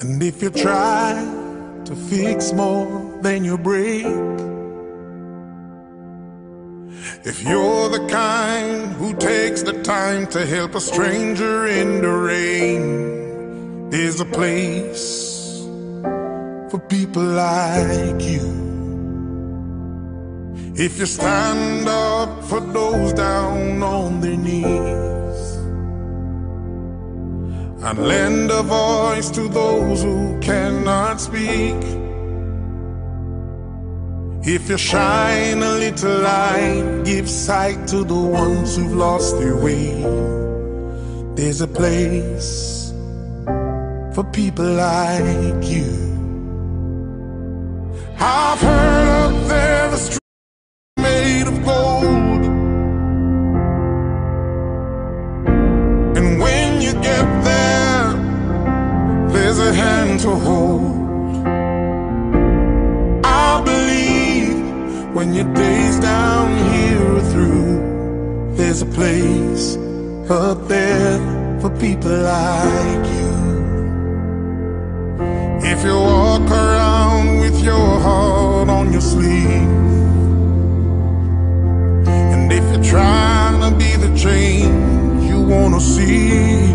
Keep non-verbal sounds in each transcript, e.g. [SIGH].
And if you try to fix more than you break, if you're the kind who takes the time to help a stranger in the rain, there's a place for people like you. If you stand up for those down on their knees and lend a voice to those who cannot speak. If you shine a little light, give sight to the ones who've lost their way. There's a place for people like you. I've heard up there the street made of gold. To hold. I believe when your days down here are through, there's a place up there for people like you. If you walk around with your heart on your sleeve, and if you're trying to be the change you wanna see,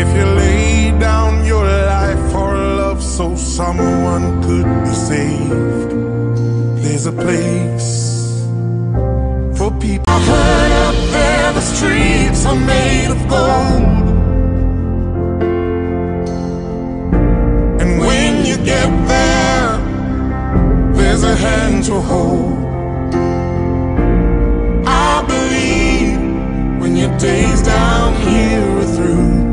if you lay down your life for love so someone could be saved, there's a place for people. I heard up there the streets are made of gold. And when you get there, there's a hand to hold. I believe when your days down here are through,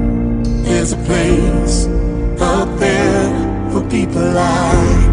there's a place up there for people like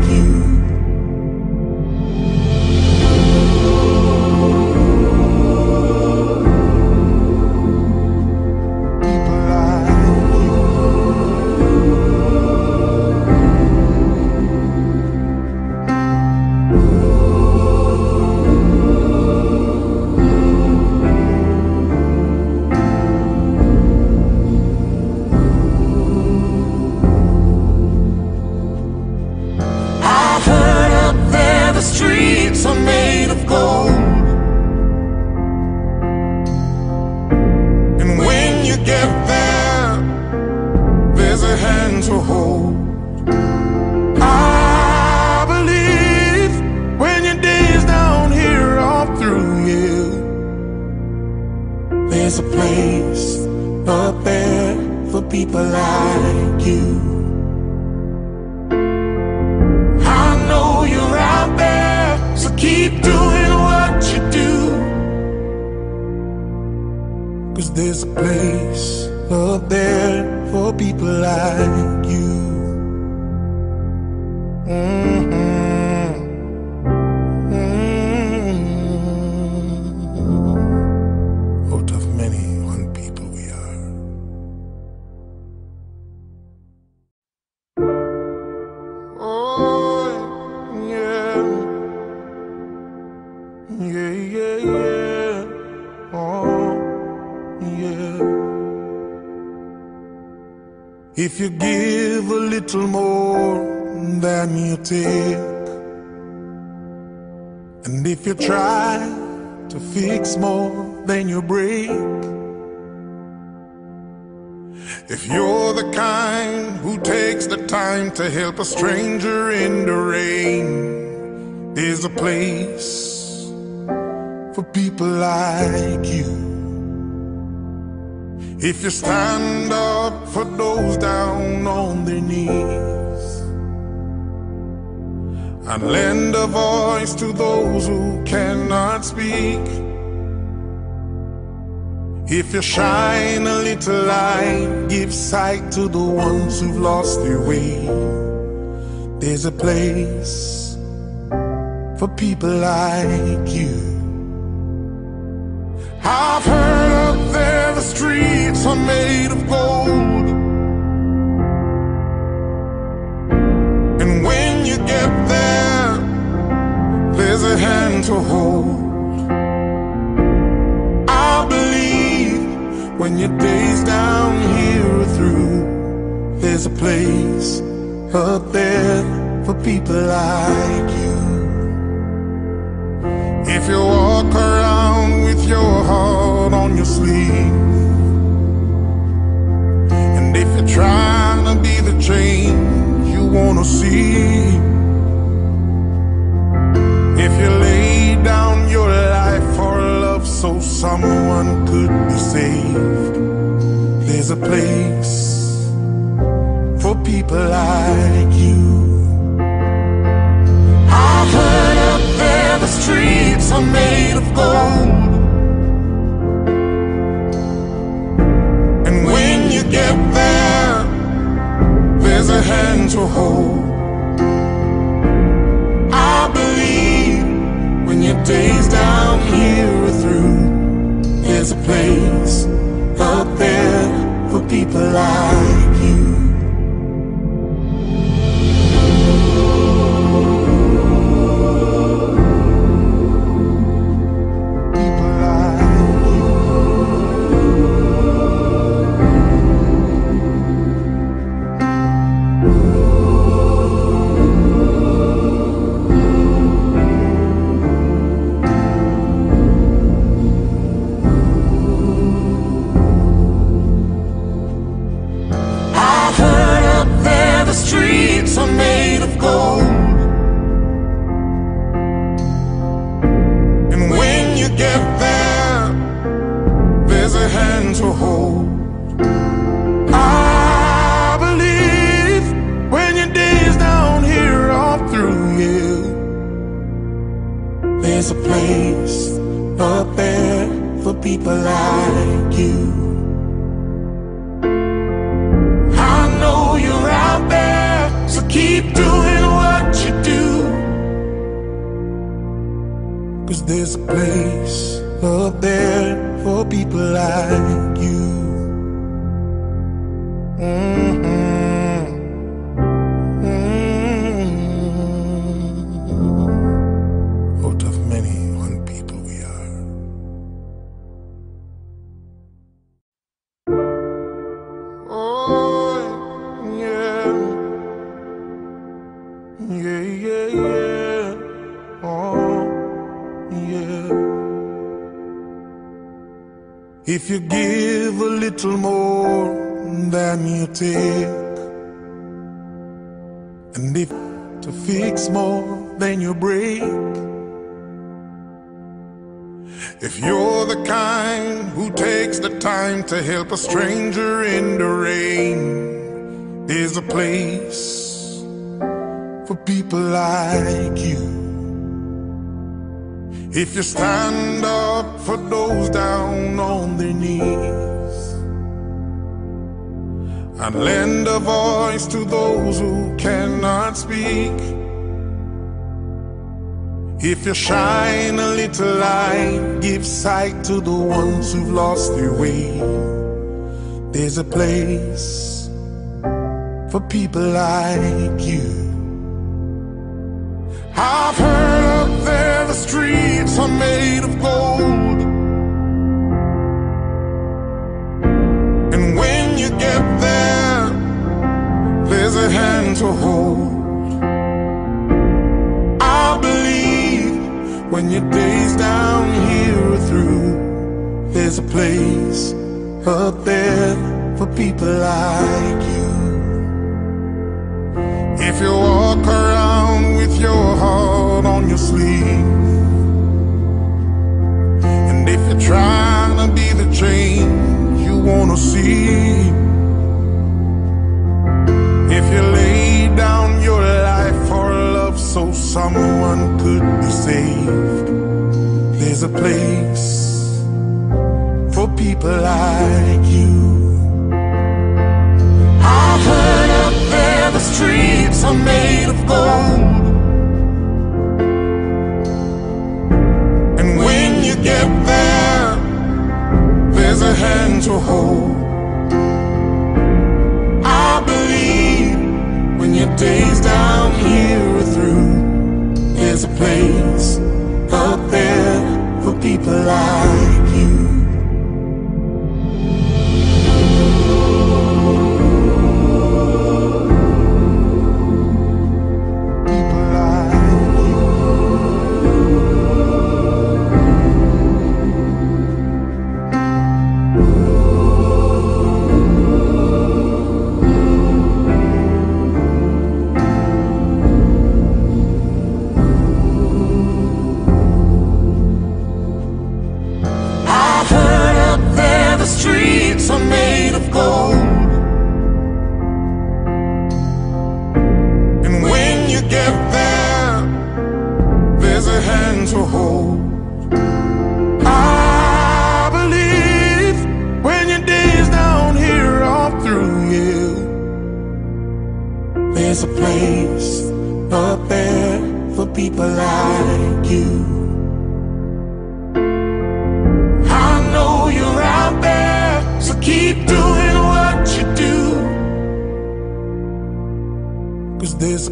you break, if you're the kind who takes the time to help a stranger in the rain, there's a place for people like you. If you stand up for those down on their knees and lend a voice to those who cannot speak. If you shine a little light, give sight to the ones who've lost their way. There's a place for people like you. I've heard up there the streets are made of gold. And when you get there, there's a hand to hold. When your days down here are through, there's a place up there for people like you. If you walk around with your heart on your sleeve, and if you're trying to be the change you wanna see, if you lay down your life for so someone could be saved, there's a place for people like you. I've heard up there the streets are made of gold. And when you get there, there's a hand to hold. I believe when your days down here there's a place up there for people like you. Stranger in the rain, there's a place for people like you. If you stand up for those down on their knees and lend a voice to those who cannot speak. If you shine a little light, give sight to the ones who've lost their way. There's a place for people like you. I've heard up there the streets are made of gold. And when you get there, there's a hand to hold. I believe when your days down here are through, there's a place up there for people like you. If you walk around with your heart on your sleeve, and if you're trying to be the change you wanna see, if you lay down your life for love so someone could be saved, there's a place people like you. I've heard up there the streets are made of gold. And when you get there, there's a hand to hold. I believe when your days down here are through, there's a place up there for people like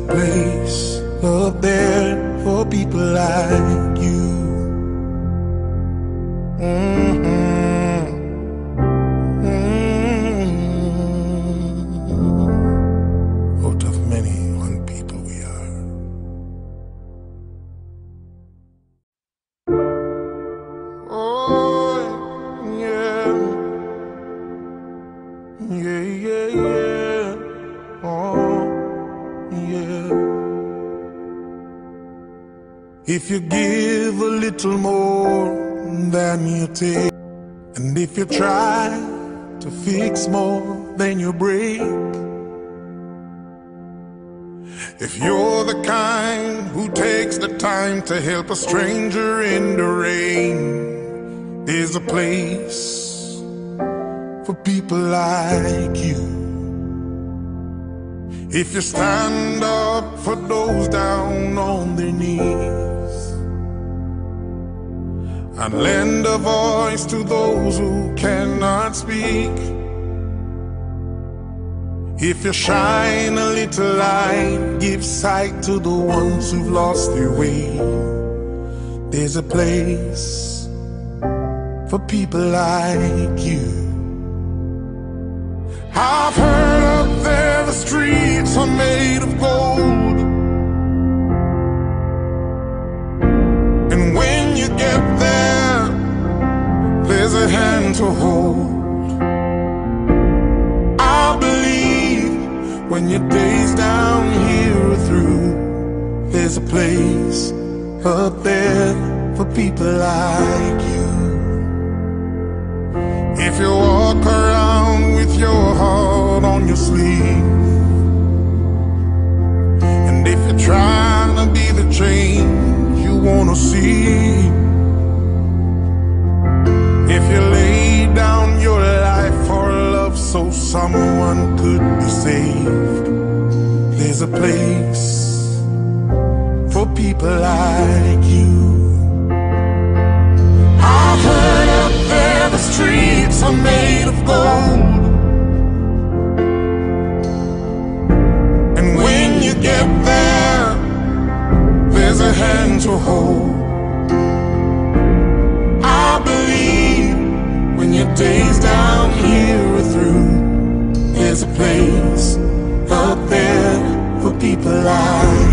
Place up there for people like to help a stranger in the rain, there's a place for people like you. If you stand up for those down on their knees and lend a voice to those who cannot speak. If you shine a little light, give sight to the ones who've lost their way. There's a place for people like you. I've heard up there the streets are made of gold. And when you get there, there's a hand to hold. When your days down here are through, there's a place up there for people like you. If you walk around with your heart on your sleeve, and if you're trying to be the change you wanna see, if you lay down your life so someone could be saved, there's a place for people like you. I've heard up there the streets are made of gold. And when you get there, there's a hand to hold. I believe when your days down there's a place up there for people like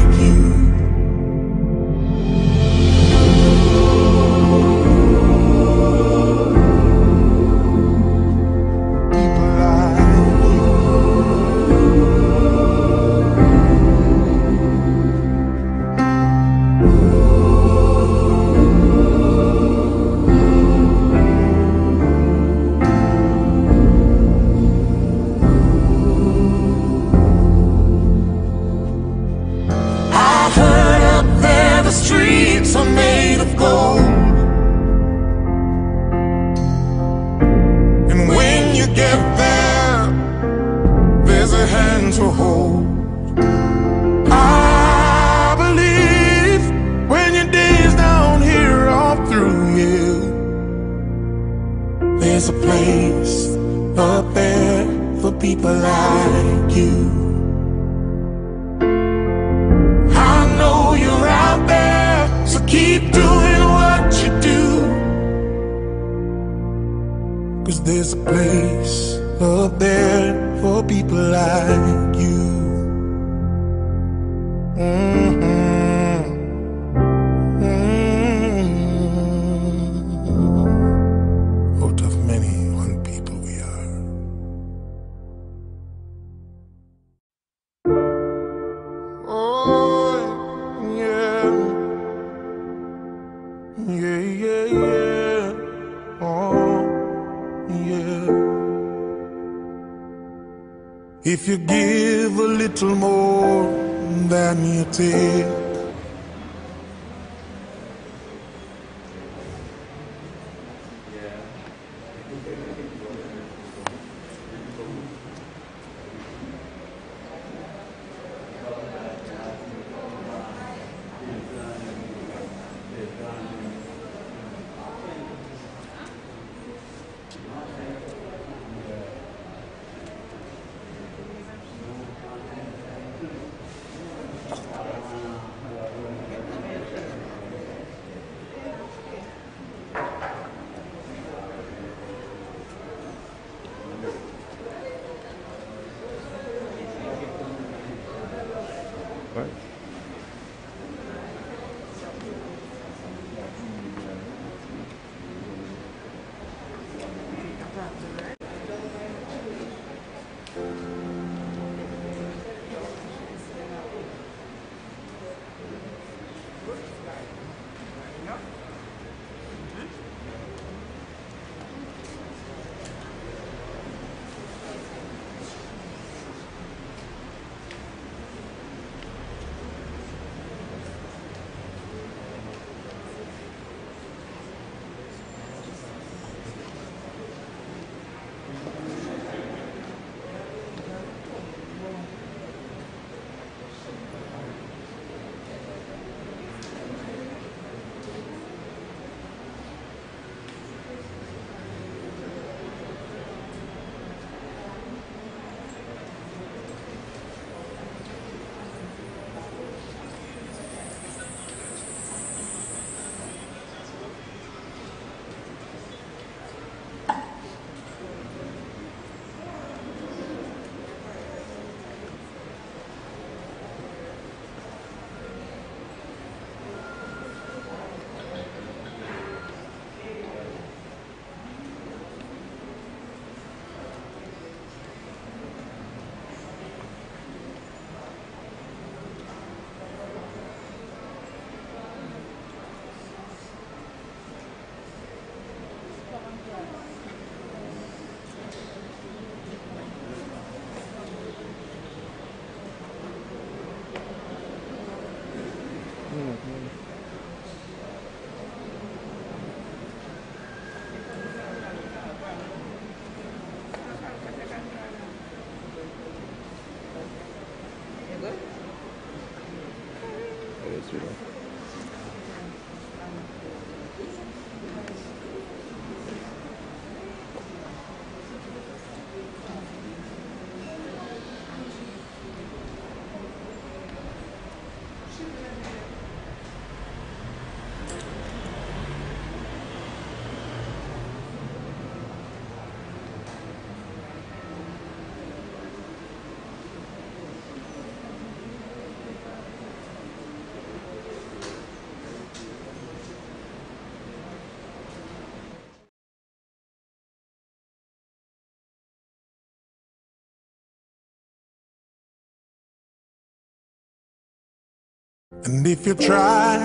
And if you try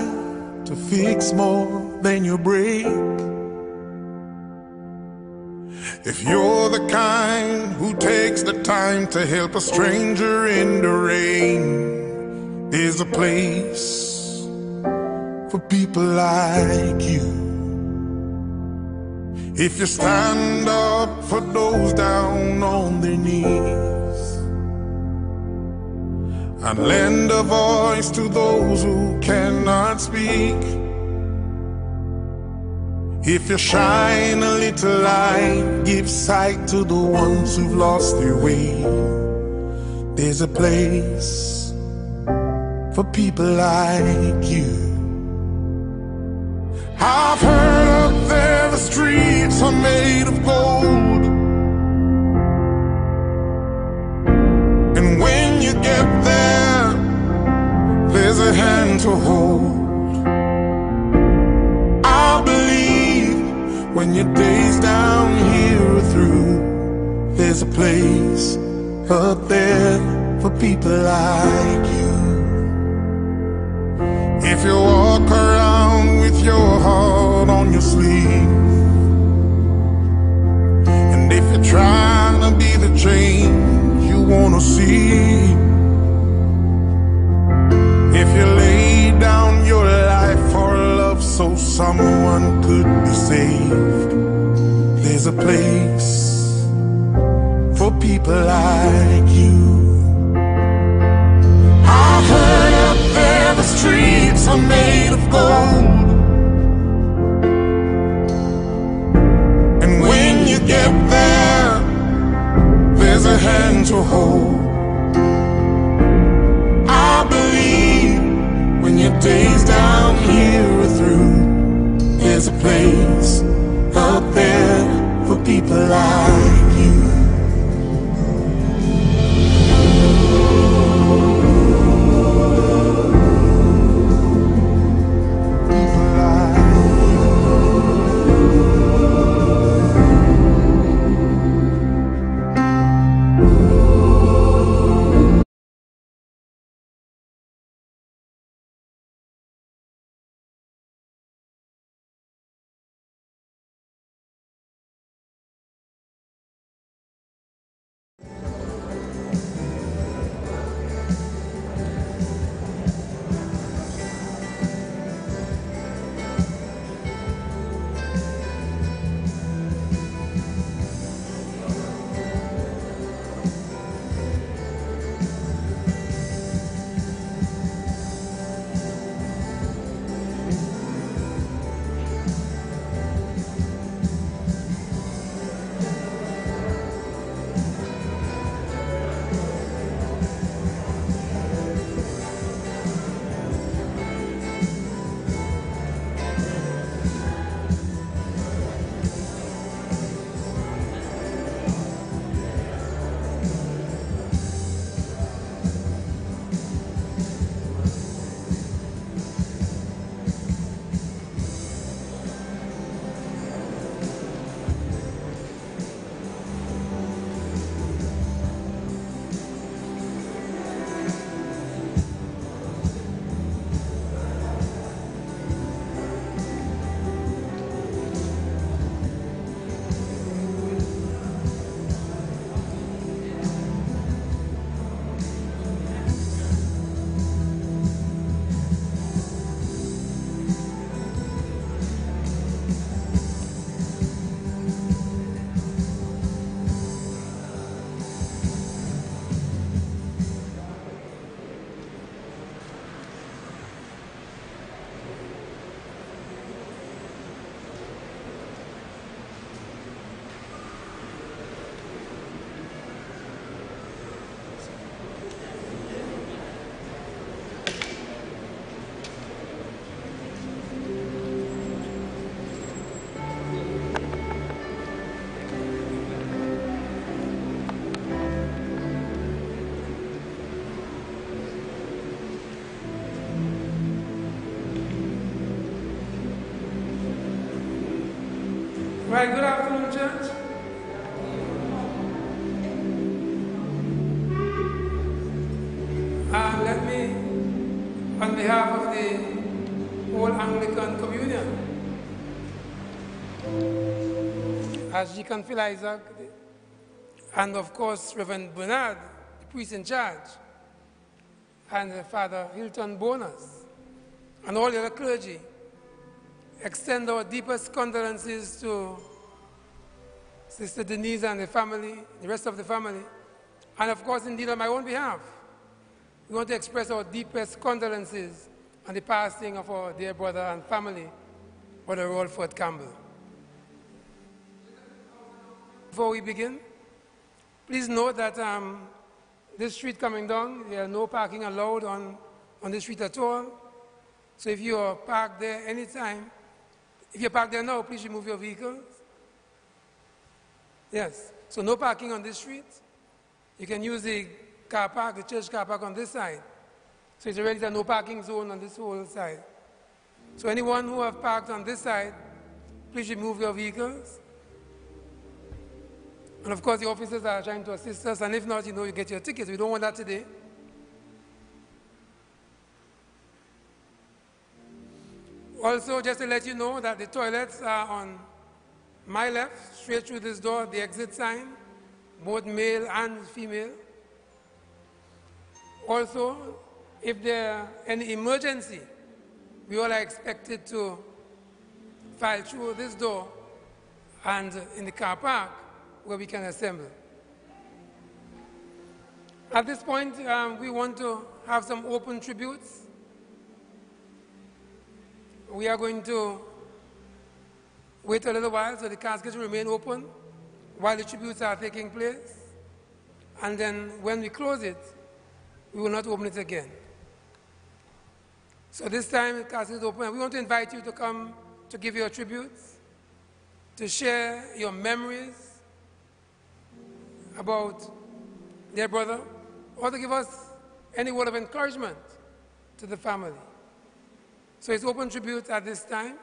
to fix more than you break, if you're the kind who takes the time to help a stranger in the rain, there's a place for people like you. If you stand up for those down on their knees and lend a voice to those who cannot speak. If you shine a little light, give sight to the ones who've lost their way. There's a place for people like you. I've heard up there the streets are made of gold. Get there, there's a hand to hold. I believe when your days down here are through, there's a place up there for people like you. If you walk around with your heart on your sleeve, and if you're trying to be the change you wanna see, if you lay down your life for love so someone could be saved, there's a place for people like you. I heard up there the streets are made of gold. And when you get there, there's a hand to hold. Days down here are through, there's a place up there for people like behalf of the whole Anglican communion, as Deacon Phil Isaac, and of course Reverend Bernard, the priest in charge, and Father Hilton Bonus, and all the other clergy, extend our deepest condolences to Sister Denise and the family, the rest of the family, and of course, indeed, on my own behalf. We want to express our deepest condolences on the passing of our dear brother and family, Brother Rolford Campbell. Before we begin, please note that um, this street coming down, there are no parking allowed on, on this street at all. So if you are parked there anytime, if you're parked there now, please remove your vehicles. Yes, so no parking on this street. You can use the car park, the church car park on this side. So it's already a no parking zone on this whole side. So anyone who have parked on this side, please remove your vehicles. And of course, the officers are trying to assist us, and if not, you know, you get your tickets. We don't want that today. Also, just to let you know that the toilets are on my left, straight through this door, the exit sign, both male and female. Also, if there are any emergency, we all are expected to file through this door and in the car park where we can assemble. At this point, um, we want to have some open tributes. We are going to wait a little while so the caskets remain open while the tributes are taking place. And then when we close it, we will not open it again. So this time the casket is open. We want to invite you to come to give your tributes, to share your memories about their brother, or to give us any word of encouragement to the family. So it's open tribute at this time.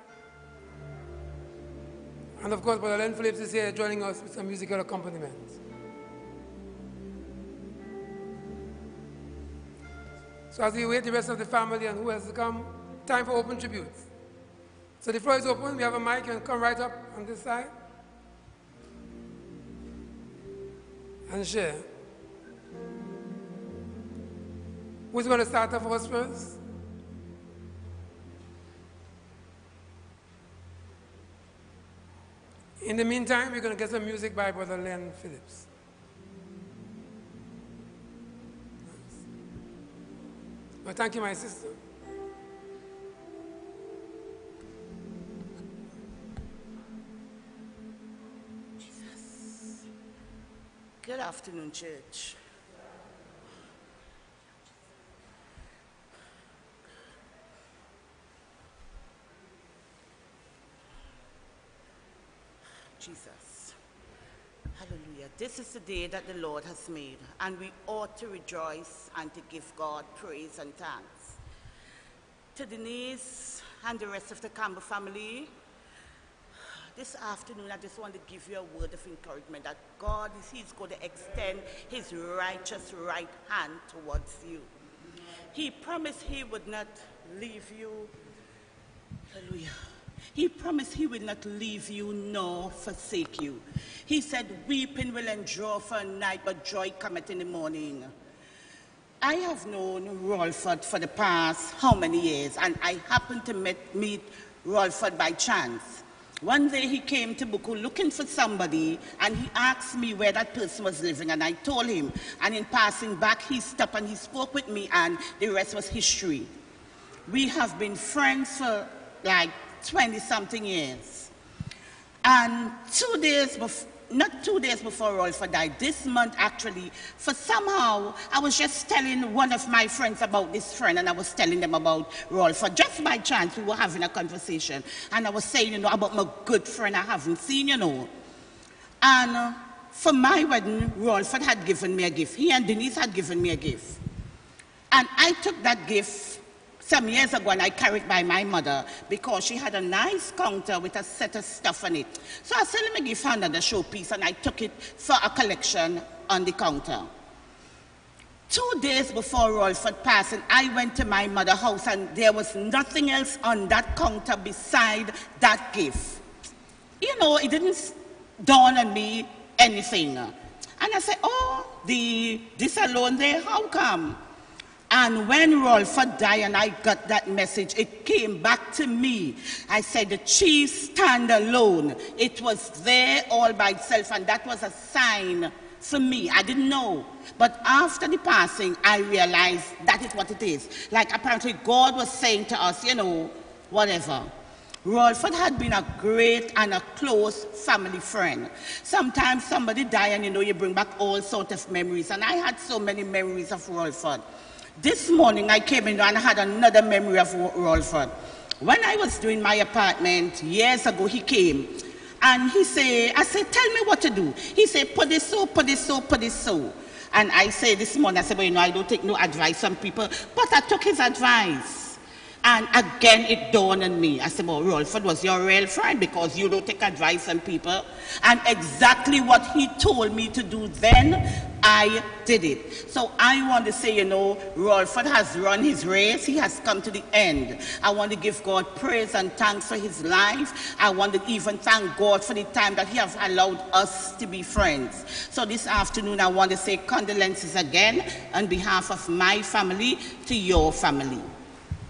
And of course, Brother Len Phillips is here joining us with some musical accompaniment. So as we wait the rest of the family and who has come, time for open tributes. So the floor is open. We have a mic. You can come right up on this side and share. Who's going to start off us first? In the meantime, we're going to get some music by Brother Len Phillips. Well, thank you, my sister. Jesus. Good afternoon, church. Jesus. Hallelujah. This is the day that the Lord has made, and we ought to rejoice and to give God praise and thanks. To Denise and the rest of the Campbell family, this afternoon I just want to give you a word of encouragement that God is He's going to extend His righteous right hand towards you. He promised He would not leave you. Hallelujah. He promised he will not leave you nor forsake you. He said, Weeping will endure for a night, but joy cometh in the morning. I have known Rolford for the past how many years, and I happened to meet, meet Rolford by chance. One day he came to Buccoo looking for somebody, and he asked me where that person was living, and I told him. And in passing back, he stopped and he spoke with me, and the rest was history. We have been friends for like 20 something years. And two days before, not two days before Rolford died, this month actually, for somehow, I was just telling one of my friends about this friend, and I was telling them about Rolford. Just by chance, we were having a conversation, and I was saying, you know, about my good friend I haven't seen, you know. And uh, for my wedding, Rolford had given me a gift. He and Denise had given me a gift. And I took that gift some years ago and I carried by my mother because she had a nice counter with a set of stuff on it. So I said, let me give her another showpiece and I took it for a collection on the counter. Two days before Rolford passing, I went to my mother's house and there was nothing else on that counter beside that gift. You know, it didn't dawn on me anything. And I said, oh, the, this alone there, how come? And when Rolford died and I got that message, it came back to me. I said, the chief stand alone. It was there all by itself, and that was a sign for me. I didn't know. But after the passing, I realized that is what it is. Like apparently God was saying to us, you know, whatever. Rolford had been a great and a close family friend. Sometimes somebody die and you know you bring back all sorts of memories. And I had so many memories of Rolford. This morning I came in and I had another memory of Rolford. When I was doing my apartment years ago, he came and he said, I said, tell me what to do. He said, put this so, put this so, put this so. And I said this morning, I said, well, you know, I don't take no advice from people, but I took his advice. And again, it dawned on me. I said, well, Rolford was your real friend because you don't take advice from people. And exactly what he told me to do then, I did it. So I want to say, you know, Rolford has run his race. He has come to the end. I want to give God praise and thanks for his life. I want to even thank God for the time that he has allowed us to be friends. So this afternoon, I want to say condolences again on behalf of my family to your family.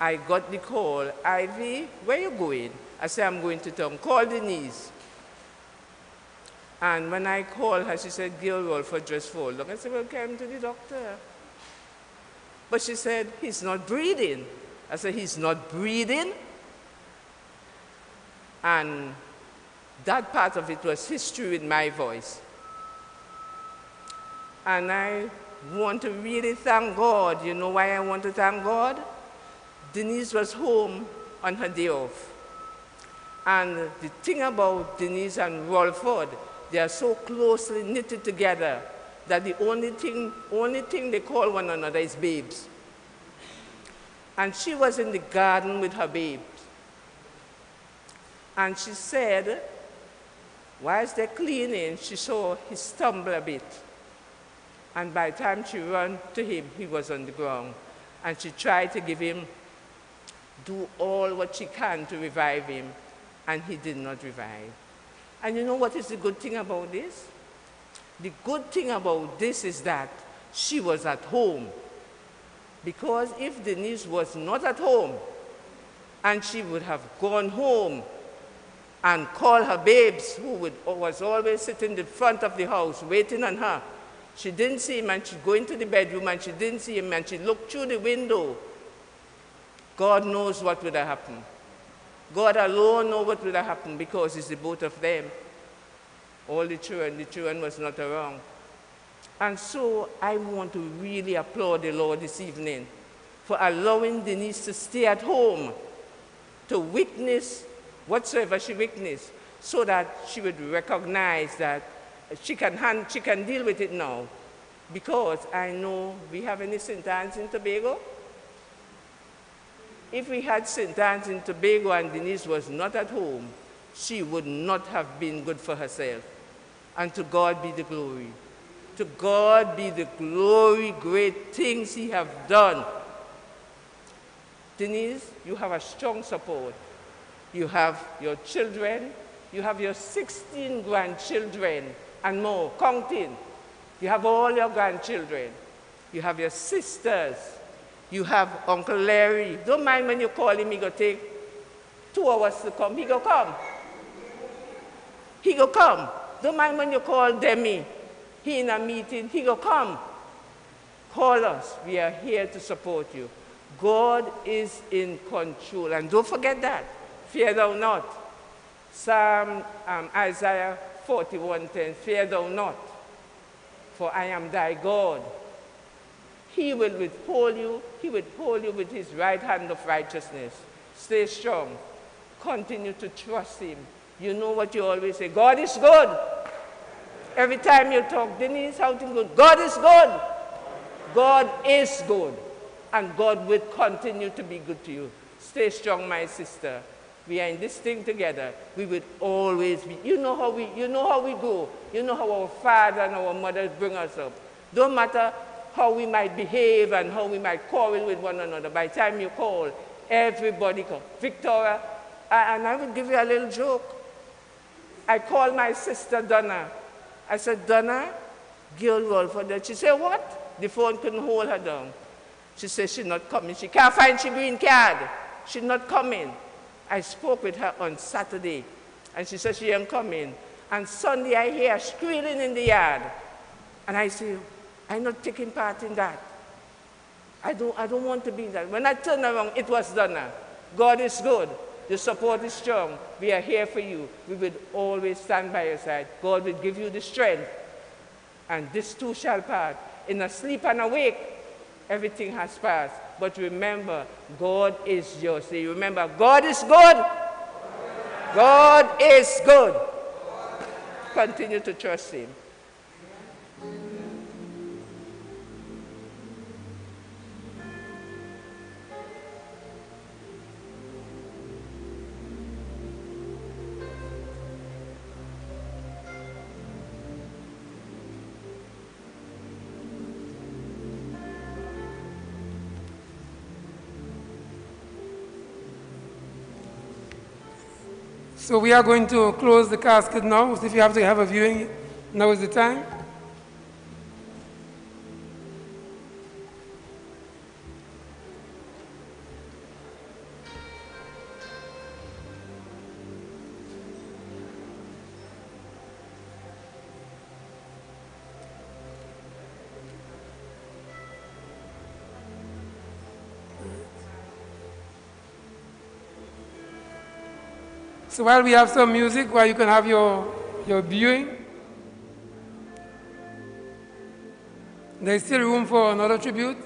I got the call, Ivy, where you going? I said, I'm going to town. Call Denise. And when I called her, she said, Gil for just fall long. I said, well, come to the doctor. But she said, he's not breathing. I said, he's not breathing. And that part of it was history with my voice. And I want to really thank God. You know why I want to thank God? Denise was home on her day off. And the thing about Denise and Rolford, they are so closely knitted together that the only thing, only thing they call one another is babes. And she was in the garden with her babes. And she said, whilst they're cleaning, she saw he stumble a bit. And by the time she ran to him, he was on the ground. And she tried to give him do all what she can to revive him, and he did not revive. And you know what is the good thing about this? The good thing about this is that she was at home. Because if Denise was not at home and she would have gone home and called her babes, who would, was always sitting in the front of the house waiting on her. She didn't see him, and she'd go into the bedroom, and she didn't see him, and she looked through the window. God knows what would have happened. God alone knows what would have happened because it's the both of them. All the children, the children was not around. And so I want to really applaud the Lord this evening for allowing Denise to stay at home to witness whatsoever she witnessed so that she would recognize that she can, hand, she can deal with it now. Because I know we have any St. Ann's in Tobago. If we had St. Ann's in Tobago and Denise was not at home, she would not have been good for herself. And to God be the glory. To God be the glory, great things he have done. Denise, you have a strong support. You have your children, you have your 16 grandchildren and more, counting. You have all your grandchildren. You have your sisters. You have Uncle Larry. Don't mind when you call him, he go take two hours to come. He go come. He go come. Don't mind when you call Demi. He in a meeting, he go come. Call us. We are here to support you. God is in control. And don't forget that. Fear thou not. Psalm um, Isaiah 41:10. Fear thou not, for I am thy God. He will withhold you, he will hold you with his right hand of righteousness. Stay strong. Continue to trust him. You know what you always say God is good. Every time you talk, Denise, how things good? God is good. God is good. And God will continue to be good to you. Stay strong, my sister. We are in this thing together. We will always be. You know how we, you know how we go. You know how our father and our mothers bring us up. Don't matter how we might behave and how we might quarrel with one another. By the time you call, everybody come. Victoria, and I will give you a little joke. I called my sister Donna. I said, Donna, girl roll for that. She said, what? The phone couldn't hold her down. She said she's not coming. She can't find she green card. She's not coming. I spoke with her on Saturday, and she said she ain't coming. And Sunday I hear her squealing in the yard. And I say, I'm not taking part in that. I don't, I don't want to be in that. When I turn around, it was Donna. God is good. The support is strong. We are here for you. We will always stand by your side. God will give you the strength. And this too shall pass. In a sleep and awake, everything has passed. But remember, God is your Say, remember, God is good. God is good. Continue to trust Him. So we are going to close the casket now. If you have to have a viewing, now is the time. So while we have some music, while you can have your, your viewing, there's still room for another tribute.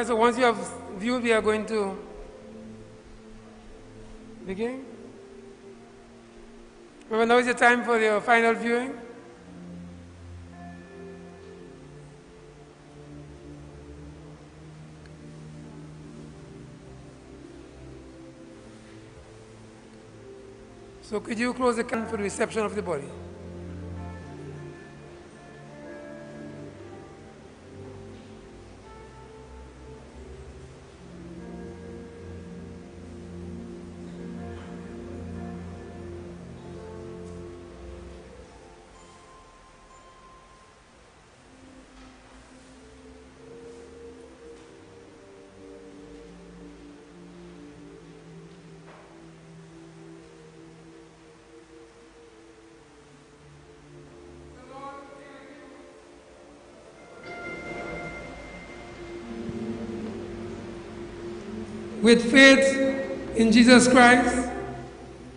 Right, so once you have viewed, we are going to begin. Well, now is the time for your final viewing. So could you close the can for the reception of the body? With faith in Jesus Christ,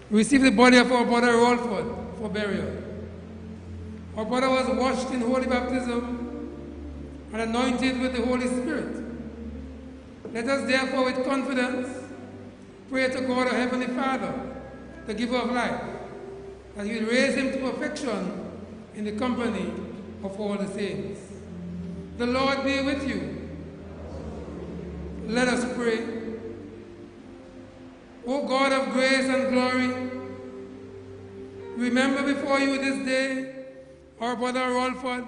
receive the body of our brother Rolford for burial. Our brother was washed in holy baptism and anointed with the Holy Spirit. Let us therefore with confidence pray to God our Heavenly Father, the giver of life, that he will raise him to perfection in the company of all the saints. The Lord be with you. Let us God of grace and glory, remember before you this day our brother Rolford.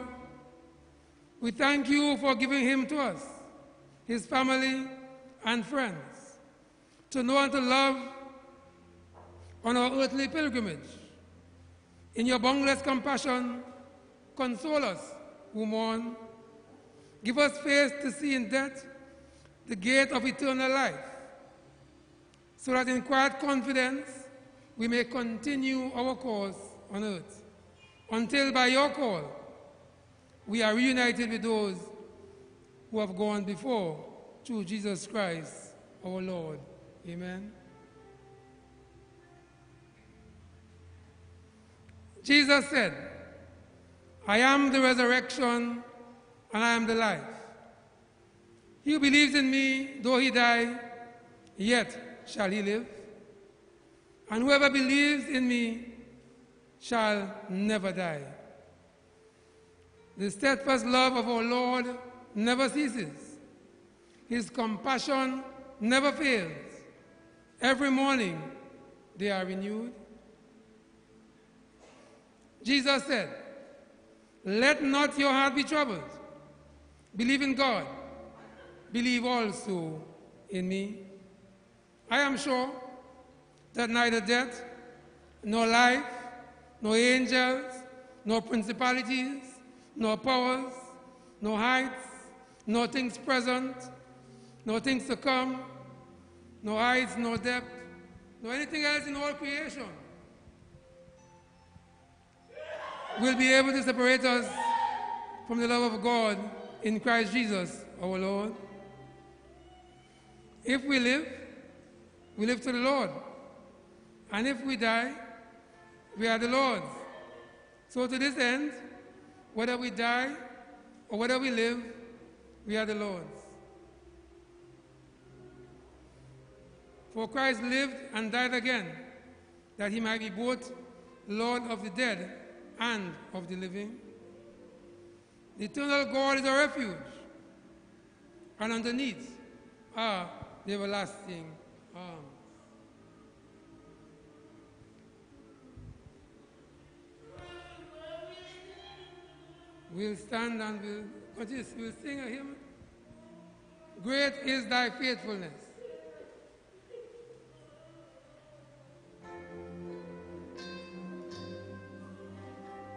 We thank you for giving him to us, his family and friends, to know and to love on our earthly pilgrimage. In your boundless compassion, console us who mourn. Give us faith to see in death the gate of eternal life so that in quiet confidence we may continue our course on earth until by your call we are reunited with those who have gone before through Jesus Christ our Lord. Amen. Jesus said, I am the resurrection and I am the life. He who believes in me, though he die, yet shall he live. And whoever believes in me shall never die. The steadfast love of our Lord never ceases. His compassion never fails. Every morning they are renewed. Jesus said, Let not your heart be troubled. Believe in God. Believe also in me. I am sure that neither death, nor life, nor angels, nor principalities, nor powers, nor heights, nor things present, nor things to come, nor heights, nor depth, nor anything else in all creation will be able to separate us from the love of God in Christ Jesus our Lord. If we live, we live to the Lord. And if we die, we are the Lord's. So to this end, whether we die or whether we live, we are the Lord's. For Christ lived and died again, that he might be both Lord of the dead and of the living. The eternal God is our refuge, and underneath are the everlasting We'll stand and we'll, we'll sing a hymn. Great is thy faithfulness.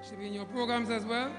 Should be in your programs as well.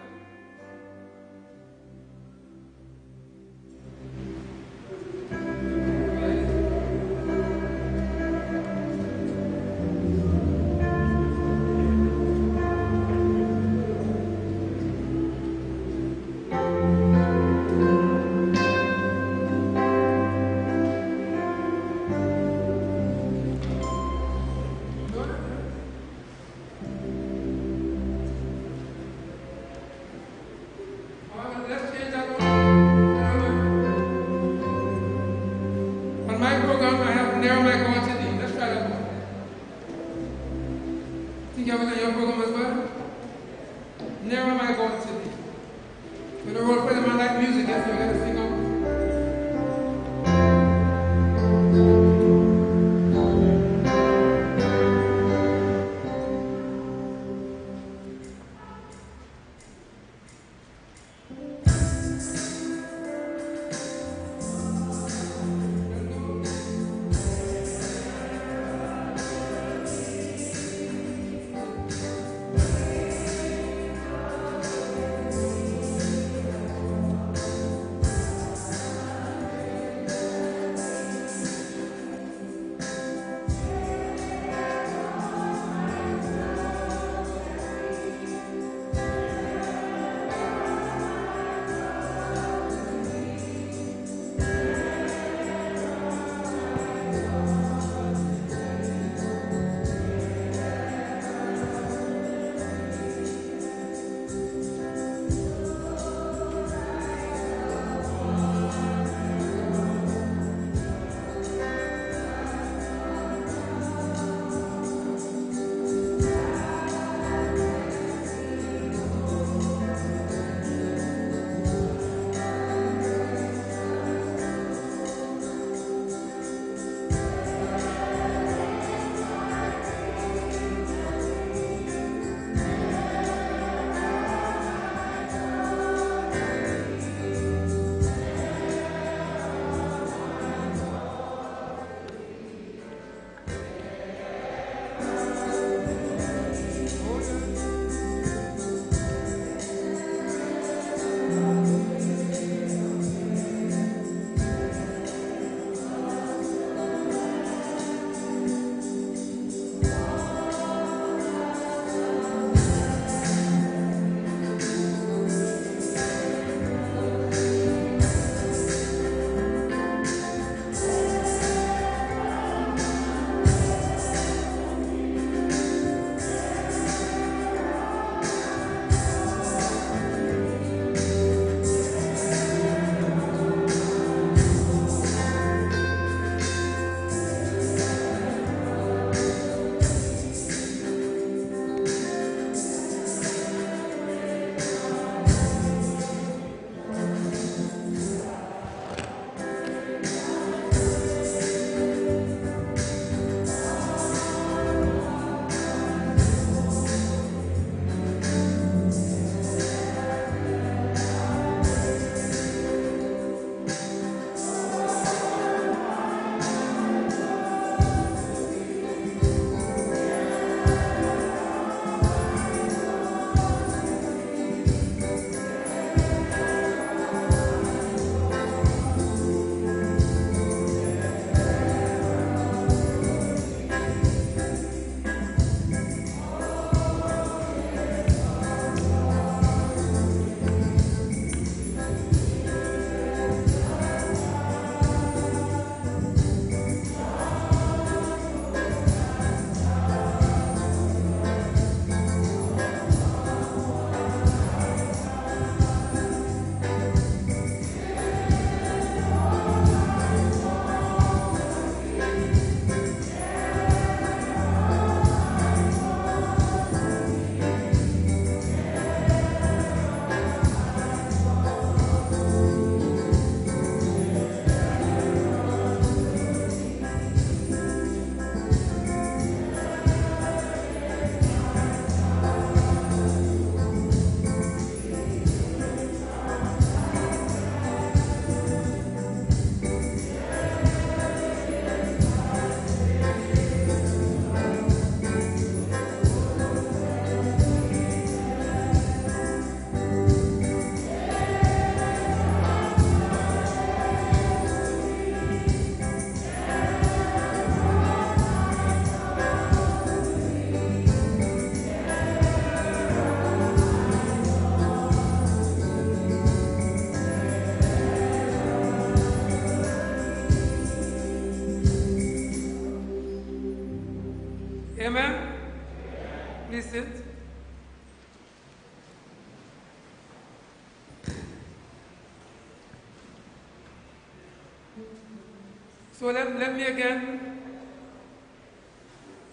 Let, me again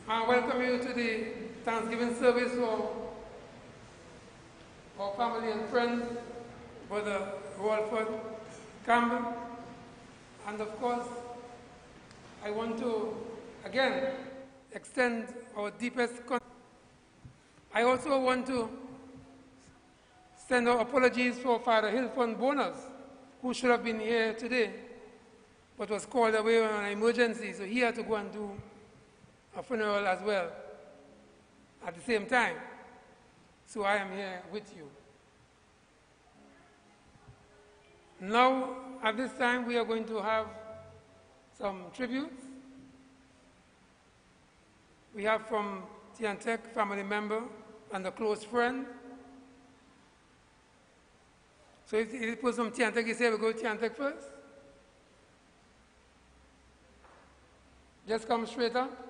uh, welcome you to the Thanksgiving service for our family and friends Brother Rolford Campbell, and of course, I want to again extend our deepest. I also want to send our apologies for Father Hilton Bonus, who should have been here today, but was called away on an emergency, so he had to go and do a funeral as well at the same time. So I am here with you. Now, at this time, we are going to have some tributes. We have from T&TEC family member and a close friend. So if, it was from T&TEC, you say we go to T&TEC first? Just come straight up.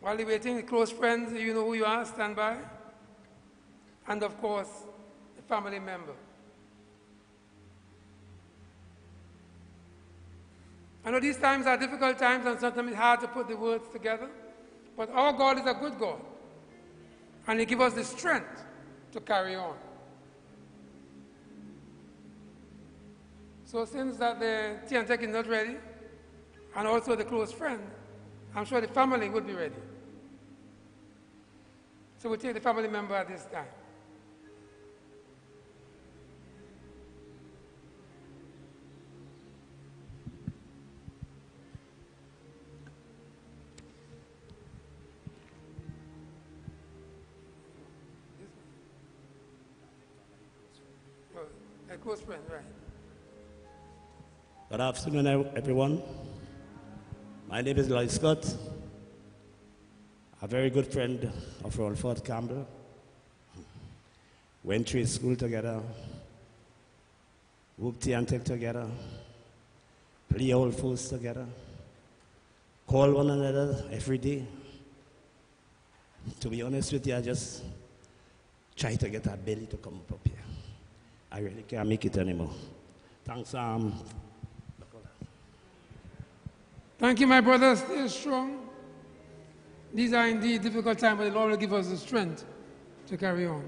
While you're waiting, close friends, you know who you are, stand by. And of course, the family member. I know these times are difficult times and sometimes it's hard to put the words together, but our God is a good God. And He gives us the strength to carry on. So since that the T&TEC is not ready, and also the close friend, I'm sure the family would be ready. So we'll take the family member at this time. Close friend, right. Good afternoon, everyone. My name is Lloyd Scott, a very good friend of Rolford Campbell. Went through school together, whooped worked T&TEC together, play old folks together, call one another every day. To be honest with you, I just try to get a belly to come up here. I really can't make it anymore. Thanks, um, Thank you, my brothers. Stay strong. These are indeed difficult times, but the Lord will give us the strength to carry on.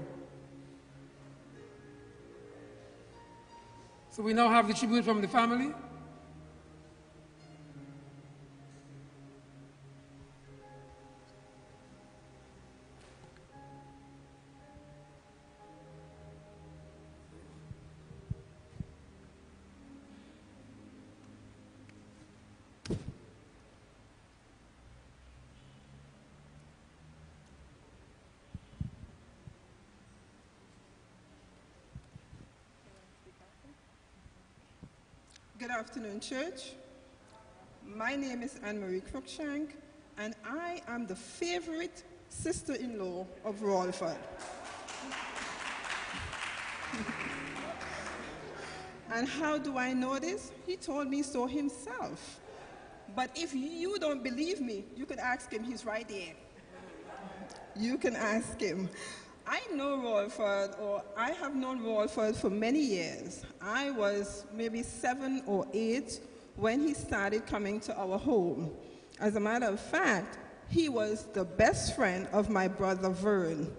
So we now have the tribute from the family. Good afternoon, church. My name is Anne Marie Cruikshank, and I am the favorite sister in law of Rolford. and how do I know this? He told me so himself. But if you don't believe me, you can ask him, he's right there. You can ask him. I know Rolford, or I have known Rolford for many years. I was maybe seven or eight when he started coming to our home. As a matter of fact, he was the best friend of my brother Vern.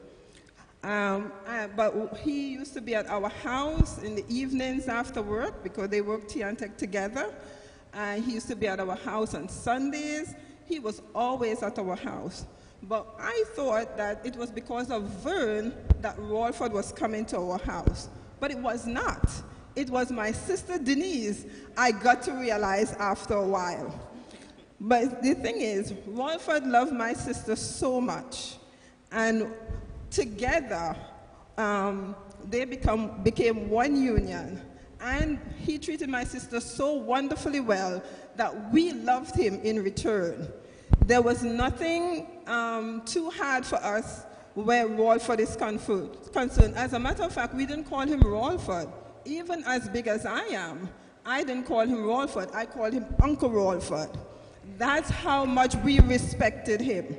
Um, I, but he used to be at our house in the evenings after work because they worked here and T&TEC together. And he used to be at our house on Sundays. He was always at our house. But I thought that it was because of Vern that Rolford was coming to our house. But it was not. It was my sister Denise I got to realize after a while. But the thing is, Rolford loved my sister so much. And together, um, they become, became one union. And he treated my sister so wonderfully well that we loved him in return. There was nothing um, too hard for us where Rolford is concerned. As a matter of fact, we didn't call him Rolford. Even as big as I am, I didn't call him Rolford. I called him Uncle Rolford. That's how much we respected him.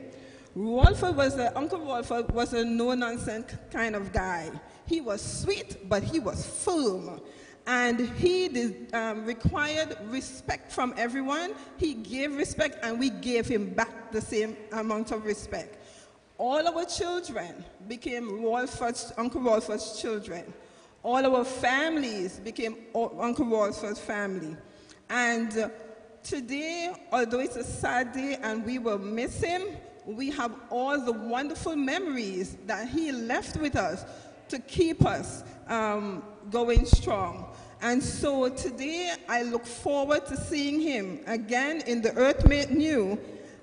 Rolford was a, Uncle Rolford was a no-nonsense kind of guy. He was sweet, but he was firm and he did, um, required respect from everyone. He gave respect, and we gave him back the same amount of respect. All our children became Uncle Rolford's children. All our families became Uncle Rolford's family. And uh, today, although it's a sad day and we will miss him, we have all the wonderful memories that he left with us to keep us um, going strong. And so today, I look forward to seeing him again in the earth made new.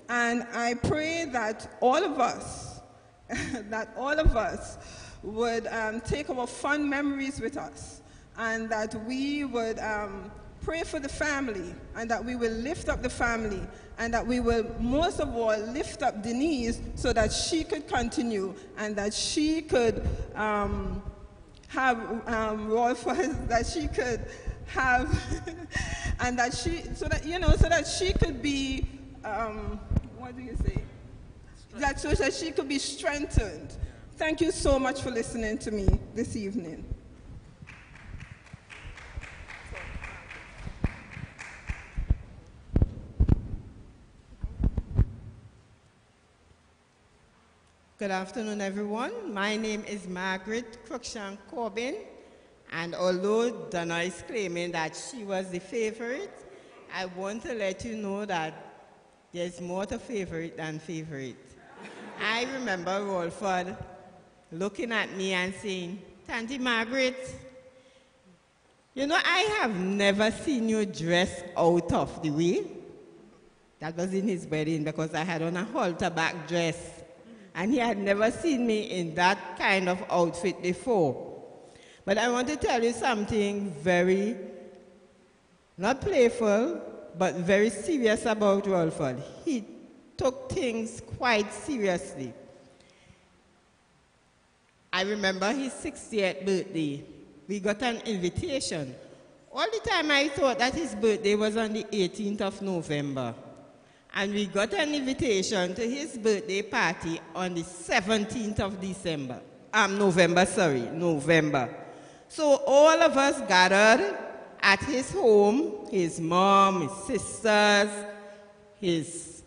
And I pray that all of us, [LAUGHS] that all of us would um, take our fun memories with us. And that we would um, pray for the family. And that we will lift up the family. And that we will most of all lift up Denise so that she could continue. And that she could um, have um, Rolf [LAUGHS] that she could have [LAUGHS] and that she so that you know so that she could be um, what do you say? That so that she could be strengthened. Thank you so much for listening to me this evening Good afternoon, everyone. My name is Margaret Cruikshank Corbin, and although Donna is claiming that she was the favorite, I want to let you know that there's more to favorite than favorite. I remember Rolford looking at me and saying, Tanti Margaret, you know, I have never seen you dress out of the way. That was in his wedding because I had on a halter back dress and he had never seen me in that kind of outfit before. But I want to tell you something very, not playful, but very serious about Rolford. He took things quite seriously. I remember his 60th birthday. We got an invitation. All the time I thought that his birthday was on the 18th of November. And we got an invitation to his birthday party on the 17th of December. Um, November, sorry, November. So all of us gathered at his home, his mom, his sisters, his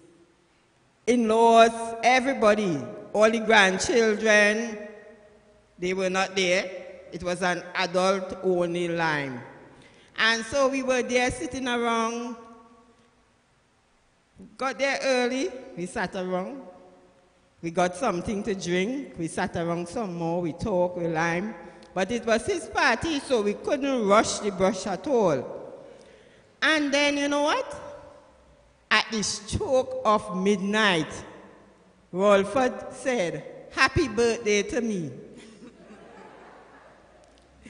in-laws, everybody, all the grandchildren, they were not there. It was an adult-only line. And so we were there sitting around Got there early, we sat around. We got something to drink. We sat around some more, we talked, we lime. But it was his party, so we couldn't rush the brush at all. And then, you know what? At the stroke of midnight, Rolford said, Happy birthday to me. [LAUGHS]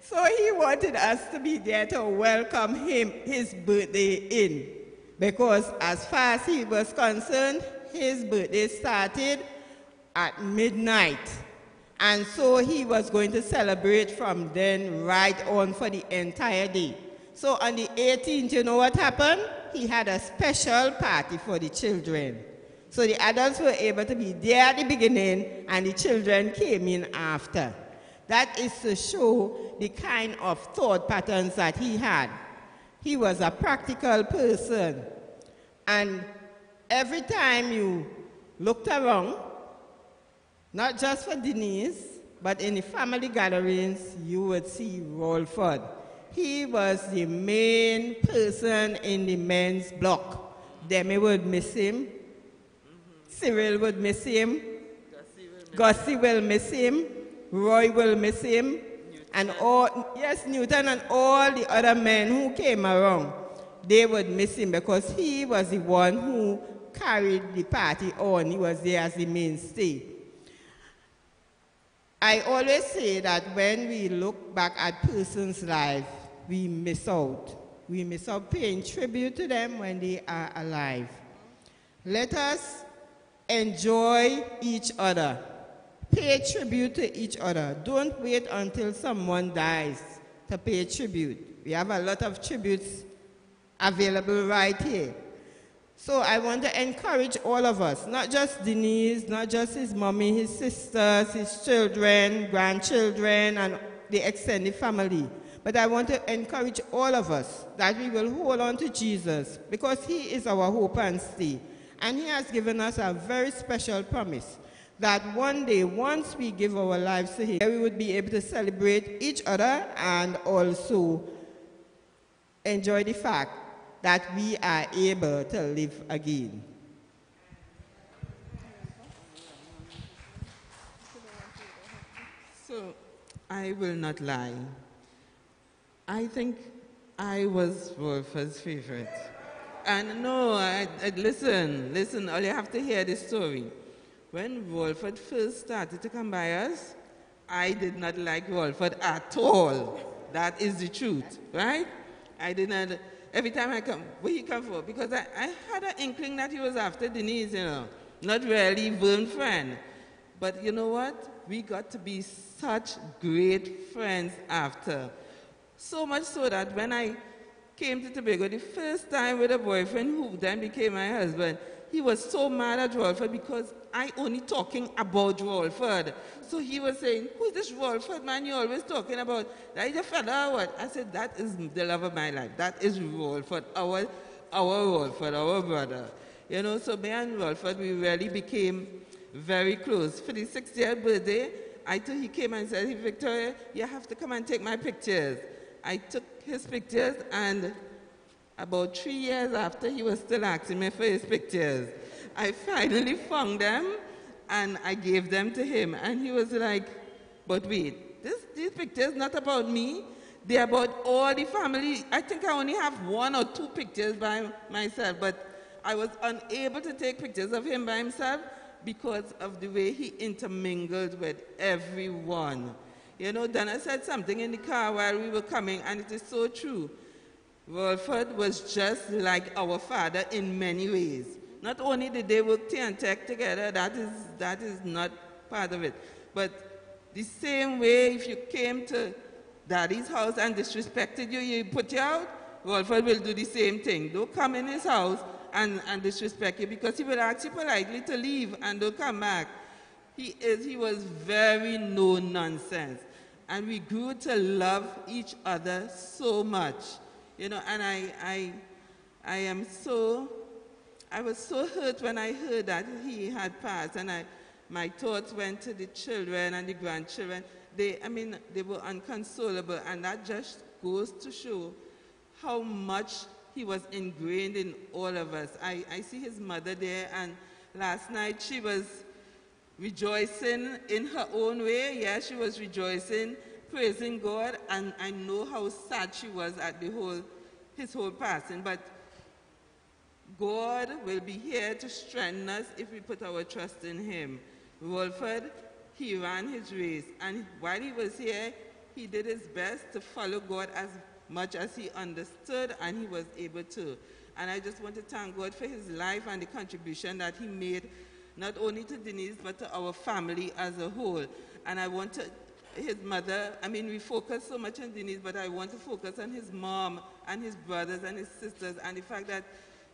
so he wanted us to be there to welcome him, his birthday in because as far as he was concerned, his birthday started at midnight. And so he was going to celebrate from then right on for the entire day. So on the 18th, you know what happened? He had a special party for the children. So the adults were able to be there at the beginning and the children came in after. That is to show the kind of thought patterns that he had. He was a practical person. And every time you looked around, not just for Denise, but in the family gatherings, you would see Rolford. He was the main person in the men's block. Demi would miss him. Cyril would miss him. Gussie will miss him. Roy will miss him and all, yes, Newton and all the other men who came around, they would miss him because he was the one who carried the party on. He was there as the mainstay. I always say that when we look back at persons' life, we miss out. We miss out paying tribute to them when they are alive. Let us enjoy each other. Pay tribute to each other. Don't wait until someone dies to pay tribute. We have a lot of tributes available right here. So I want to encourage all of us, not just Denise, not just his mommy, his sisters, his children, grandchildren, and the extended family. But I want to encourage all of us that we will hold on to Jesus because he is our hope and stay. And he has given us a very special promise that one day, once we give our lives to Him, we would be able to celebrate each other and also enjoy the fact that we are able to live again. So, I will not lie. I think I was Rolford's favorite. And no, I, I, listen, listen, all you have to hear this story. When Rolford first started to come by us, I did not like Rolford at all. That is the truth, right? I did not, every time I come, where he come for? Because I, I had an inkling that he was after Denise, you know, not really burn friend. But you know what? We got to be such great friends after. So much so that when I came to Tobago the first time with a boyfriend who then became my husband, he was so mad at Rolford because I only talking about Rolford. So he was saying, who's this Rolford man you always talking about? That is a fella what? I said, that is the love of my life. That is Rolford, our, our Rolford, our brother. You know, so me and Rolford, we really became very close. For the 60th birthday, I told, he came and said, hey, Victoria, you have to come and take my pictures. I took his pictures and about three years after he was still asking me for his pictures, I finally found them and I gave them to him. And he was like, but wait, this, these pictures not about me. They're about all the family. I think I only have one or two pictures by myself, but I was unable to take pictures of him by himself because of the way he intermingled with everyone. You know, Donna said something in the car while we were coming, and it is so true. Rolford was just like our father in many ways. Not only did they work T&TEC together, that is, that is not part of it. But the same way if you came to daddy's house and disrespected you, you put you out, Rolford will do the same thing. Don't come in his house and, and disrespect you because he will ask you politely to leave and don't come back. He, is, he was very no nonsense. And we grew to love each other so much. You know, and I, I, I am so, I was so hurt when I heard that he had passed. And I, my thoughts went to the children and the grandchildren. They, I mean, they were unconsolable. And that just goes to show how much he was ingrained in all of us. I, I see his mother there, and last night she was rejoicing in her own way. Yes, she was rejoicing, praising God, and I know how sad she was at the whole, his whole passing. But God will be here to strengthen us if we put our trust in him. Rolford, he ran his race, and while he was here, he did his best to follow God as much as he understood and he was able to. And I just want to thank God for his life and the contribution that he made not only to Denise, but to our family as a whole. And I want to, his mother, I mean, we focus so much on Denise, but I want to focus on his mom and his brothers and his sisters and the fact that,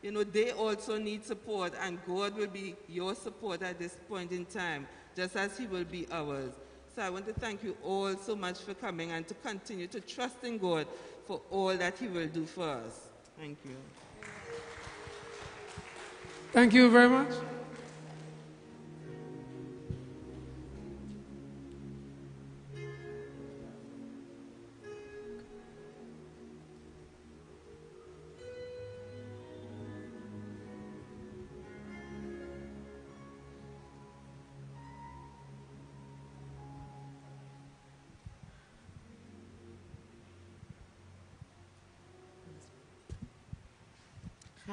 you know, they also need support and God will be your support at this point in time, just as he will be ours. So I want to thank you all so much for coming and to continue to trust in God for all that he will do for us. Thank you. Thank you very much.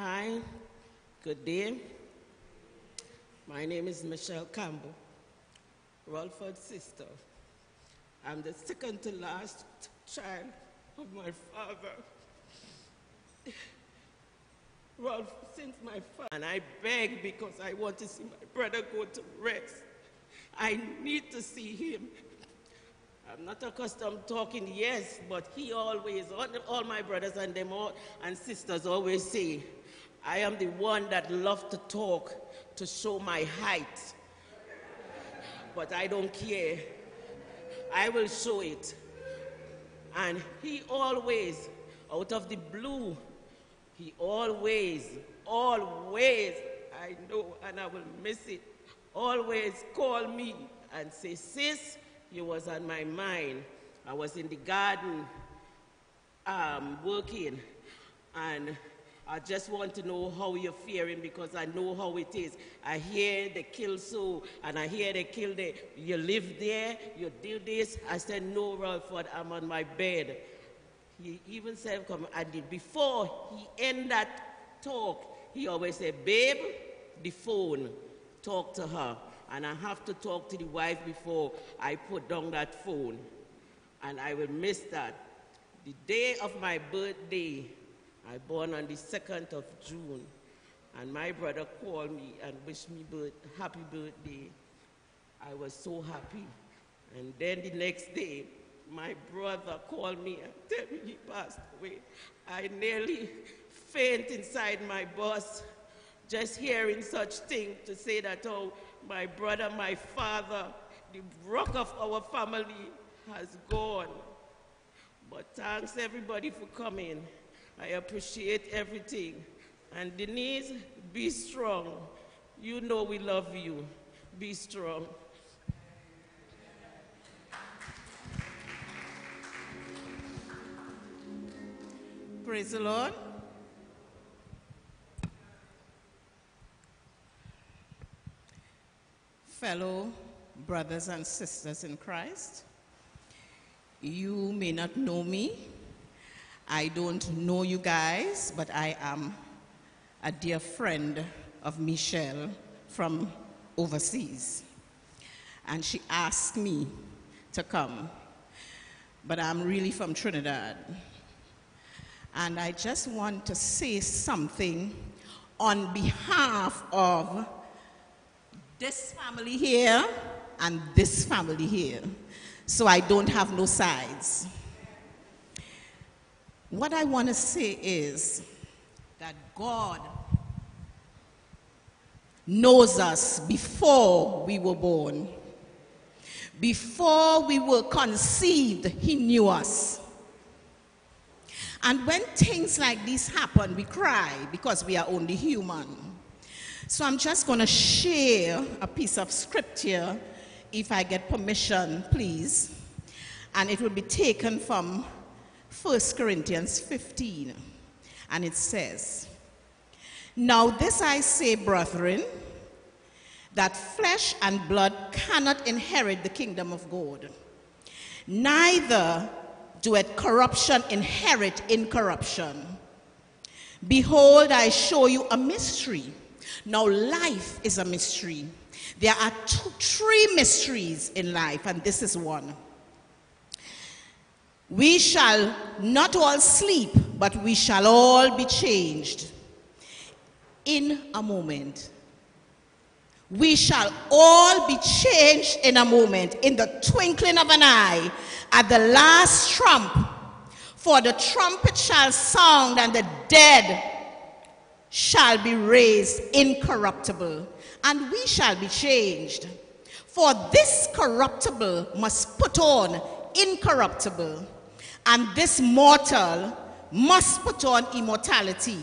Hi, good day. My name is Michelle Campbell, Rolford's sister. I'm the second to last child of my father. Rolf, since my father, and I beg because I want to see my brother go to rest. I need to see him. I'm not accustomed talking, yes, but he always, all, all my brothers and them all, and sisters always say, I am the one that loves to talk to show my height. But I don't care. I will show it. And he always, out of the blue, he always, always, I know, and I will miss it, always call me and say, sis, you was on my mind. I was in the garden um, working and I just want to know how you're faring because I know how it is. I hear they kill so, and I hear they kill there. You live there, you do this. I said, no, Rolford, I'm on my bed. He even said, come, and before he end that talk, he always said, babe, the phone, talk to her. And I have to talk to the wife before I put down that phone. And I will miss that. The day of my birthday, I born on the 2nd of June, and my brother called me and wished me birth, happy birthday. I was so happy. And then the next day, my brother called me and told me he passed away. I nearly faint inside my bus just hearing such thing to say that, oh, my brother, my father, the rock of our family has gone. But thanks everybody for coming. I appreciate everything. And Denise, be strong. You know we love you. Be strong. Praise the Lord. Fellow brothers and sisters in Christ, you may not know me, I don't know you guys, but I am a dear friend of Michelle from overseas. And she asked me to come, but I'm really from Trinidad. And I just want to say something on behalf of this family here and this family here. So I don't have no sides. What I want to say is that God knows us before we were born. Before we were conceived, He knew us. And when things like this happen, we cry because we are only human. So I'm just going to share a piece of scripture, if I get permission, please. And it will be taken from 1 Corinthians 15, and it says, Now this I say, brethren, that flesh and blood cannot inherit the kingdom of God, neither doeth corruption inherit incorruption. Behold, I show you a mystery. Now, life is a mystery. There are two, three mysteries in life, and this is one. We shall not all sleep, but we shall all be changed in a moment. We shall all be changed in a moment, in the twinkling of an eye, at the last trump. For the trumpet shall sound, and the dead shall be raised incorruptible, and we shall be changed. For this corruptible must put on incorruptible and this mortal must put on immortality.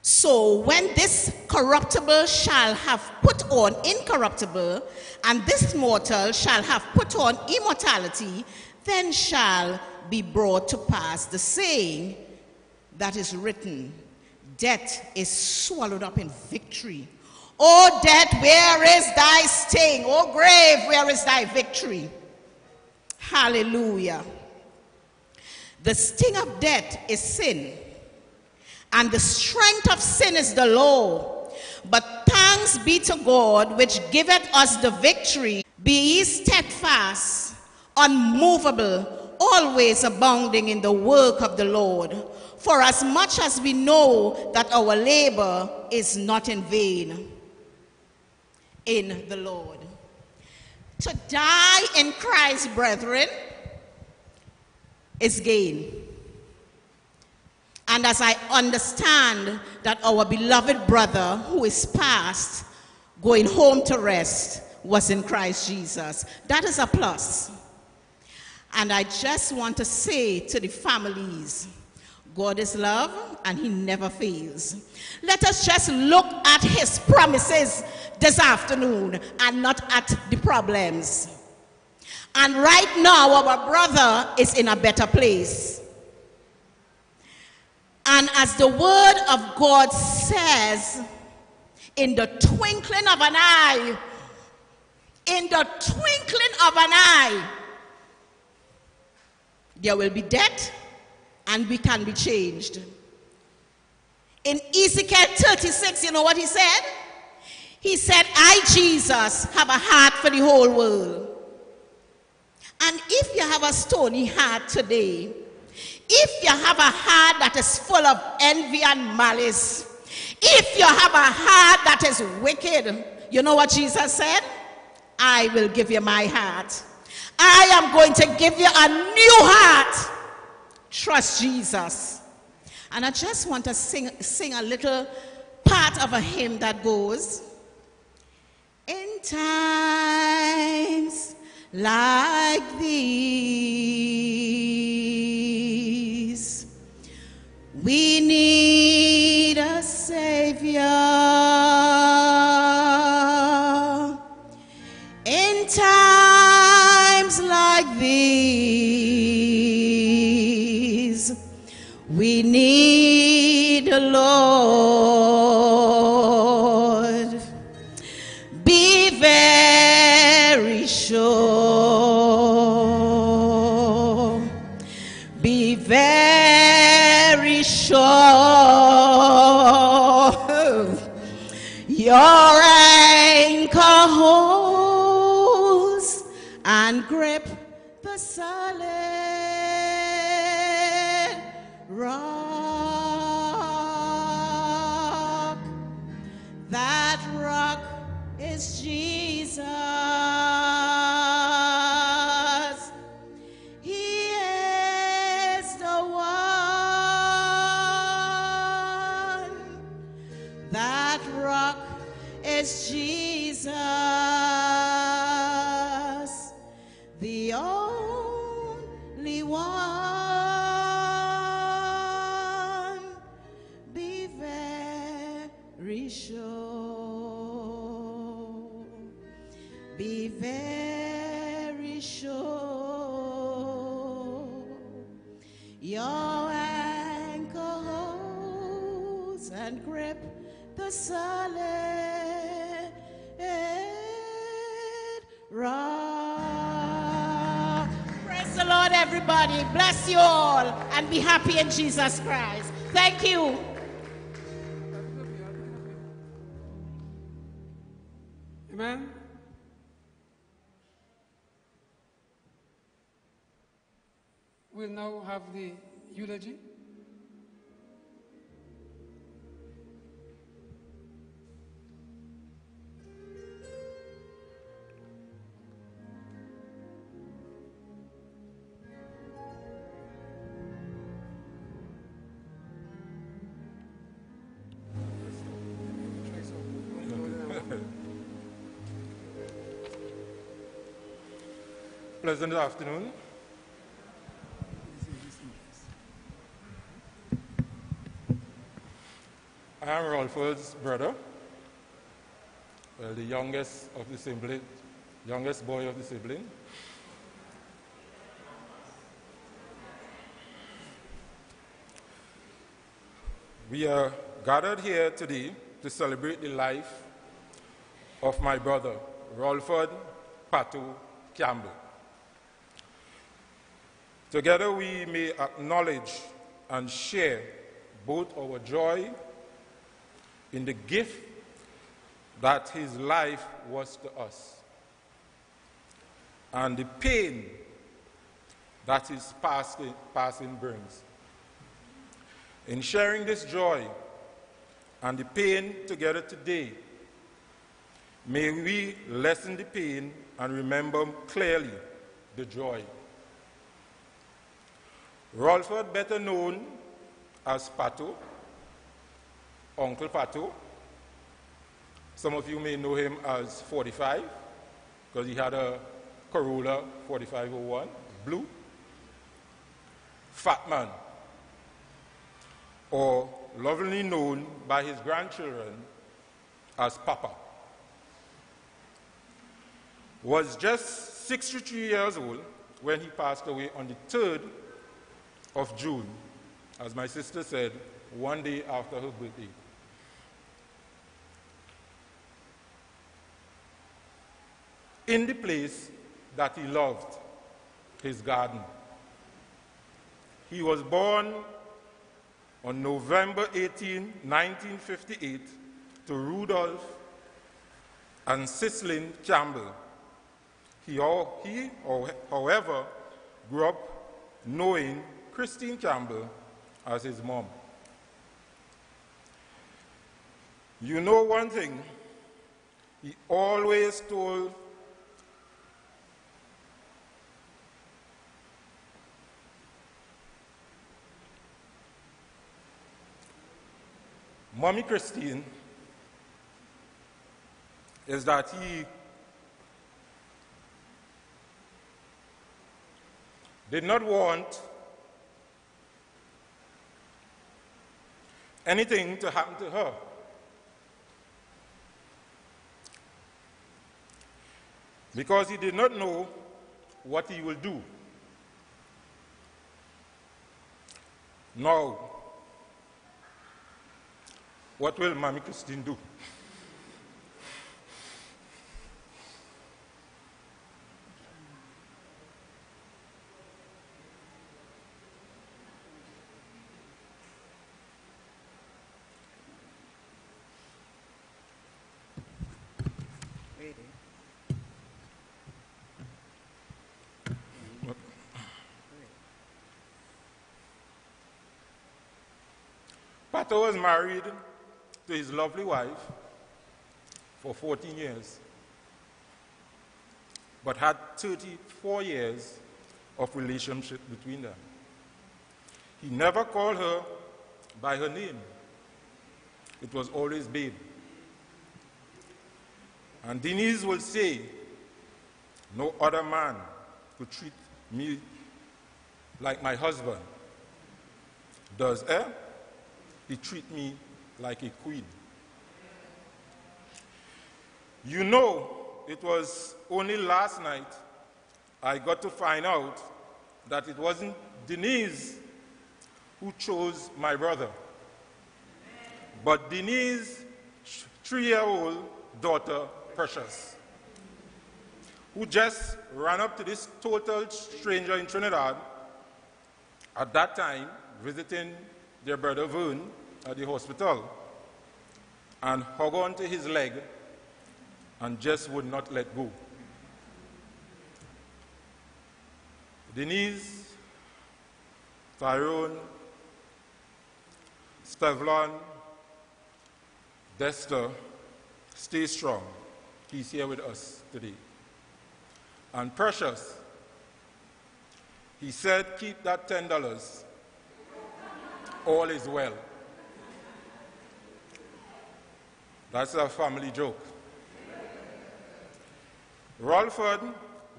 So when this corruptible shall have put on incorruptible, and this mortal shall have put on immortality, then shall be brought to pass the saying that is written Death is swallowed up in victory. O death, where is thy sting? O grave, where is thy victory? Hallelujah. The sting of death is sin, and the strength of sin is the law. But thanks be to God, which giveth us the victory. Be ye steadfast, unmovable, always abounding in the work of the Lord. For as much as we know that our labor is not in vain in the Lord. To die in Christ, brethren, is gain. And as I understand that our beloved brother who is past, going home to rest, was in Christ Jesus, that is a plus. And I just want to say to the families, God is love and he never fails. Let us just look at his promises this afternoon and not at the problems. And right now, our brother is in a better place. And as the word of God says, in the twinkling of an eye, in the twinkling of an eye, there will be death and we can be changed. In Ezekiel 36, you know what he said? He said, I, Jesus, have a heart for the whole world. And if you have a stony heart today, if you have a heart that is full of envy and malice, if you have a heart that is wicked, you know what Jesus said? I will give you my heart. I am going to give you a new heart. Trust Jesus. And I just want to sing, sing a little part of a hymn that goes, In times like these, we need a Savior. We need a Lord. Solid rock. Praise the Lord, everybody. Bless you all and be happy in Jesus Christ. Thank you. Amen. We'll now have the eulogy. Pleasant afternoon. I am Rolford's brother, well, the youngest of the sibling, youngest boy of the sibling. We are gathered here today to celebrate the life of my brother, Rolford Patu Campbell. Together we may acknowledge and share both our joy in the gift that his life was to us and the pain that his passing, passing brings. In sharing this joy and the pain together today, may we lessen the pain and remember clearly the joy. Rolford, better known as Pato, Uncle Pato. Some of you may know him as 45 because he had a Corolla 4501, blue. Fat man. or lovingly known by his grandchildren as Papa, was just 63 years old when he passed away on the 3rd of June, as my sister said, one day after her birthday. In the place that he loved, his garden. He was born on November 18, 1958, to Rudolph and Cislin Campbell. He, he, however, grew up knowing Christine Campbell as his mom. You know one thing, he always told Mommy Christine is that he did not want anything to happen to her. Because he did not know what he will do. Now, what will Mommy Christine do? Pato was married to his lovely wife for 14 years, but had 34 years of relationship between them. He never called her by her name. It was always babe. And Denise will say, no other man could treat me like my husband does, eh? He treat me like a queen. You know, it was only last night I got to find out that it wasn't Denise who chose my brother, but Denise's three year old daughter, Precious, who just ran up to this total stranger in Trinidad at that time visiting their brother Vern at the hospital and hung on to his leg and just would not let go. Denise, Tyrone, Stevlon, Dexter, stay strong. He's here with us today. And Precious, he said, keep that $10. All is well. That's a family joke. Rolford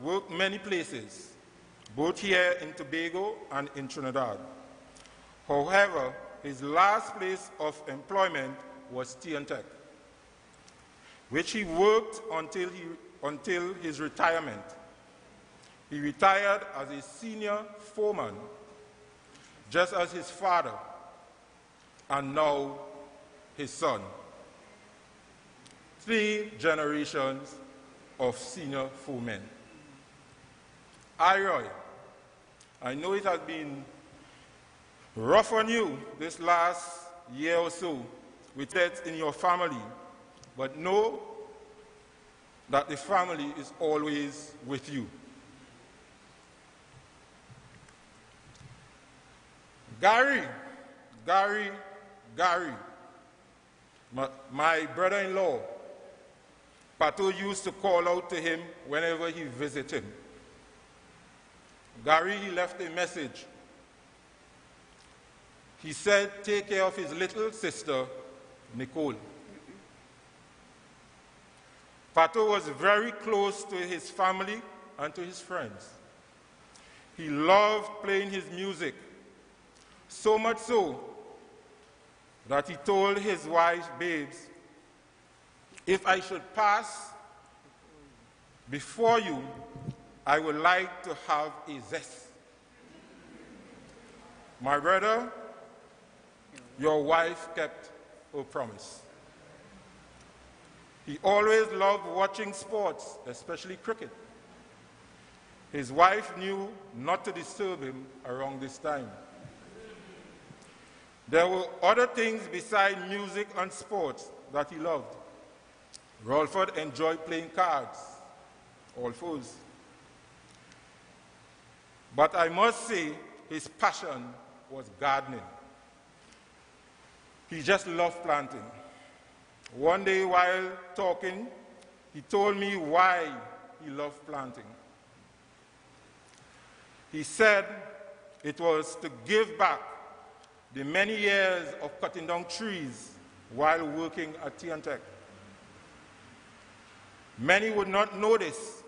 worked many places, both here in Tobago and in Trinidad. However, his last place of employment was T&TEC, which he worked until, he, until his retirement. He retired as a senior foreman, just as his father, and now his son three generations of senior foremen. Iroy, I know it has been rough on you this last year or so with death in your family, but know that the family is always with you. Gary, Gary, Gary, my, my brother in law, Pato used to call out to him whenever he visited. Gary he left a message. He said, take care of his little sister, Nicole. Pato was very close to his family and to his friends. He loved playing his music, so much so that he told his wife, Babes, if I should pass before you, I would like to have a zest. My brother, your wife kept her promise. He always loved watching sports, especially cricket. His wife knew not to disturb him around this time. There were other things besides music and sports that he loved. Rolford enjoyed playing cards, all fours. But I must say, his passion was gardening. He just loved planting. One day while talking, he told me why he loved planting. He said it was to give back the many years of cutting down trees while working at T&TEC. Many would not this,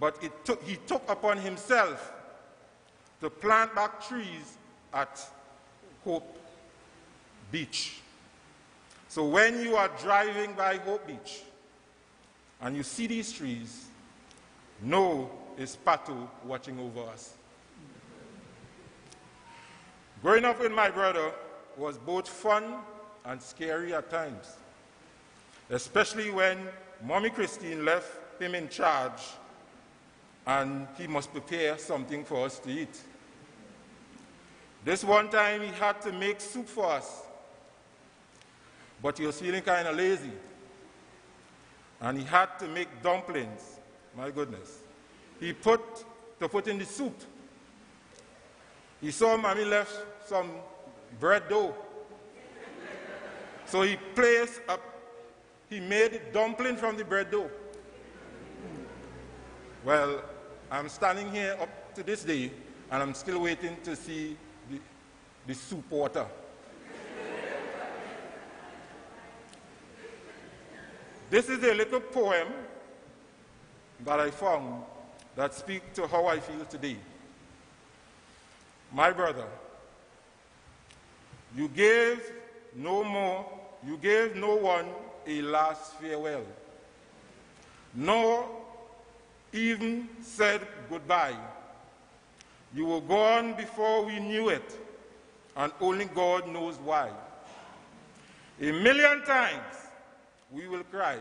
but took, he took upon himself to plant back trees at Hope Beach. So when you are driving by Hope Beach and you see these trees, know it's Pato watching over us. Growing up with my brother was both fun and scary at times, especially when Mommy Christine left him in charge and he must prepare something for us to eat. This one time he had to make soup for us, but he was feeling kind of lazy. And he had to make dumplings. My goodness. He put to put in the soup. He saw mommy left some bread dough. So he placed up, he made dumpling from the bread dough. Well, I'm standing here up to this day, and I'm still waiting to see the, the soup water. this is a little poem that I found that speaks to how I feel today. My brother, you gave no more, you gave no one a last farewell, nor even said goodbye. You were gone before we knew it, and only God knows why. A million times we will cry.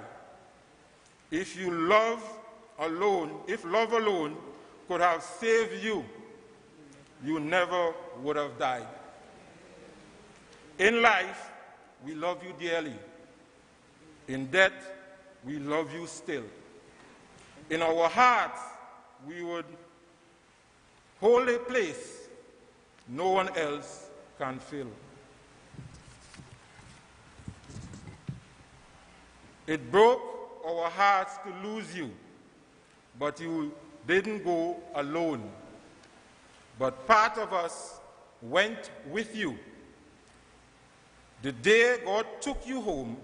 If you love alone, if love alone could have saved you, you never would have died. In life, we love you dearly. In death, we love you still. In our hearts, we would hold a place no one else can fill. It broke our hearts to lose you, but you didn't go alone but part of us went with you. The day God took you home,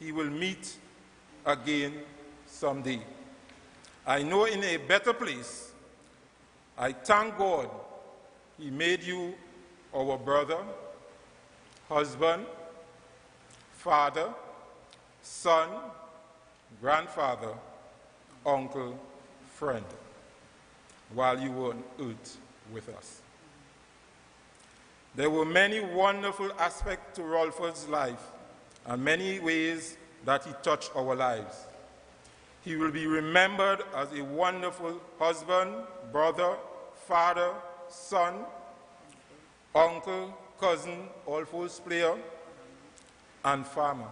He will meet again someday. I know in a better place. I thank God He made you our brother, husband, father, son, grandfather, uncle, friend, while you were on earth with us. There were many wonderful aspects to Rolford's life and many ways that he touched our lives. He will be remembered as a wonderful husband, brother, father, son, uncle, cousin, all fours player, and farmer,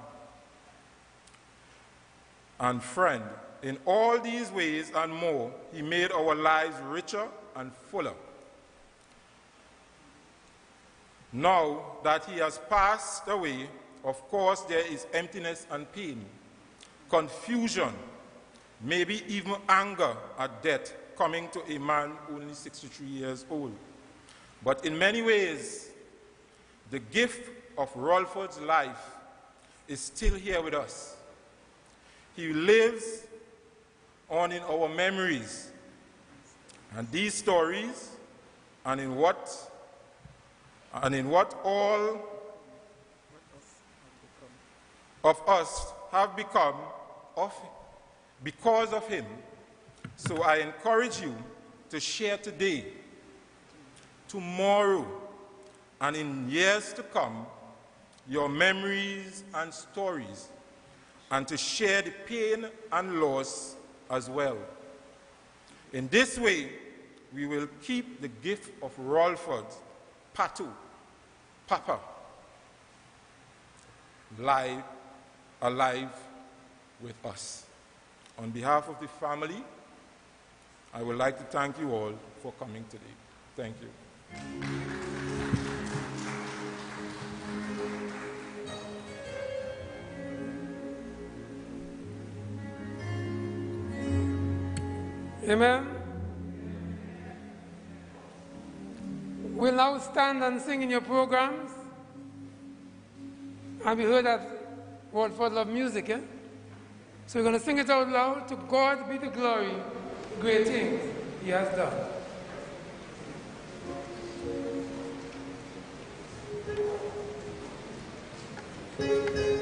and friend. In all these ways and more, he made our lives richer and fuller. Now that he has passed away, of course, there is emptiness and pain, confusion, maybe even anger at death coming to a man only 63 years old. But in many ways, the gift of Rolford's life is still here with us. He lives on in our memories. And these stories, and in what and in what all of us have become of because of him. So I encourage you to share today, tomorrow, and in years to come your memories and stories, and to share the pain and loss as well. In this way, we will keep the gift of Rolford, Patu, Papa, live, alive with us. On behalf of the family, I would like to thank you all for coming today. Thank you. Amen. We'll now stand and sing in your programs. And we heard that word for love music, eh? So we're going to sing it out loud. To God be the glory, great things He has done. To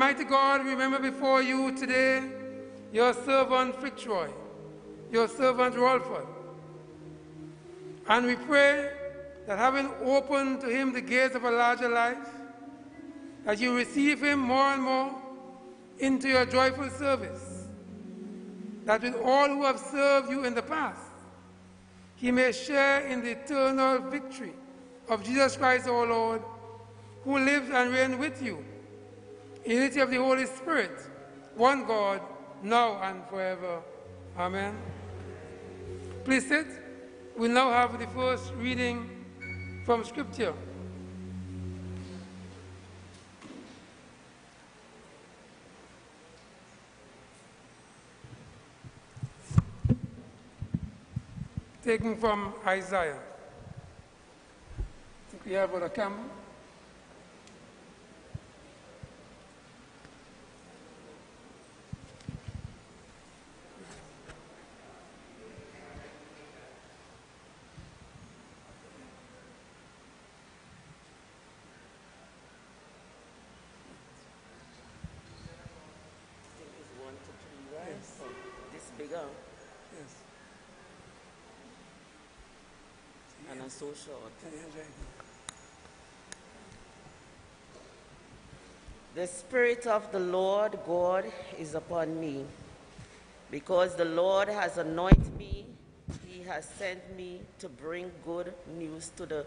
Almighty God, remember before you today your servant Fitzroy, your servant Rolford. And we pray that having opened to him the gates of a larger life, that you receive him more and more into your joyful service, that with all who have served you in the past, he may share in the eternal victory of Jesus Christ our Lord, who lives and reigns with you, unity of the Holy Spirit, one God, now and forever. Amen. Please sit. We now have the first reading from Scripture. Taken from Isaiah. I think we have. one to three, right? Oh, This bigger. Yes. And I'm so short. The Spirit of the Lord God is upon me, because the Lord has anointed me. He has sent me to bring good news to the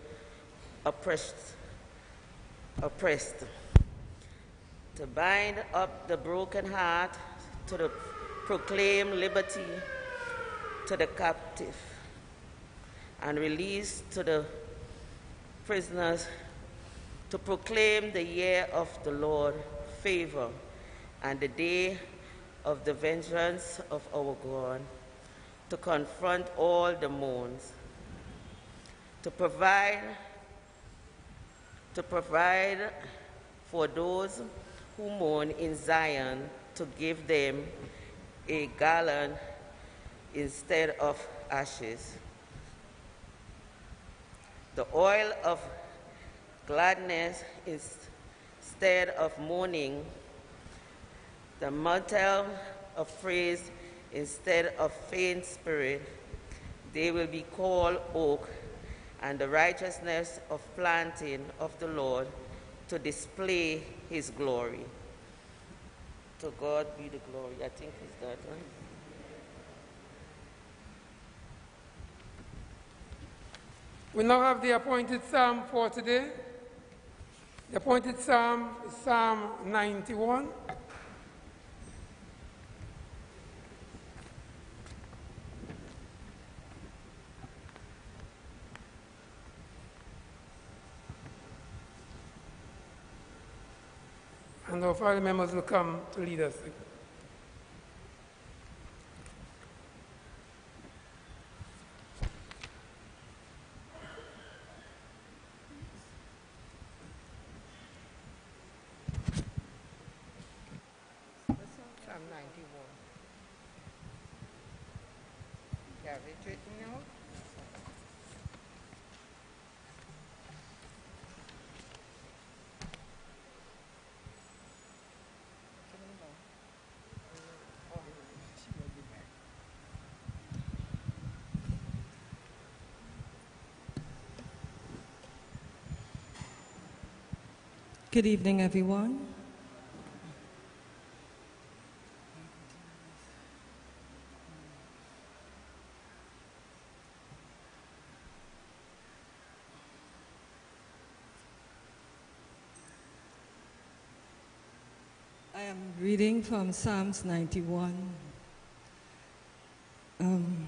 oppressed, oppressed, to bind up the broken heart, to the proclaim liberty to the captive, and release to the prisoners to proclaim the year of the Lord favor and the day of the vengeance of our God, to confront all the mourns, to provide to provide for those who mourn in Zion, to give them a garland instead of ashes, the oil of gladness instead of mourning, the mantle of praise instead of faint spirit. They will be called oak and the righteousness of planting of the Lord to display his glory. To God be the glory. I think it's that, right? We now have the appointed psalm for today. The appointed psalm is Psalm 91. And our family members will come to lead us. Psalm 91. You have it written out? Good evening, everyone. I am reading from Psalms 91. Um,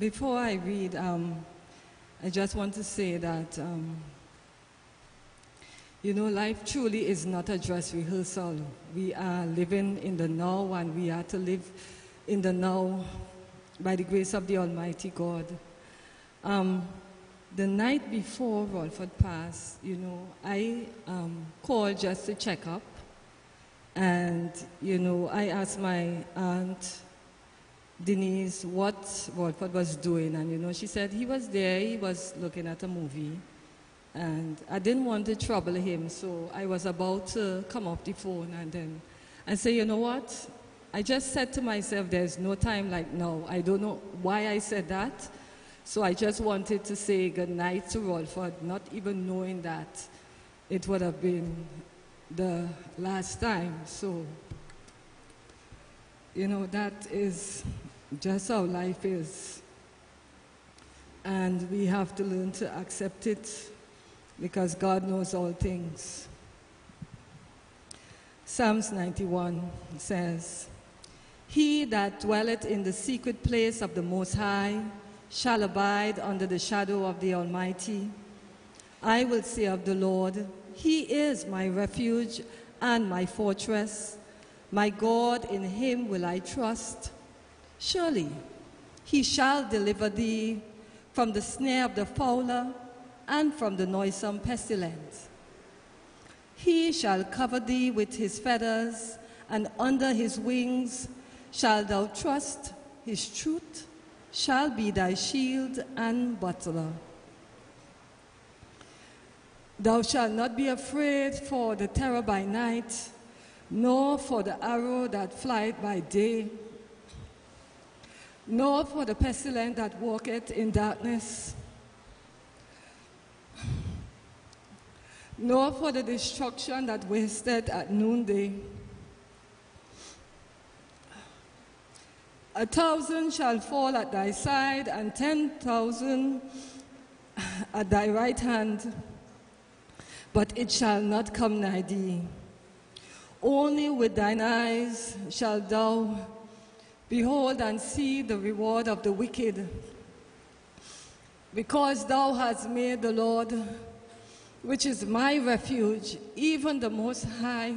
before I read, um, I just want to say that, um, you know, life truly is not a dress rehearsal. We are living in the now and we are to live in the now by the grace of the Almighty God. Um, the night before Rolford passed, you know, I um, called just to check up. And, you know, I asked my aunt, Denise, what Rolford was doing. And, you know, she said he was there, he was looking at a movie. And I didn't want to trouble him, so I was about to come off the phone and then I say, you know what? I just said to myself, there's no time like now. I don't know why I said that, So I just wanted to say good night to Rolford, not even knowing that it would have been the last time. So, you know, that is just how life is. And we have to learn to accept it because God knows all things. Psalms 91 says, He that dwelleth in the secret place of the Most High shall abide under the shadow of the Almighty. I will say of the Lord, He is my refuge and my fortress. My God, in Him will I trust. Surely He shall deliver thee from the snare of the fowler and from the noisome pestilence. He shall cover thee with his feathers, and under his wings shalt thou trust. His truth shall be thy shield and buckler. Thou shalt not be afraid for the terror by night, nor for the arrow that flieth by day, nor for the pestilence that walketh in darkness, nor for the destruction that wasted at noonday. A thousand shall fall at thy side, and ten thousand [LAUGHS] at thy right hand, but it shall not come nigh thee. Only with thine eyes shalt thou behold and see the reward of the wicked. Because thou hast made the Lord which is my refuge, even the Most High,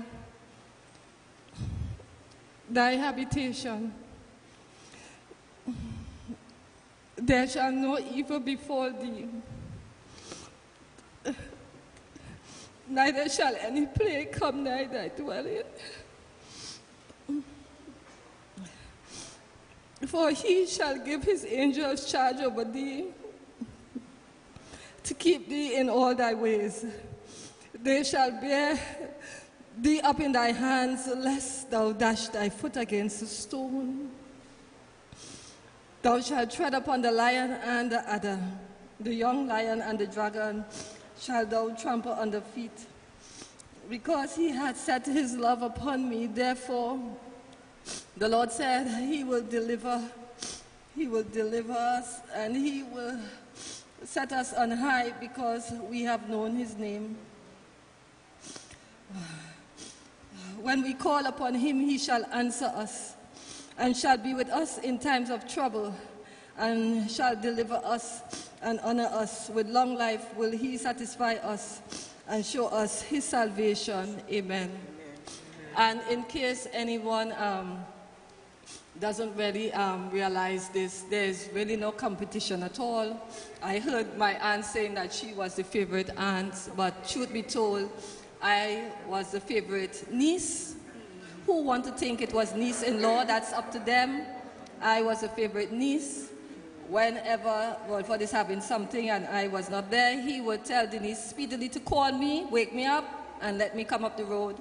thy habitation. There shall no evil befall thee, neither shall any plague come nigh thy dwelling. For he shall give his angels charge over thee to keep thee in all thy ways. They shall bear thee up in thy hands, lest thou dash thy foot against a stone. Thou shalt tread upon the lion and the adder, the young lion and the dragon shalt thou trample under feet. Because he hath set his love upon me, therefore the Lord said he will deliver, he will deliver us, and he will set us on high because we have known his name. When we call upon him, he shall answer us and shall be with us in times of trouble and shall deliver us and honor us. With long life will he satisfy us and show us his salvation. Amen. And in case anyone um, doesn't really um, realize this, there's really no competition at all. I heard my aunt saying that she was the favorite aunt, but truth be told, I was the favorite niece. Who want to think it was niece-in-law? That's up to them. I was a favorite niece. Whenever Rolford is having something and I was not there, he would tell Denise speedily to call me, wake me up, and let me come up the road.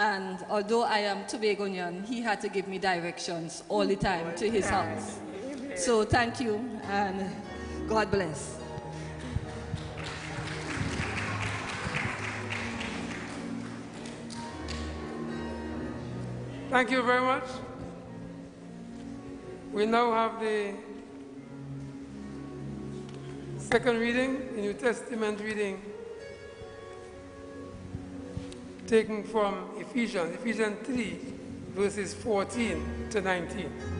And although I am Tobagonian, he had to give me directions all the time to his house. So thank you and God bless. Thank you very much. We now have the second reading, the New Testament reading taken from Ephesians, Ephesians 3, verses 14 to 19.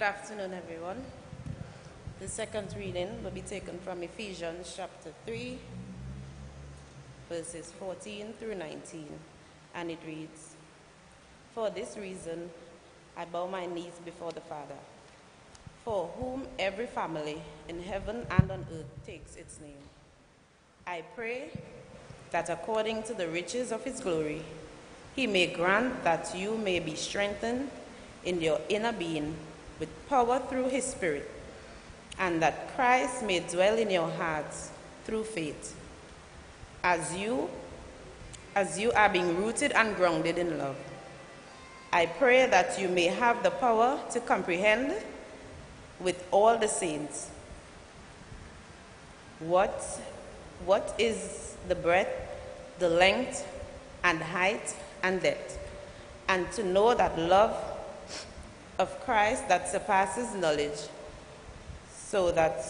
Good afternoon, everyone. The second reading will be taken from Ephesians chapter 3, verses 14 through 19, and it reads, For this reason I bow my knees before the Father, for whom every family in heaven and on earth takes its name. I pray that according to the riches of his glory, he may grant that you may be strengthened in your inner being with power through his Spirit, and that Christ may dwell in your hearts through faith. As you, as you are being rooted and grounded in love, I pray that you may have the power to comprehend with all the saints what, what is the breadth, the length, and height, and depth, and to know that love of Christ that surpasses knowledge, so that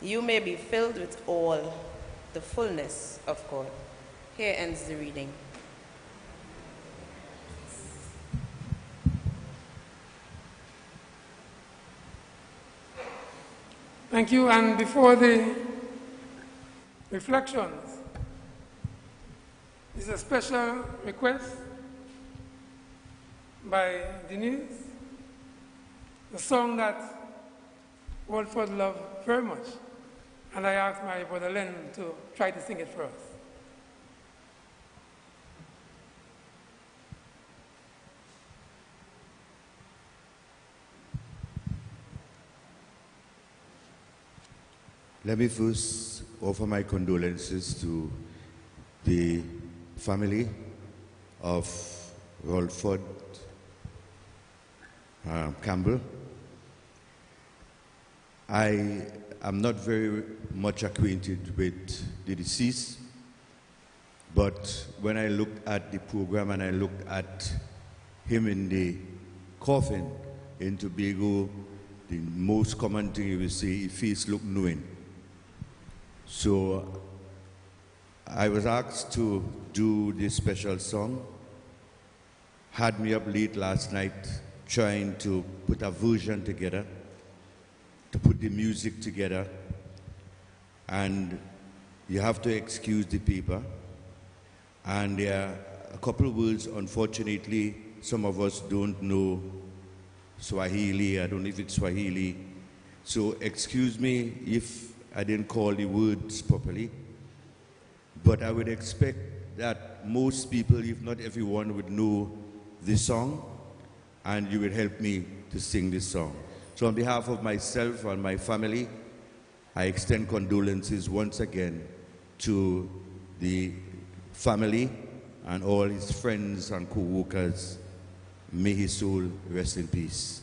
you may be filled with all the fullness of God. Here ends the reading. Thank you. And before the reflections, is a special request by Denise, the song that Rolford loved very much. And I asked my brother Len to try to sing it for us. Let me first offer my condolences to the family of Rolford uh, Campbell. I am not very much acquainted with the deceased, but when I looked at the program and I looked at him in the coffin in Tobago, the most common thing you will see, his face looked knowing. So I was asked to do this special song. Had me up late last night trying to put a version together, to put the music together. And you have to excuse the people. And there are a couple of words, unfortunately, some of us don't know Swahili. I don't know if it's Swahili. So excuse me if I didn't call the words properly. But I would expect that most people, if not everyone, would know this song, and you will help me to sing this song. So, on behalf of myself and my family, I extend condolences once again to the family and all his friends and co workers. May his soul rest in peace.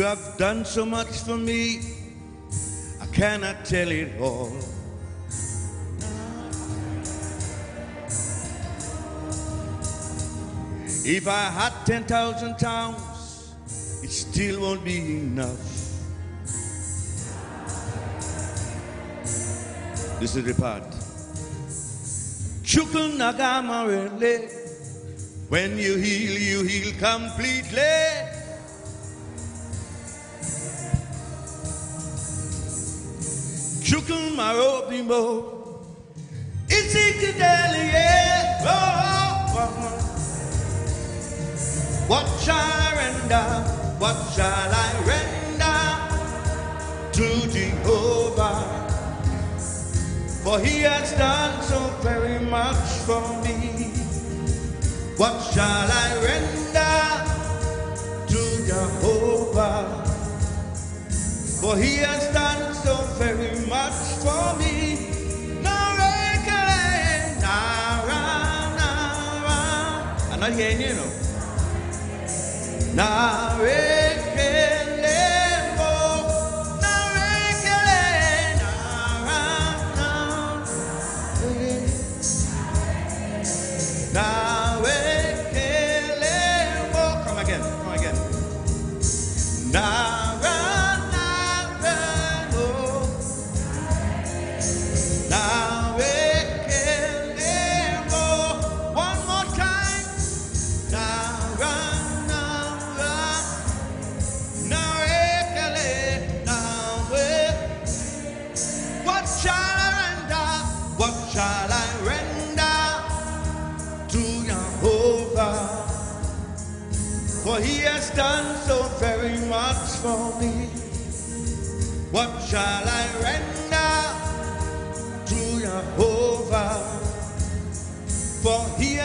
You have done so much for me, I cannot tell it all. If I had 10,000 towns, it still won't be enough. This is the part. Chukun Nagamarele. When you heal, you heal completely. Chukun Marobimo. It's Ikadelia. Oh, oh, oh, oh. What shall I render? What shall I render to Jehovah? For he has done so very much for me. What shall I render to Jehovah? For he has done nara. I'm done so very much for me. What shall I render to Jehovah? For he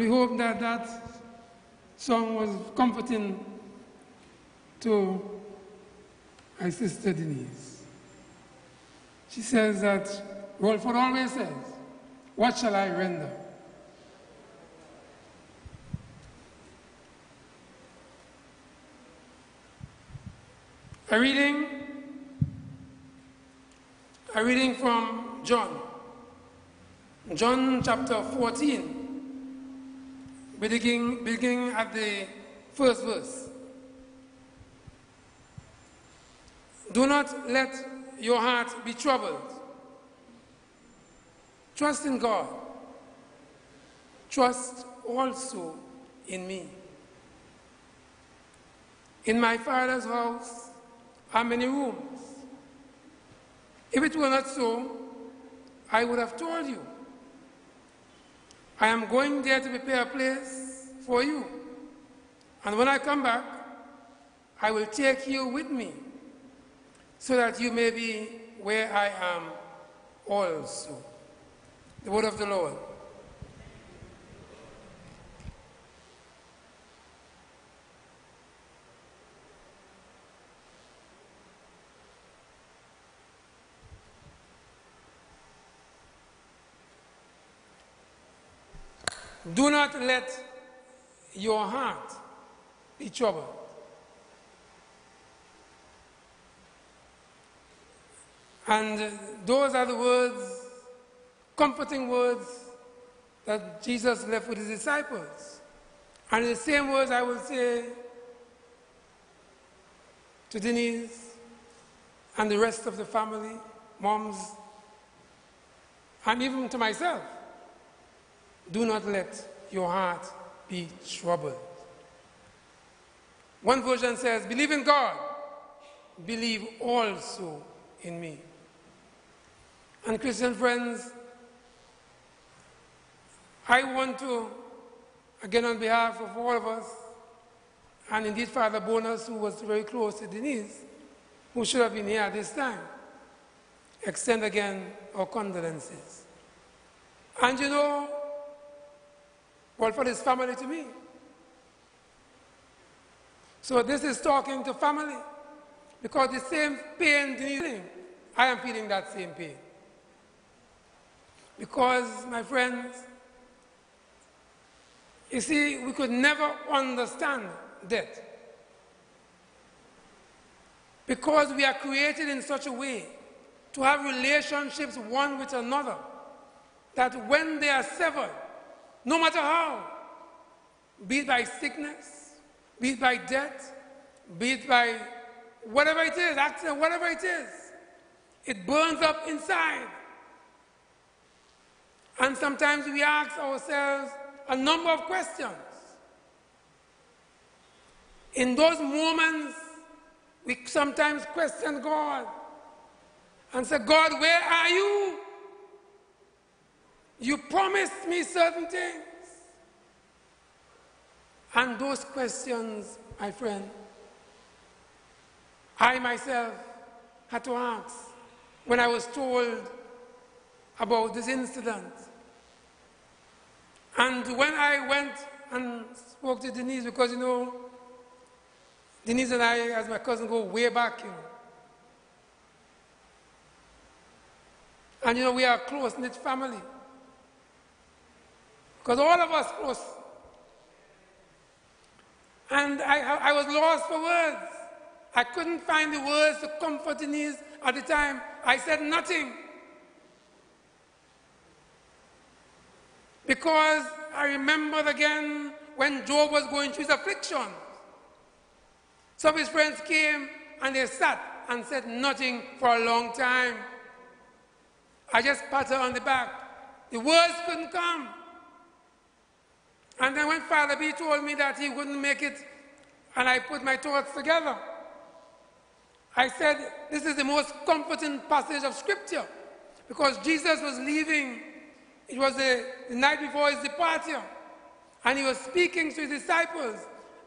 And we hope that that song was comforting to my sister Denise. She says that Rolford always says, What shall I render? A reading, a reading from John, John chapter 14, beginning, beginning at the first verse. Do not let your heart be troubled. Trust in God. Trust also in me. In my Father's house are many rooms. If it were not so, I would have told you. I am going there to prepare a place for you. And when I come back, I will take you with me, so that you may be where I am also. The word of the Lord. Do not let your heart be troubled. And those are the words, comforting words, that Jesus left with his disciples. And the same words I will say to Denise and the rest of the family, moms, and even to myself. Do not let your heart be troubled. One version says, Believe in God, believe also in me. And Christian friends, I want to, again on behalf of all of us, and indeed Father Bonus, who was very close to Denise, who should have been here at this time, extend again our condolences. And you know, well, for his family to me. So this is talking to family. Because the same pain feeling, I am feeling that same pain. Because, my friends, you see, we could never understand death. Because we are created in such a way to have relationships one with another that when they are severed, no matter how, be it by sickness, be it by death, be it by whatever it is, accident, whatever it is, it burns up inside. And sometimes we ask ourselves a number of questions. In those moments, we sometimes question God and say, God, where are you? You promised me certain things. And those questions, my friend, I myself had to ask when I was told about this incident. And when I went and spoke to Denise because, you know, Denise and I, as my cousin, go way back, you know. And, you know, we are a close-knit family. Because all of us close. And I, I was lost for words. I couldn't find the words to comfort Denise at the time. I said nothing. Because I remembered again when Job was going through his affliction. Some of his friends came and they sat and said nothing for a long time. I just pat her on the back. The words couldn't come. And then when Father B told me that he wouldn't make it, and I put my thoughts together, I said, This is the most comforting passage of Scripture because Jesus was leaving. It was the, the night before his departure, and he was speaking to his disciples,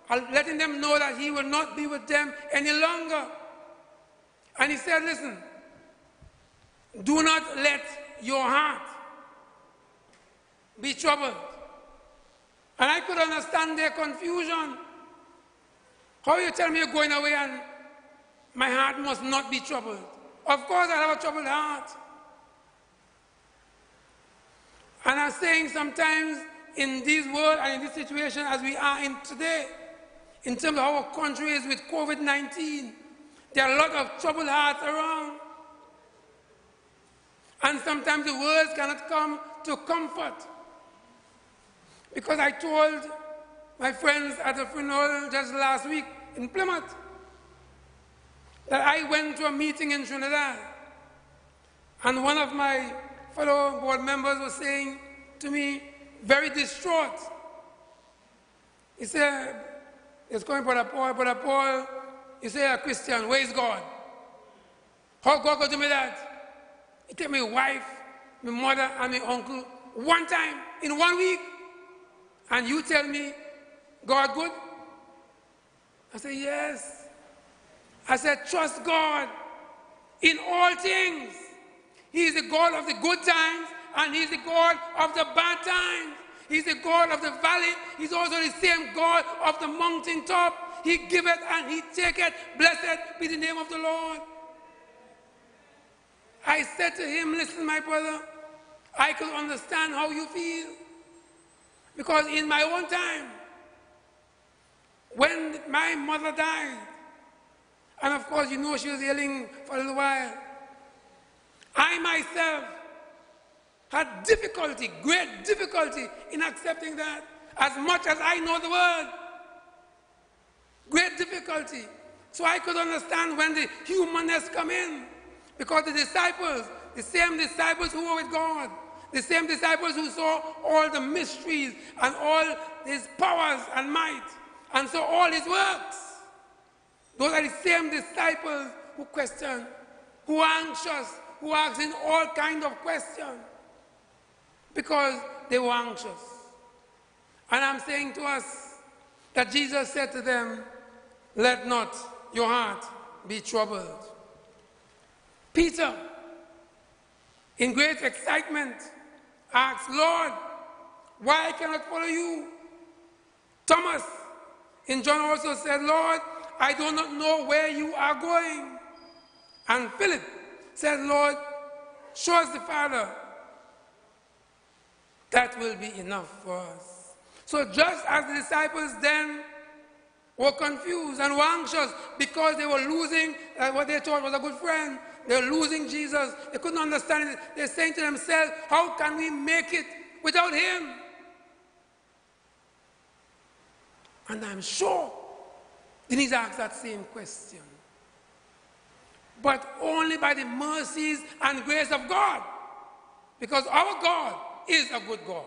uh, letting them know that he will not be with them any longer. And he said, Listen, do not let your heart be troubled. And I could understand their confusion. How you tell me you're going away and my heart must not be troubled? Of course I have a troubled heart. And I'm saying sometimes in this world and in this situation as we are in today, in terms of our country is with COVID-19, there are a lot of troubled hearts around. And sometimes the words cannot come to comfort. Because I told my friends at a funeral just last week in Plymouth that I went to a meeting in Trinidad and one of my fellow board members was saying to me, very distraught, he said, it's going Brother Paul, Brother Paul, he said, a Christian, where is God? How God could do me that? He took my wife, my mother, and my uncle one time in one week. And you tell me, God good? I said, yes. I said, trust God in all things. He is the God of the good times and He's the God of the bad times. He's the God of the valley. He's also the same God of the mountain top. He giveth and He taketh. Blessed be the name of the Lord. I said to him, listen, my brother, I could understand how you feel. Because in my own time, when my mother died, and of course you know she was ailing for a little while, I myself had difficulty, great difficulty in accepting that as much as I know the word. Great difficulty. So I could understand when the humanness come in. Because the disciples, the same disciples who were with God, the same disciples who saw all the mysteries and all his powers and might, and saw all his works. Those are the same disciples who question, who are anxious, who are asking all kinds of questions because they were anxious. And I'm saying to us that Jesus said to them, Let not your heart be troubled. Peter, in great excitement, asked, Lord, why I cannot follow you? Thomas in John also said, Lord, I do not know where you are going. And Philip said, Lord, show us the Father. That will be enough for us. So just as the disciples then were confused and were anxious because they were losing uh, what they thought was a good friend, they were losing Jesus. They couldn't understand it. They're saying to themselves, how can we make it without him? And I'm sure Denise ask that same question. But only by the mercies and grace of God. Because our God is a good God.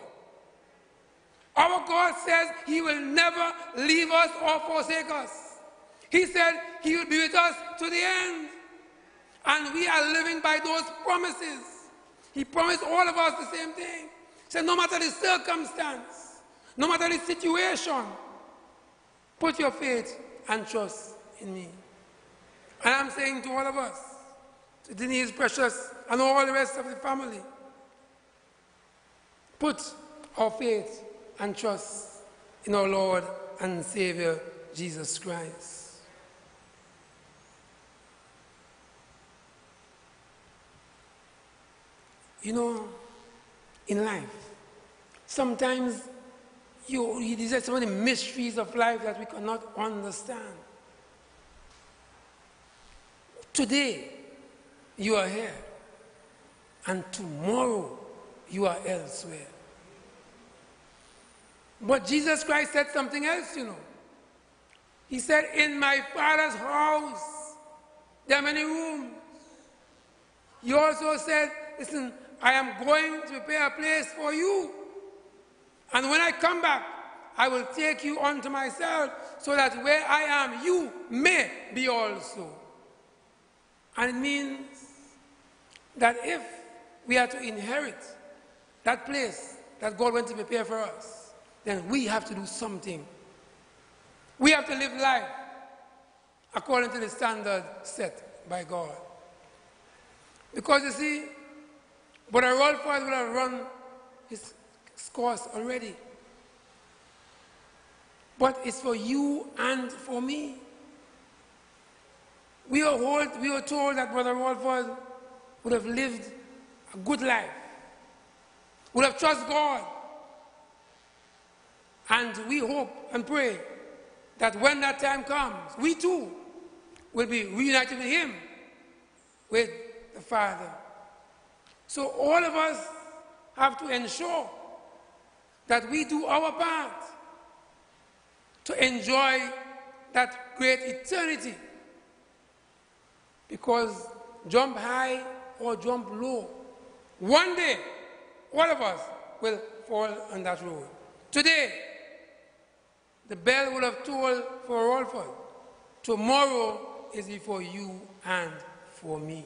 Our God says he will never leave us or forsake us. He said he will be with us to the end. And we are living by those promises. He promised all of us the same thing. He said, no matter the circumstance, no matter the situation, put your faith and trust in me. And I'm saying to all of us, to Denise Precious and all the rest of the family, put our faith and trust in our Lord and Savior Jesus Christ. You know, in life, sometimes you, you of the mysteries of life that we cannot understand. Today, you are here, and tomorrow, you are elsewhere. But Jesus Christ said something else, you know. He said, In my Father's house, there are many rooms. He also said, Listen, I am going to prepare a place for you. And when I come back, I will take you unto myself, so that where I am, you may be also. And it means that if we are to inherit that place that God went to prepare for us, then we have to do something. We have to live life according to the standard set by God. Because you see, Brother Rolford would have run his course already. But it's for you and for me. We are, told, we are told that Brother Rolford would have lived a good life, would have trusted God. And we hope and pray that when that time comes, we too will be reunited with Him, with the Father. So all of us have to ensure that we do our part to enjoy that great eternity. Because jump high or jump low, one day all of us will fall on that road. Today, the bell will have tolled for all of us. Tomorrow is for you and for me.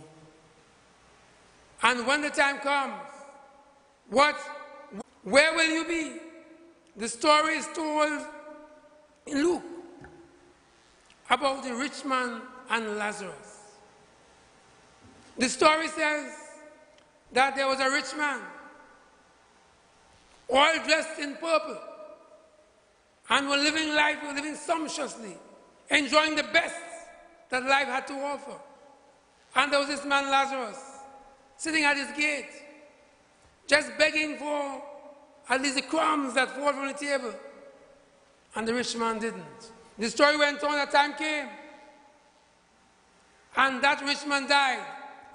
And when the time comes, what, where will you be? The story is told in Luke about the rich man and Lazarus. The story says that there was a rich man, all dressed in purple, and were living life, were living sumptuously, enjoying the best that life had to offer. And there was this man, Lazarus, sitting at his gate, just begging for at least the crumbs that fall from the table. And the rich man didn't. The story went on, that time came. And that rich man died.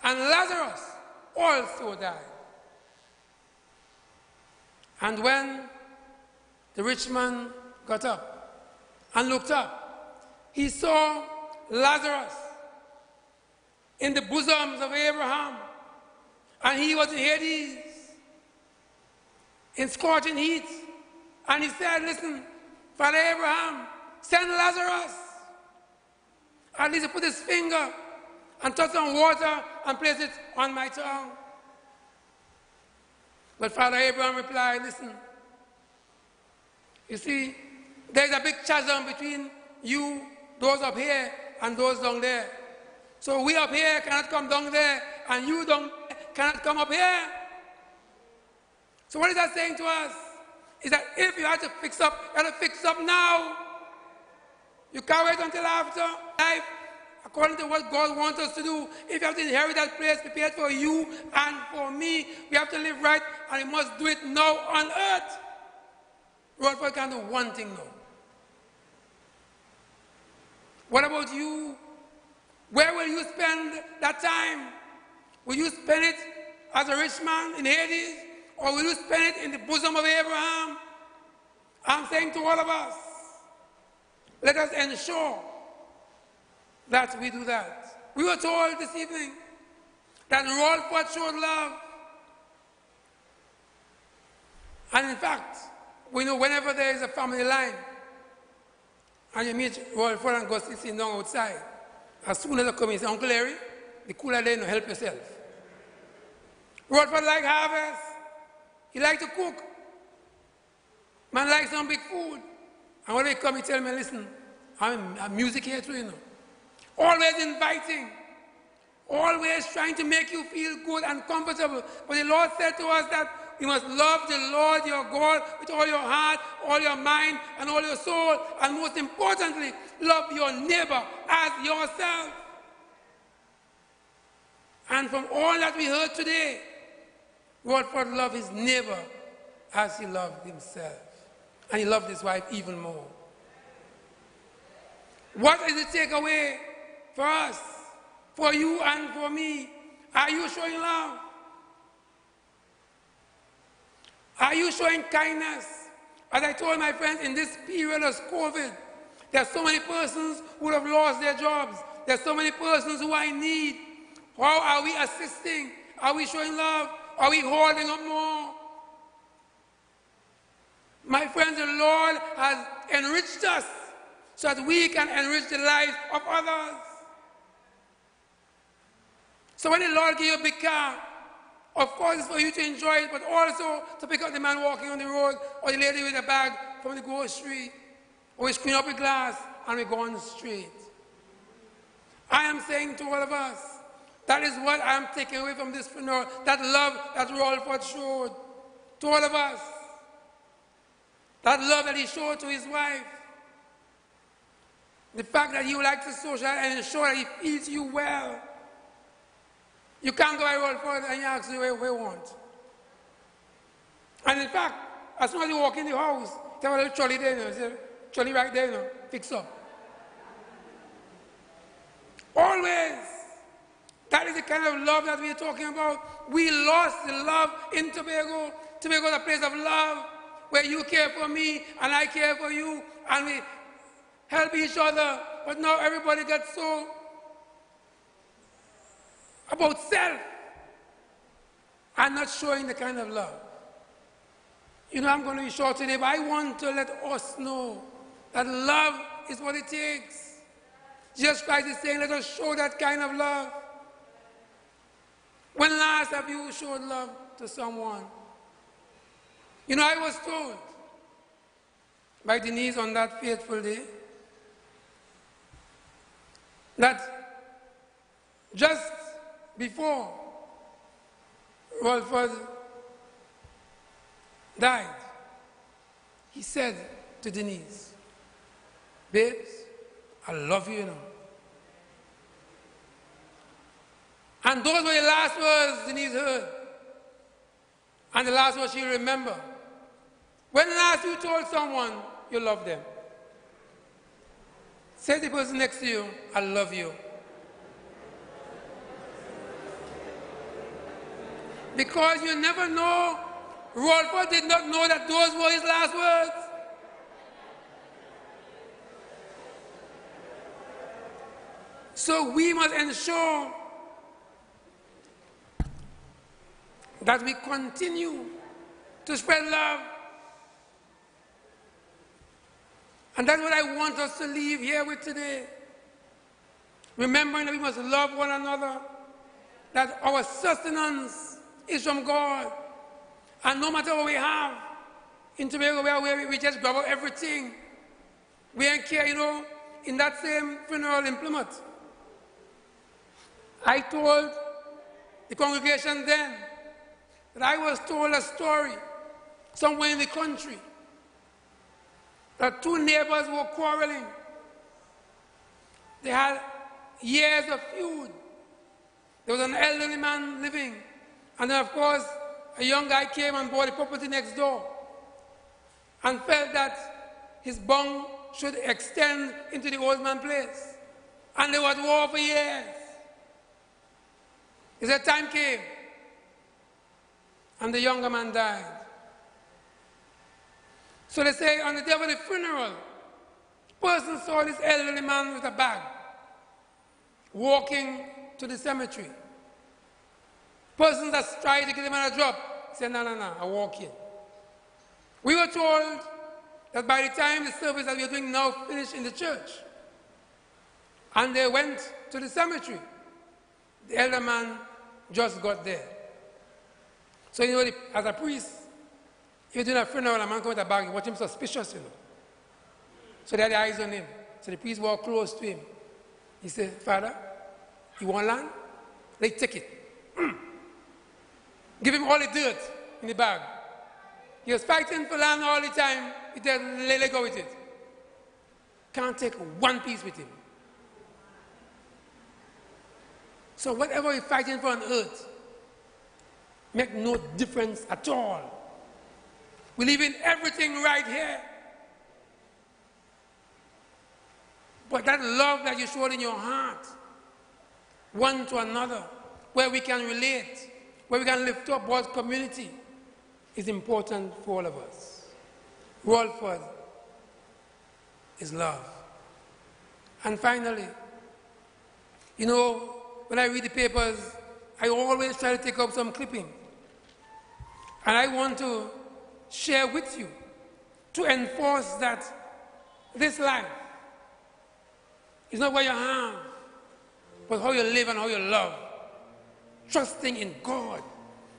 And Lazarus also died. And when the rich man got up and looked up, he saw Lazarus in the bosoms of Abraham and he was in Hades in scorching heat. And he said, Listen, Father Abraham, send Lazarus. At least he put his finger and touch some water and place it on my tongue. But Father Abraham replied, Listen, you see, there's a big chasm between you, those up here, and those down there. So we up here cannot come down there, and you down cannot come up here. So what is that saying to us? Is that if you have to fix up, you to fix up now. You can't wait until after life, according to what God wants us to do. If you have to inherit that place prepared for you and for me, we have to live right and we must do it now on earth. Rolford can do one thing now. What about you? Where will you spend that time? Will you spend it as a rich man in Hades? Or will you spend it in the bosom of Abraham? I'm saying to all of us, let us ensure that we do that. We were told this evening that Rolford showed love. And in fact, we know whenever there is a family line and you meet Rolford and go sitting down outside, as soon as they come in, say, Uncle Larry, the cooler there, no help yourself. Rolford like harvest. He like to cook. Man like some big food. And when they come, he tell me, listen, I'm a music here too, you know. Always inviting. Always trying to make you feel good and comfortable. But the Lord said to us that You must love the Lord your God with all your heart, all your mind, and all your soul. And most importantly, love your neighbor as yourself. And from all that we heard today, Rolford loved his neighbor as he loved himself. And he loved his wife even more. What is the takeaway for us, for you and for me? Are you showing love? Are you showing kindness? As I told my friends, in this period of COVID, there are so many persons who have lost their jobs. There are so many persons who are in need. How are we assisting? Are we showing love? Are we holding up more? My friends, the Lord has enriched us so that we can enrich the lives of others. So when the Lord gives you a big car, of course it's for you to enjoy it, but also to pick up the man walking on the road or the lady with a bag from the grocery, or we screen up a glass and we go on the street. I am saying to all of us, that is what I am taking away from this funeral, that love that Rolford showed to all of us. That love that he showed to his wife. The fact that he would like to socialize and ensure that he feels you well. You can't go roll for and you ask you where you want. And in fact, as soon as you walk in the house, was a little trolley there, you know, say, trolley right there, you know, fix up. Always. That is the kind of love that we're talking about. We lost the love in Tobago. Tobago is a place of love where you care for me and I care for you and we help each other. But now everybody gets so about self and not showing the kind of love. You know, I'm going to be short today, but I want to let us know that love is what it takes. Jesus Christ is saying, let us show that kind of love. When last have you showed love to someone? You know, I was told by Denise on that fateful day that just before Rolford died, he said to Denise, Babes, I love you, you know. And those were the last words Denise heard. And the last words she remembered. When last you told someone you love them? Say to the person next to you, I love you. Because you never know. Rolford did not know that those were his last words. So we must ensure that we continue to spread love. And that's what I want us to leave here with today. Remembering that we must love one another, that our sustenance is from God. And no matter what we have, in Tobago, where we just grab everything. We ain't care, you know, in that same funeral in Plymouth. I told the congregation then that I was told a story somewhere in the country that two neighbors were quarreling. They had years of feud. There was an elderly man living, and then, of course, a young guy came and bought the property next door and felt that his bung should extend into the old man's place. And there was war for years. He said, time came and the younger man died. So they say on the day of the funeral, person saw this elderly man with a bag walking to the cemetery. Person that tried to get him a drop said, no, no, no, I walk in. We were told that by the time the service that we are doing now finished in the church, and they went to the cemetery, the elder man just got there. So, you know, as a priest, if you're doing a funeral a man comes with a bag, you watch him suspicious, you know. So they had eyes on him. So the priest walked close to him. He said, Father, you want land? They take it. [CLEARS THROAT] Give him all the dirt in the bag. He was fighting for land all the time. He said, let, let go with it. Can't take one piece with him. So whatever you're fighting for on earth, make no difference at all. We live in everything right here. But that love that you show in your heart, one to another, where we can relate, where we can lift up God's community, is important for all of us. Rolford is love. And finally, you know, when I read the papers, I always try to take up some clipping. And I want to share with you to enforce that this life is not what you have, but how you live and how you love. Trusting in God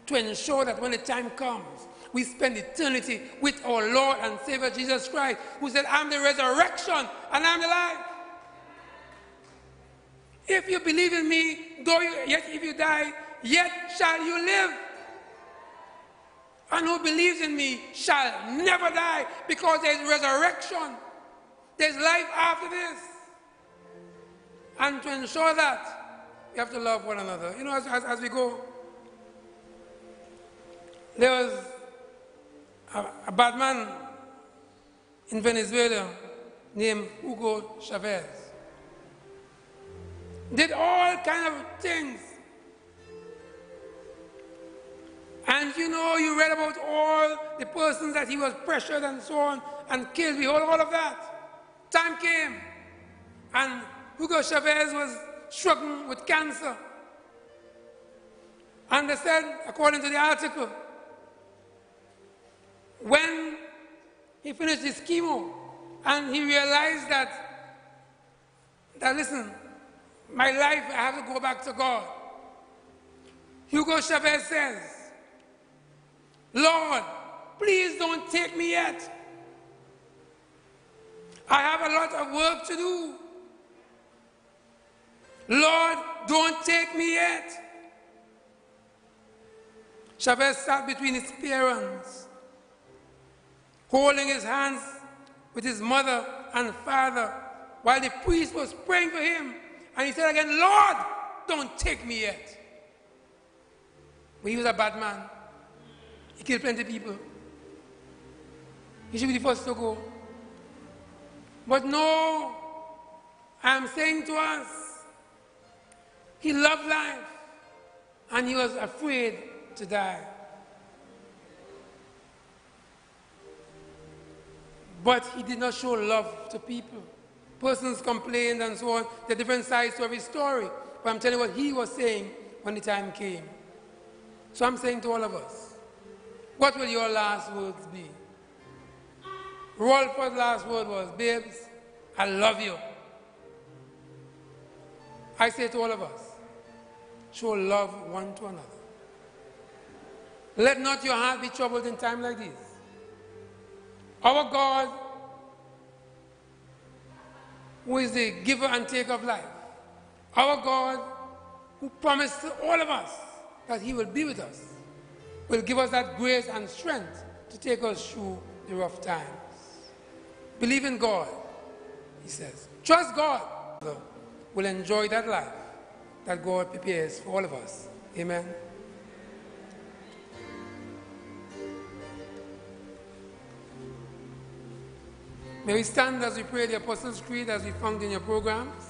to ensure that when the time comes, we spend eternity with our Lord and Savior Jesus Christ, who said, I'm the resurrection and I'm the life. If you believe in me, though you, yet if you die, yet shall you live. And who believes in me shall never die because there's resurrection. There's life after this. And to ensure that, you have to love one another. You know, as, as, as we go, there was a, a bad man in Venezuela named Hugo Chavez. Did all kind of things. And you know, you read about all the persons that he was pressured and so on and killed. Behold, all of that. Time came, and Hugo Chavez was stricken with cancer. And they said, according to the article, when he finished his chemo and he realized that, that listen, my life, I have to go back to God. Hugo Chavez says, Lord, please don't take me yet. I have a lot of work to do. Lord, don't take me yet. Chavez sat between his parents, holding his hands with his mother and father while the priest was praying for him. And he said again, Lord, don't take me yet. But he was a bad man. He killed plenty of people. He should be the first to go. But no, I'm saying to us, he loved life and he was afraid to die. But he did not show love to people. Persons complained and so on. There are different sides to every story. But I'm telling you what he was saying when the time came. So I'm saying to all of us, what will your last words be? Rolford's last word was, babes, I love you. I say to all of us, show love one to another. Let not your heart be troubled in time like this. Our God, who is the giver and taker of life, our God, who promised all of us that He will be with us, will give us that grace and strength to take us through the rough times. Believe in God, He says. Trust God. We'll enjoy that life that God prepares for all of us. Amen. May we stand as we pray the Apostles' Creed as we found in your programs.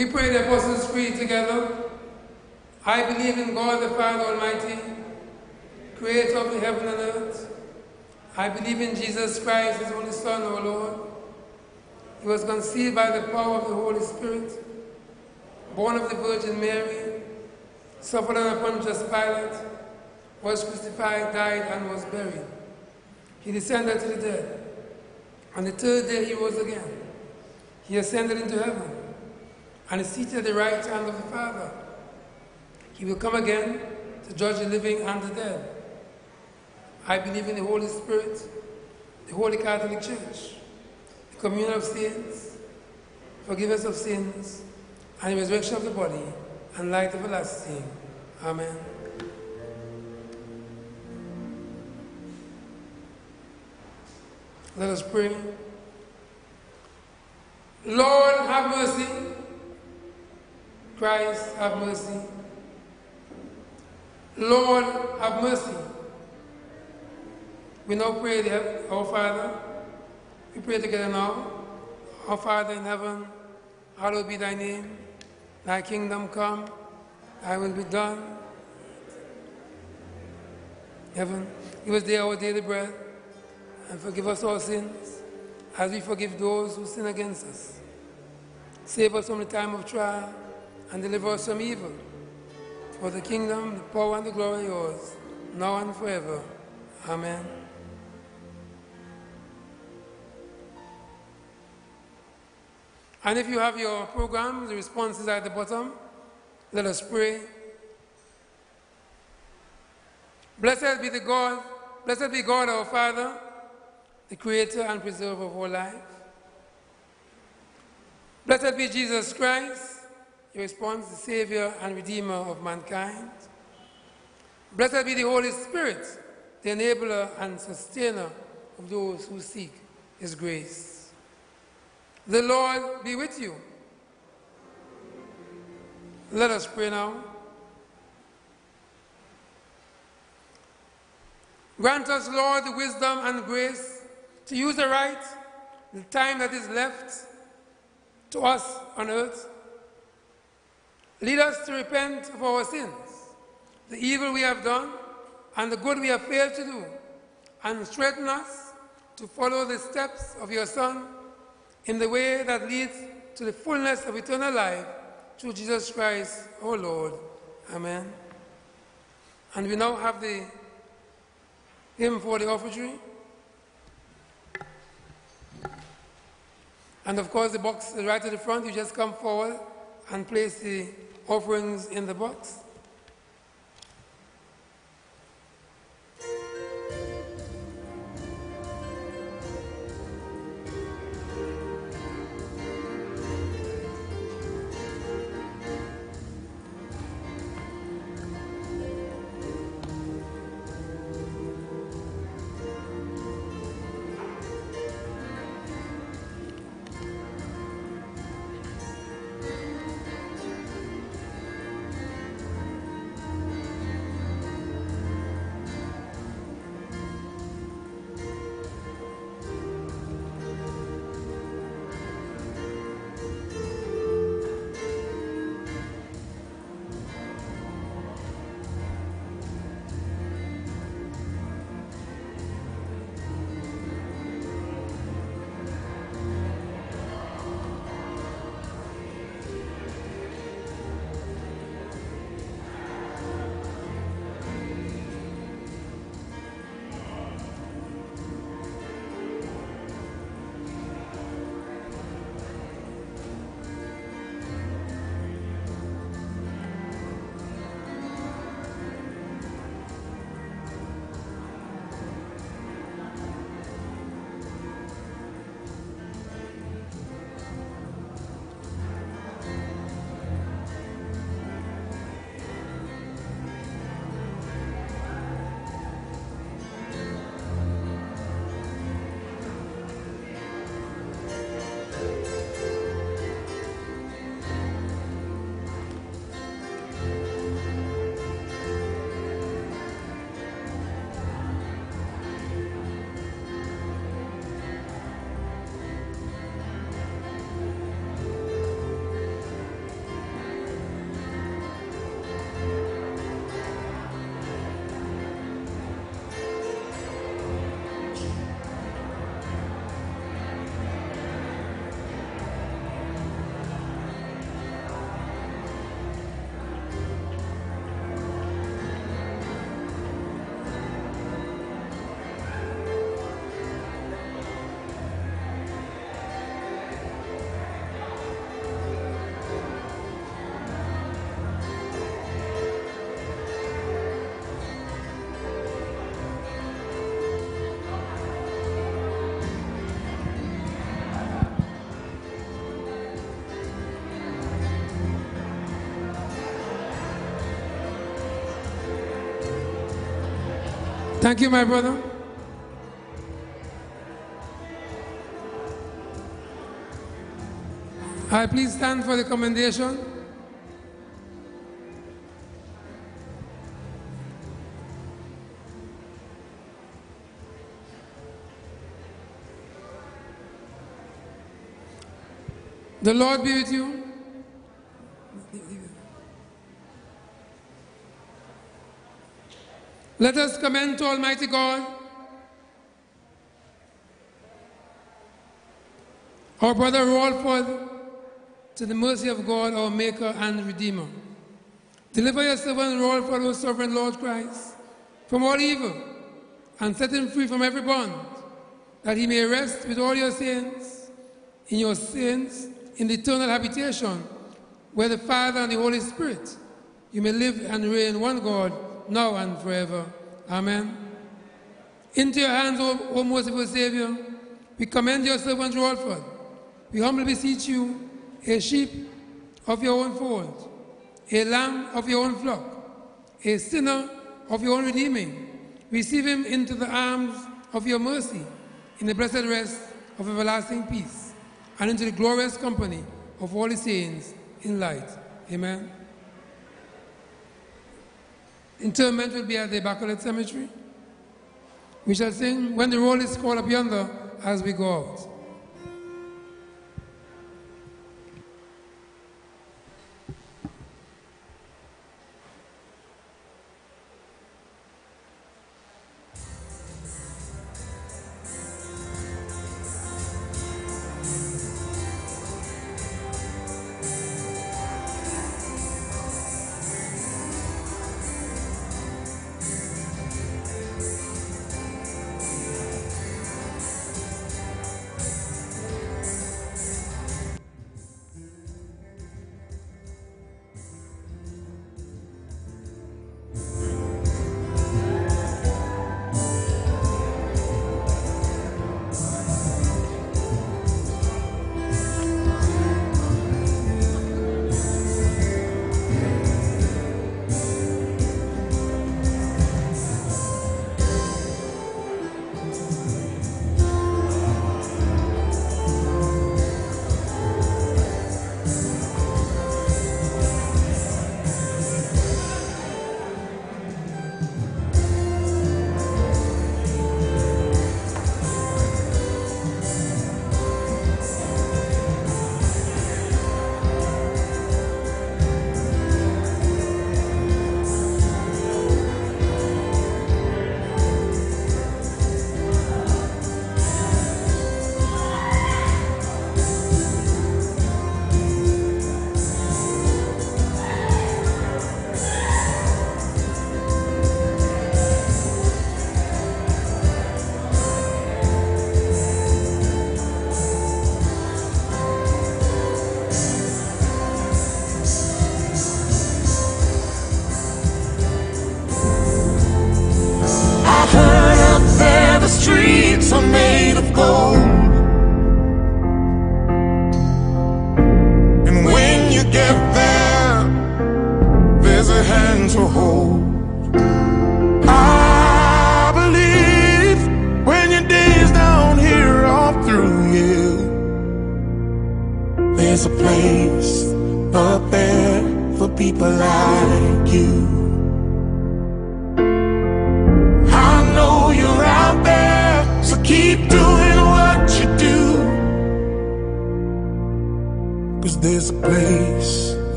We pray the Apostles' Creed together. I believe in God the Father Almighty, creator of the heaven and earth. I believe in Jesus Christ, his only Son, our Lord. He was conceived by the power of the Holy Spirit, born of the Virgin Mary, suffered under Pontius Pilate, was crucified, died, and was buried. He descended to the dead. On the third day he rose again. He ascended into heaven and is seated at the right hand of the Father. He will come again to judge the living and the dead. I believe in the Holy Spirit, the Holy Catholic Church, the communion of saints, forgiveness of sins, and the resurrection of the body, and life everlasting. Amen. Let us pray. Lord, have mercy. Christ, have mercy. Lord, have mercy. We now pray, the, our Father. We pray together now. Our Father in heaven, hallowed be thy name. Thy kingdom come, thy will be done. Heaven, give us day our daily bread, and forgive us our sins, as we forgive those who sin against us. Save us from the time of trial, and deliver us from evil. For the kingdom, the power, and the glory are yours, now and forever. Amen. And if you have your program, the responses are at the bottom. Let us pray. Blessed be the God, blessed be God our Father, the creator and preserver of all life. Blessed be Jesus Christ, your responds, the Savior and Redeemer of mankind. Blessed be the Holy Spirit, the enabler and sustainer of those who seek his grace. The Lord be with you. Let us pray now. Grant us, Lord, the wisdom and grace to use aright the time that is left to us on earth. Lead us to repent of our sins, the evil we have done, and the good we have failed to do, and strengthen us to follow the steps of your Son in the way that leads to the fullness of eternal life through Jesus Christ, our Lord. Amen. And we now have the hymn for the offertory. And of course, the box right at the front. You just come forward and place the offerings in the box. Thank you, my brother. I please stand for the commendation. The Lord be with you. Let us commend to Almighty God our brother Rolford to the mercy of God, our Maker and Redeemer. Deliver your servant Rolford, O sovereign Lord Christ, from all evil, and set him free from every bond, that he may rest with all your saints in your saints in the eternal habitation, where the Father and the Holy Spirit, you may live and reign one God, now and forever. Amen. Into your hands, O, o merciful Savior, we commend your servant Rolford. We humbly beseech you, a sheep of your own fold, a lamb of your own flock, a sinner of your own redeeming. Receive him into the arms of your mercy, in the blessed rest of everlasting peace, and into the glorious company of all the saints in light. Amen. Interment will be at the Immaculate Cemetery. We shall sing when the roll is called up yonder as we go out.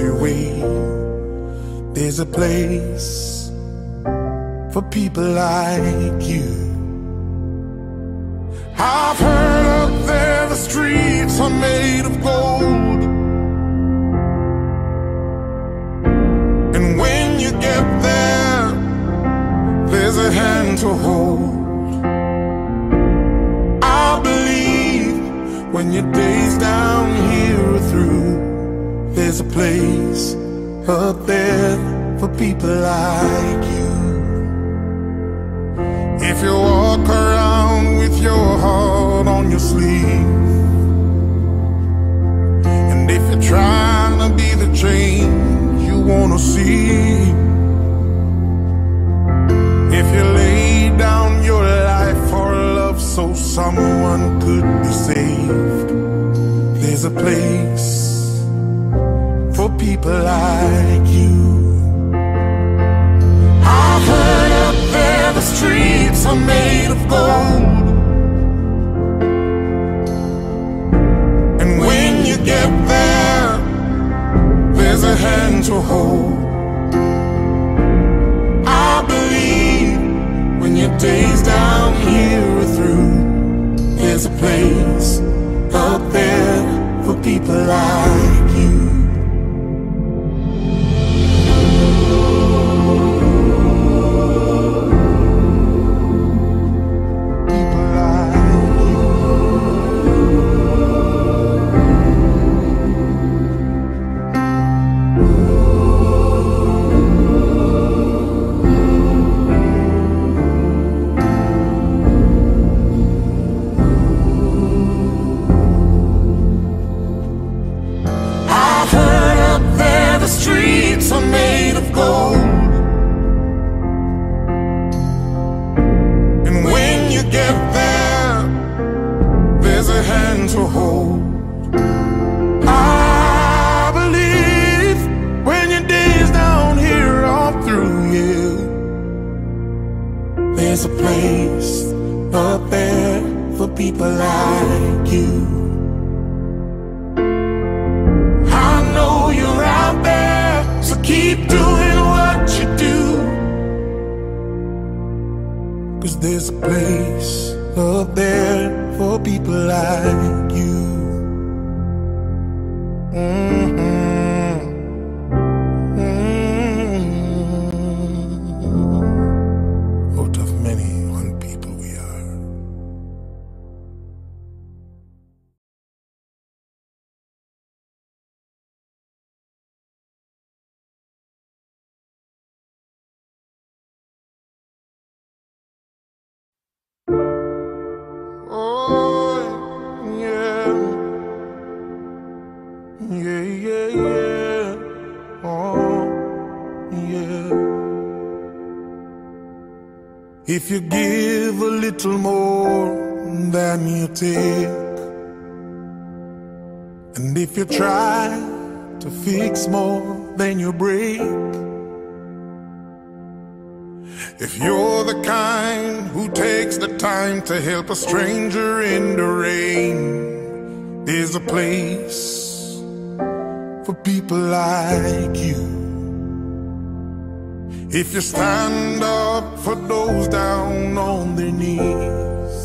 you If you give a little more than you take, and if you try to fix more than you break, if you're the kind who takes the time to help a stranger in the rain, there's a place for people like you. If you stand up for those down on their knees.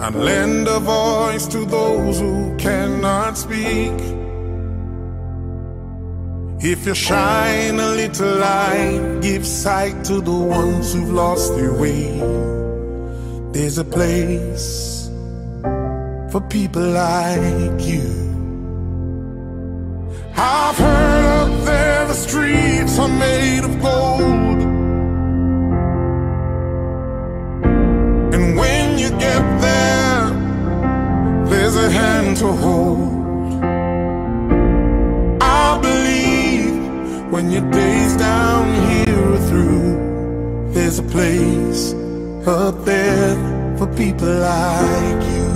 And lend a voice to those who cannot speak. If you shine a little light, give sight to the ones who've lost their way. There's a place for people like you. I've heard up there the streets are made of gold. get there, there's a hand to hold. I believe when your days down here are through, there's a place up there for people like you.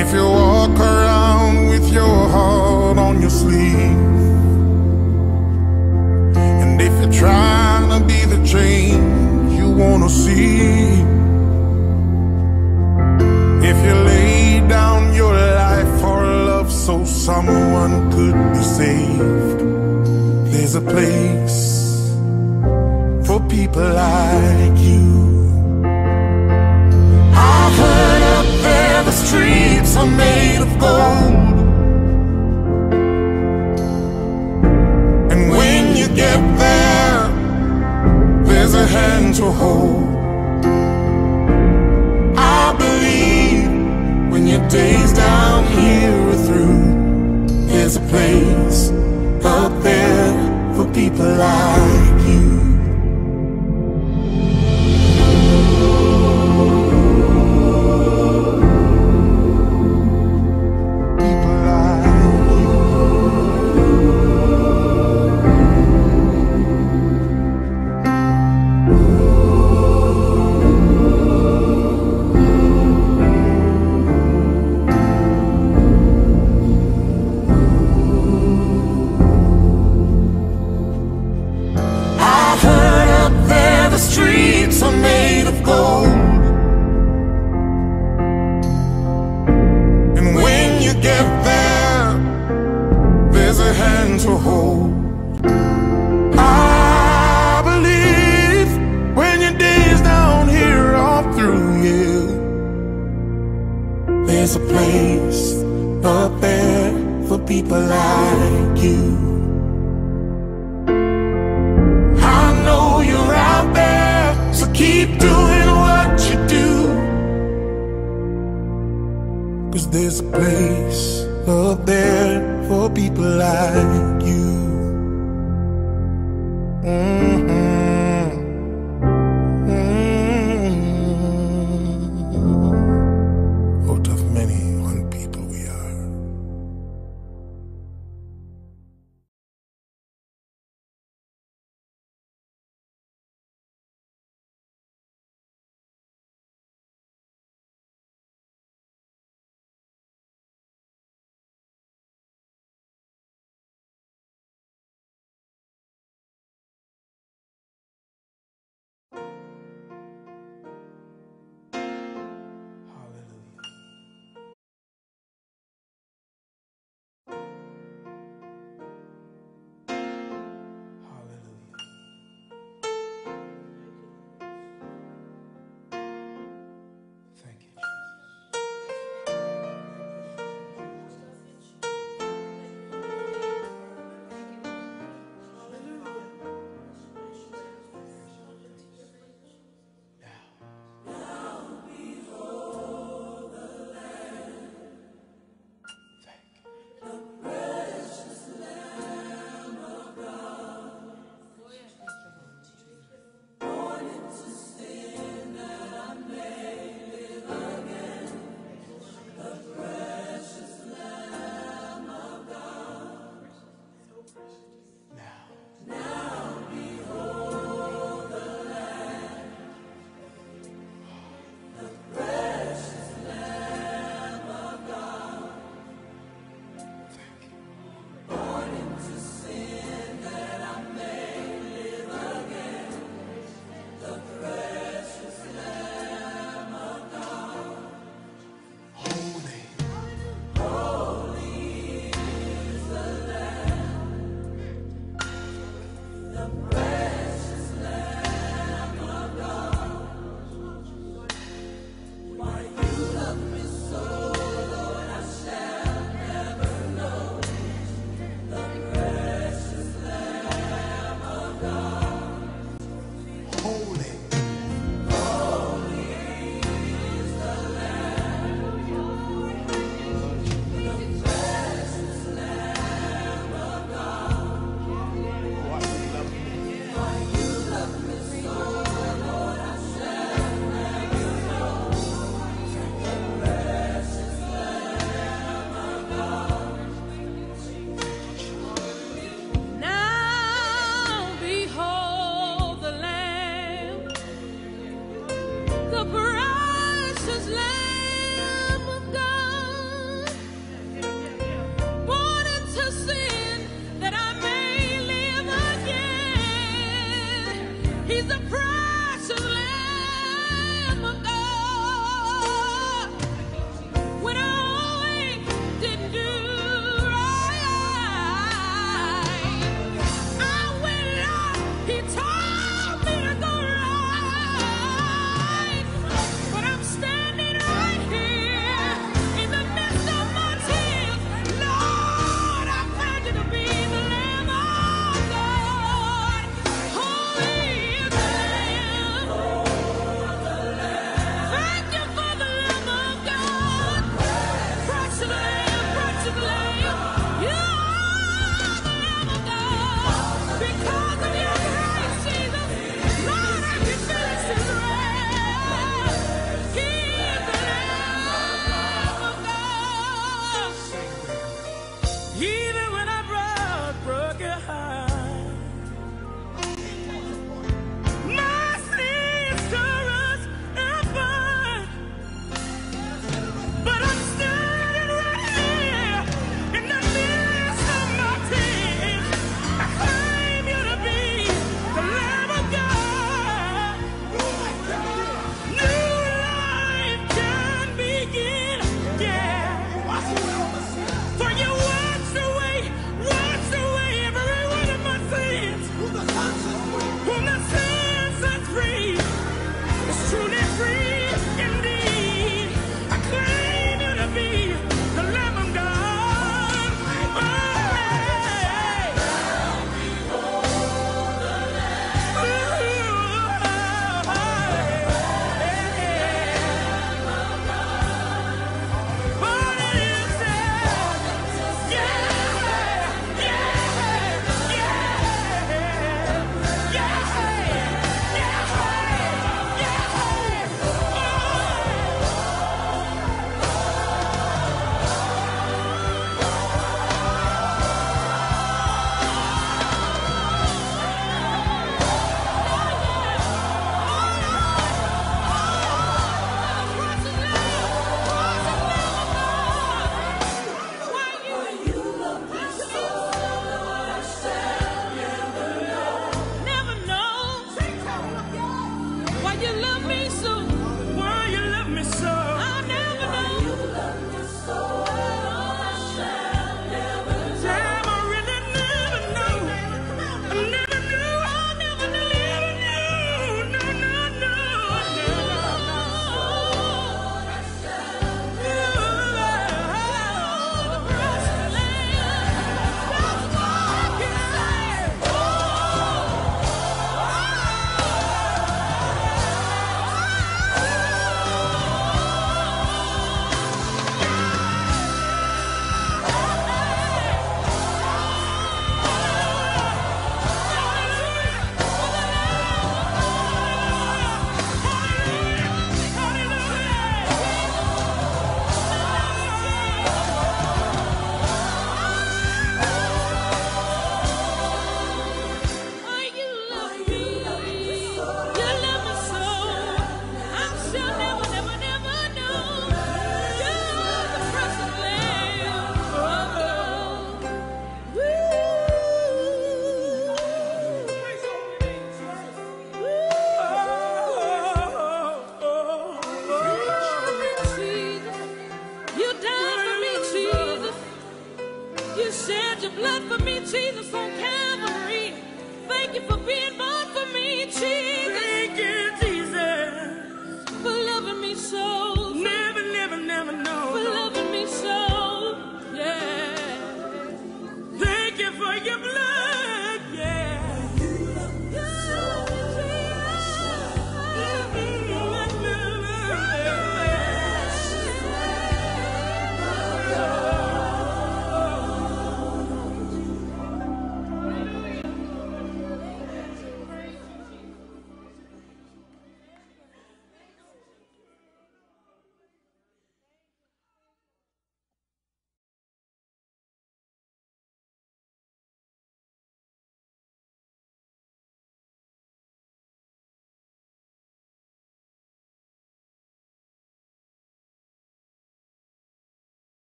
If you walk around with your heart on your sleeve, and if you're trying to be the change you wanna see if you lay down your life for love so someone could be saved, there's a place for people like you. I heard up there the streets are made of gold. And when you get there, there's a hand to hold. Days down here are through, there's a place up there for people like you.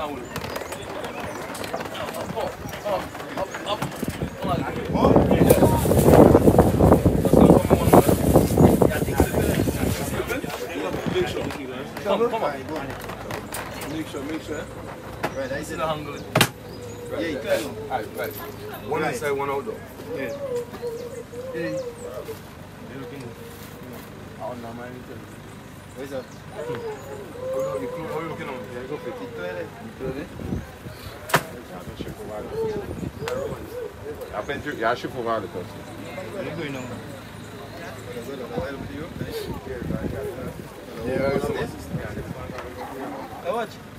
Come, come on. Make sure, make sure. Right, I see the angle. Right, yeah, you can. Alright, right. One Right. inside, one outdoor. Yeah. You're looking. Oh, no, man. Where's up? É Chegou petito, ele entrou dentro. A pentru ea și fumarul tău. Nu dui nu. Ia uite.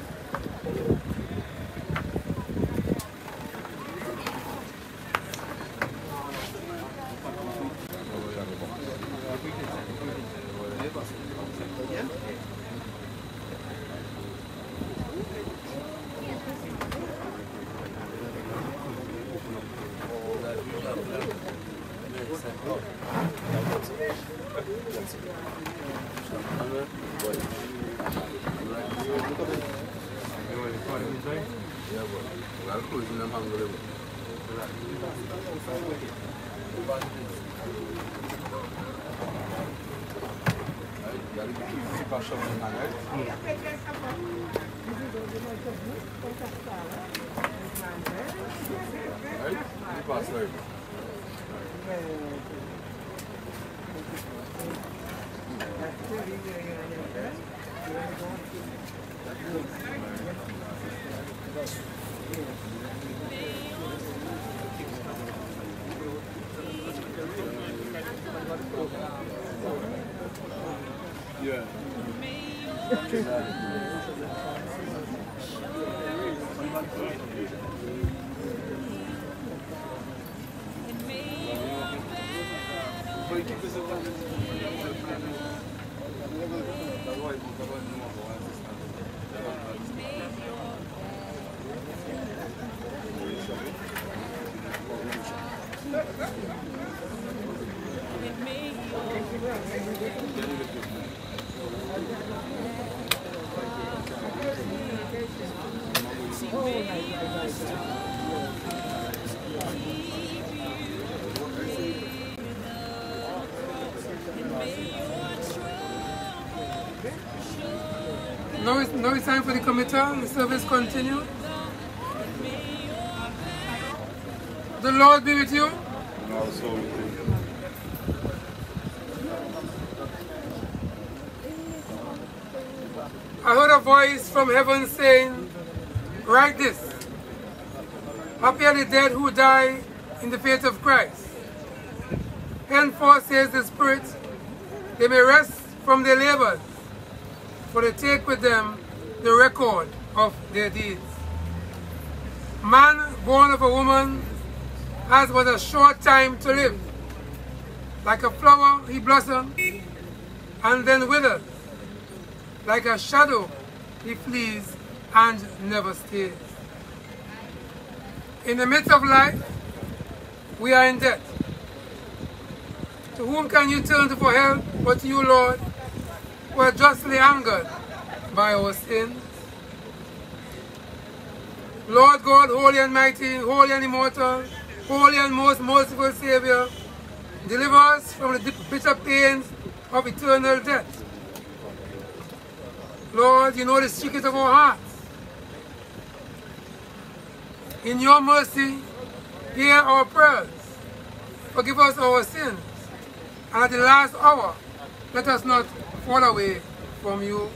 Now it's, time for the committee. The service continue. The Lord be with you. Also with you. I heard a voice from heaven saying, Write this. Happy are the dead who die in the faith of Christ. Henceforth, says the Spirit, they may rest from their labors, for they take with them the record of their deeds. Man born of a woman has but a short time to live. Like a flower, he blossoms and then withers. Like a shadow, he flees and never stays. In the midst of life, we are in debt. To whom can you turn for help but you, Lord, who are justly angered by our sins? Lord God, holy and mighty, holy and immortal, holy and most merciful Savior, deliver us from the bitter pains of eternal death. Lord, you know the secret of our hearts. In your mercy, hear our prayers. Forgive us our sins. And at the last hour, let us not fall away from you.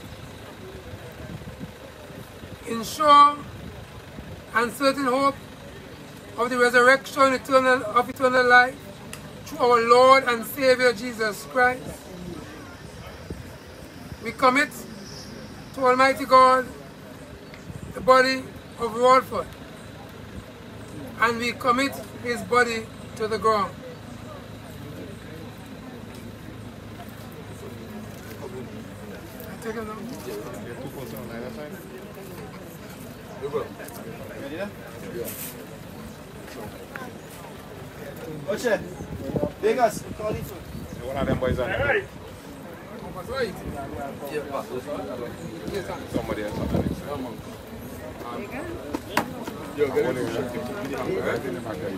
In sure and certain hope of the resurrection eternal, of eternal life through our Lord and Savior Jesus Christ, we commit to Almighty God the body of Rolford and we commit his body to the ground. Take it now. Oche, Vegas, call it. One of them boys on there. Somebody else on the next Yo, get it.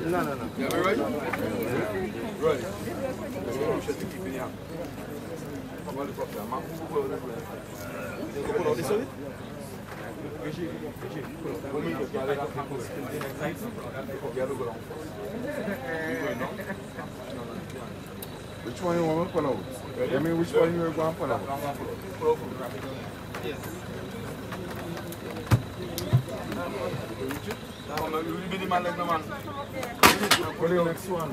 No, no, no. Yeah, we ready? Ready. Pull out this way. Which one you want to pull out? I mean, which one you are going to pull out? Pull the next one. Which one you want to follow? I mean, which one you want to follow? Yes. What is the next one?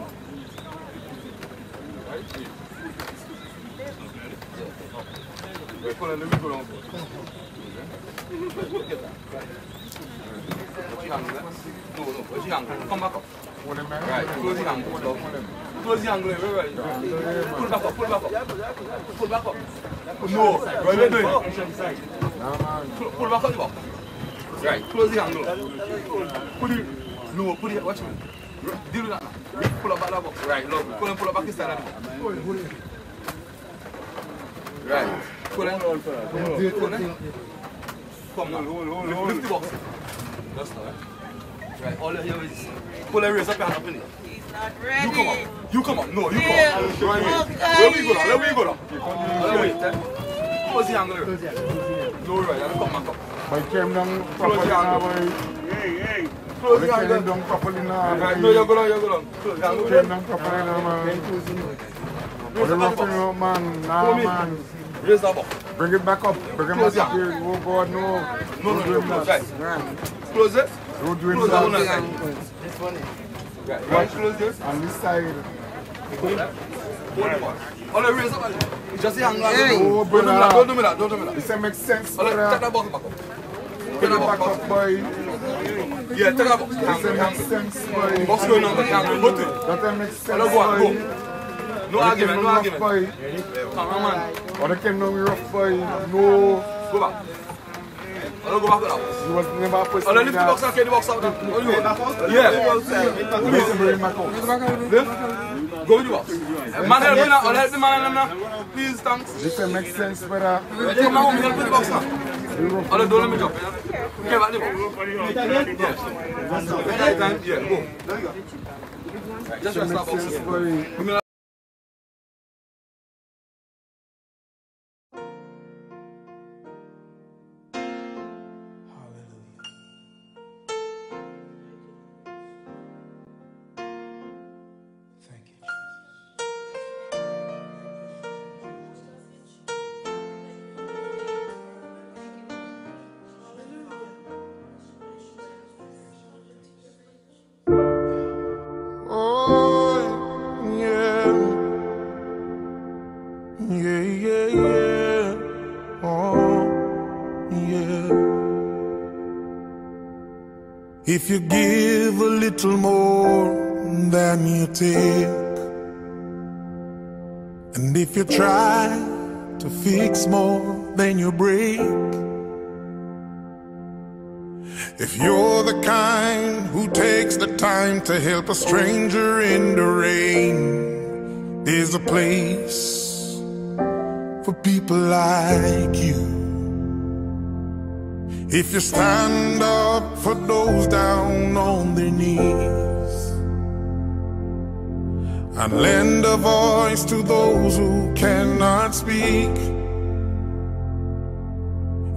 Right, pull it. Pull it. Come now. Lift, lift the box. That's not right. All you hear is pull raise up and up in it. You come up. You come up. No, you come up. Right. Okay. Where we go now? Where we go now? Where wait. eh? Close the angle. No, right. And come back up. By came down properly now, boy. Hey, hey. Close the angle. down properly now. Right, no, you go down, you go down. Close the angle. Came down properly now, man. What rough thing out, man? Nah, man. Raise that box. Bring it back up. Bring it Close back up. Oh, God, no. No, no, Don't no, do close. that. Right. Close it. Don't do Close that one that. This one. Right, right, close this. On this side. Hold the raise up. Just the angle. Hey. Don't do me that. Don't do me that. Don't do me that. This makes sense, brother. take that box back up. Take it that back up, boy. Yeah, take that box. This makes sense, boy. What's going on? It. That makes sense, on, boy. go. No argument, no argument. Come on, man. They came down rough, boy. No. Go back. I'll go back to that box. You was never supposed I'll to lift the box and carry box out. What do want? Yeah. Yeah. You need to bring back up. Go the box. Man, help me now. I'll help the man now. Please, thanks. This makes sense, brother. Take my home, help with the box oh, now. I'll don't let me drop. Okay, back the box. Yeah. Yeah, go. Just rest box. Help a stranger in the rain There's a place for people like you. If you stand up for those down on their knees and lend a voice to those who cannot speak.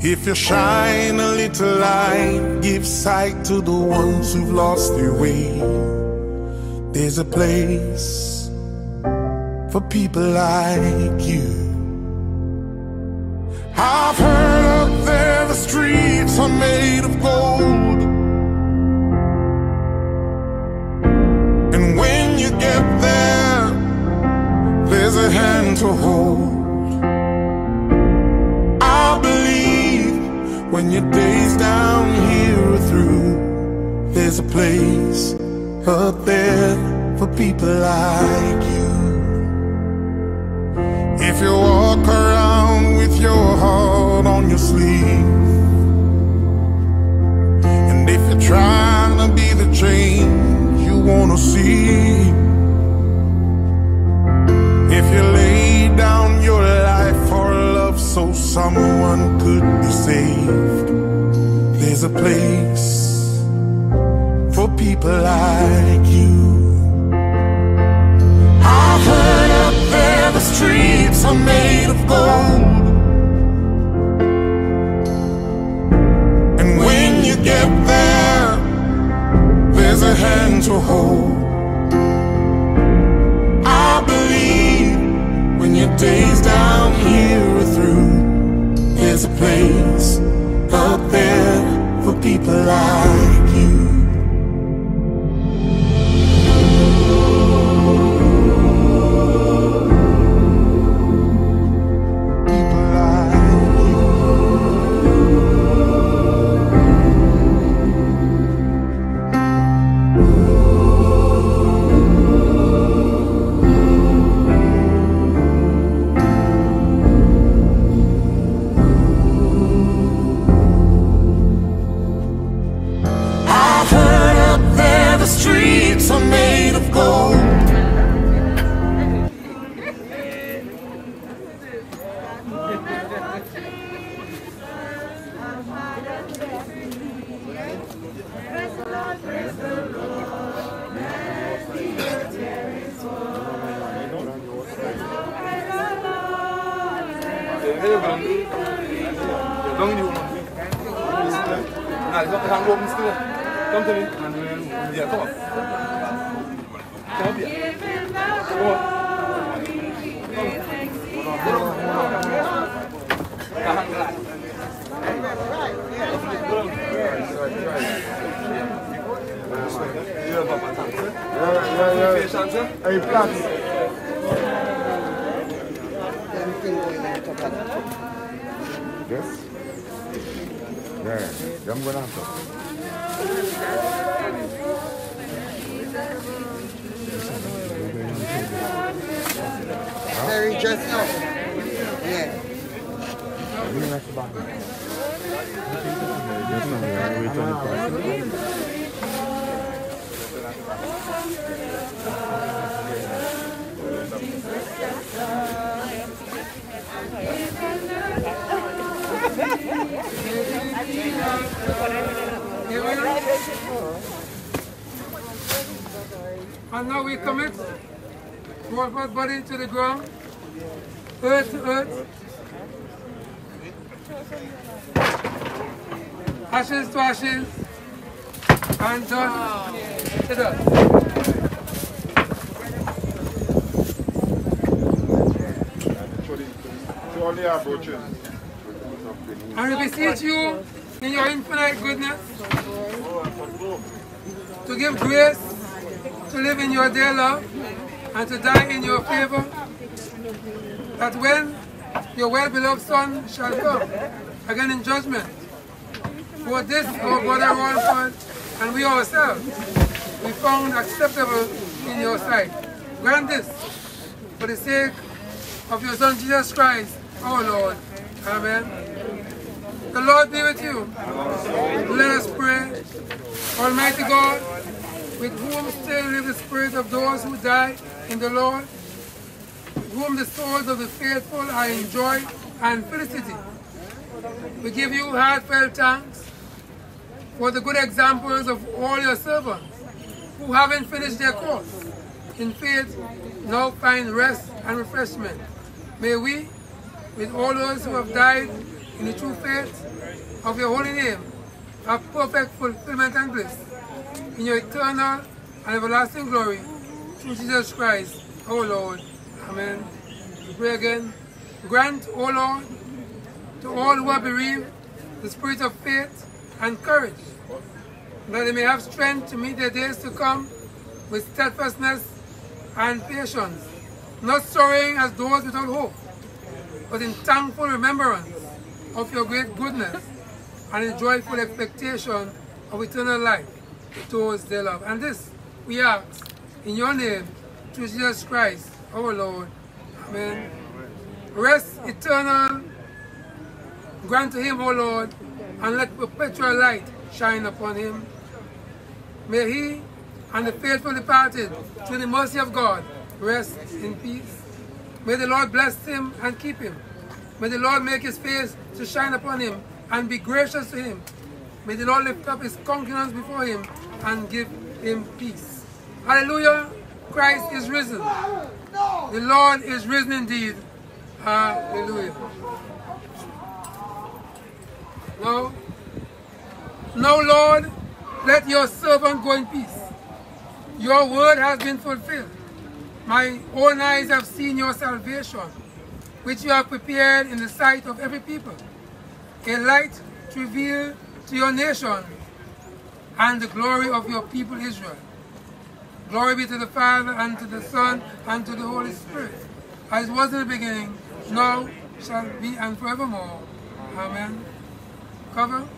If you shine a little light, give sight to the ones who've lost their way. There's a place for people like you. I've heard up there the streets are made of gold. And when you get there, there's a hand to hold. I believe when your days down here are through, there's a place up there for people like you. If you walk around with your heart on your sleeve, and if you're trying to be the change you wanna see, if you lay down your life for love so someone could be saved, there's a place for people like you. I've heard up there the streets are made of gold. And when you get there, there's a hand to hold. I believe when your days down here are through, there's a place up there for people like you. The ground, earth to earth, ashes to ashes, and dust to dust. And we beseech you in your infinite goodness to give grace to live in your dear love and to die in your favor, that when your well-beloved Son shall come again in judgment, for this our brother Rolford and we ourselves be found acceptable in your sight. Grant this for the sake of your Son Jesus Christ, our Lord. Amen. The Lord be with you. Let us pray. Almighty God, with whom still live the spirit of those who die in the Lord, whom the souls of the faithful are in joy and felicity. We give you heartfelt thanks for the good examples of all your servants who haven't finished their course in faith now find rest and refreshment. May we, with all those who have died in the true faith of your holy name, have perfect fulfillment and bliss in your eternal and everlasting glory through Jesus Christ, our Lord. Amen. We pray again. Grant, O Lord, to all who are bereaved the spirit of faith and courage, that they may have strength to meet the days to come with steadfastness and patience, not sorrowing as those without hope, but in thankful remembrance of your great goodness and in joyful expectation of eternal life towards their love. And this we ask in your name, through Jesus Christ, our Lord. Amen. Rest eternal grant to him, O Lord, and let perpetual light shine upon him. May he and the faithful departed, through the mercy of God, rest in peace. May the Lord bless him and keep him. May the Lord make his face to shine upon him and be gracious to him. May the Lord lift up his countenance before him and give him peace. Hallelujah. Christ is risen. The Lord is risen indeed. Hallelujah. No. now, Lord, let your servant go in peace. Your word has been fulfilled. My own eyes have seen your salvation, which you have prepared in the sight of every people, a light to reveal to your nation and the glory of your people Israel. Glory be to the Father, and to the Son, and to the Holy Spirit, as was in the beginning, now shall be, and forevermore. Amen. Cover.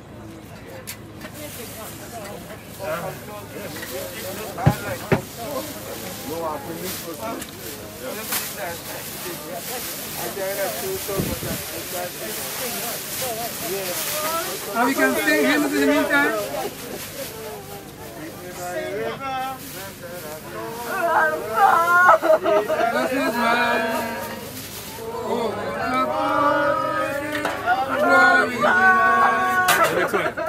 Now we can sing hymns in the meantime. This is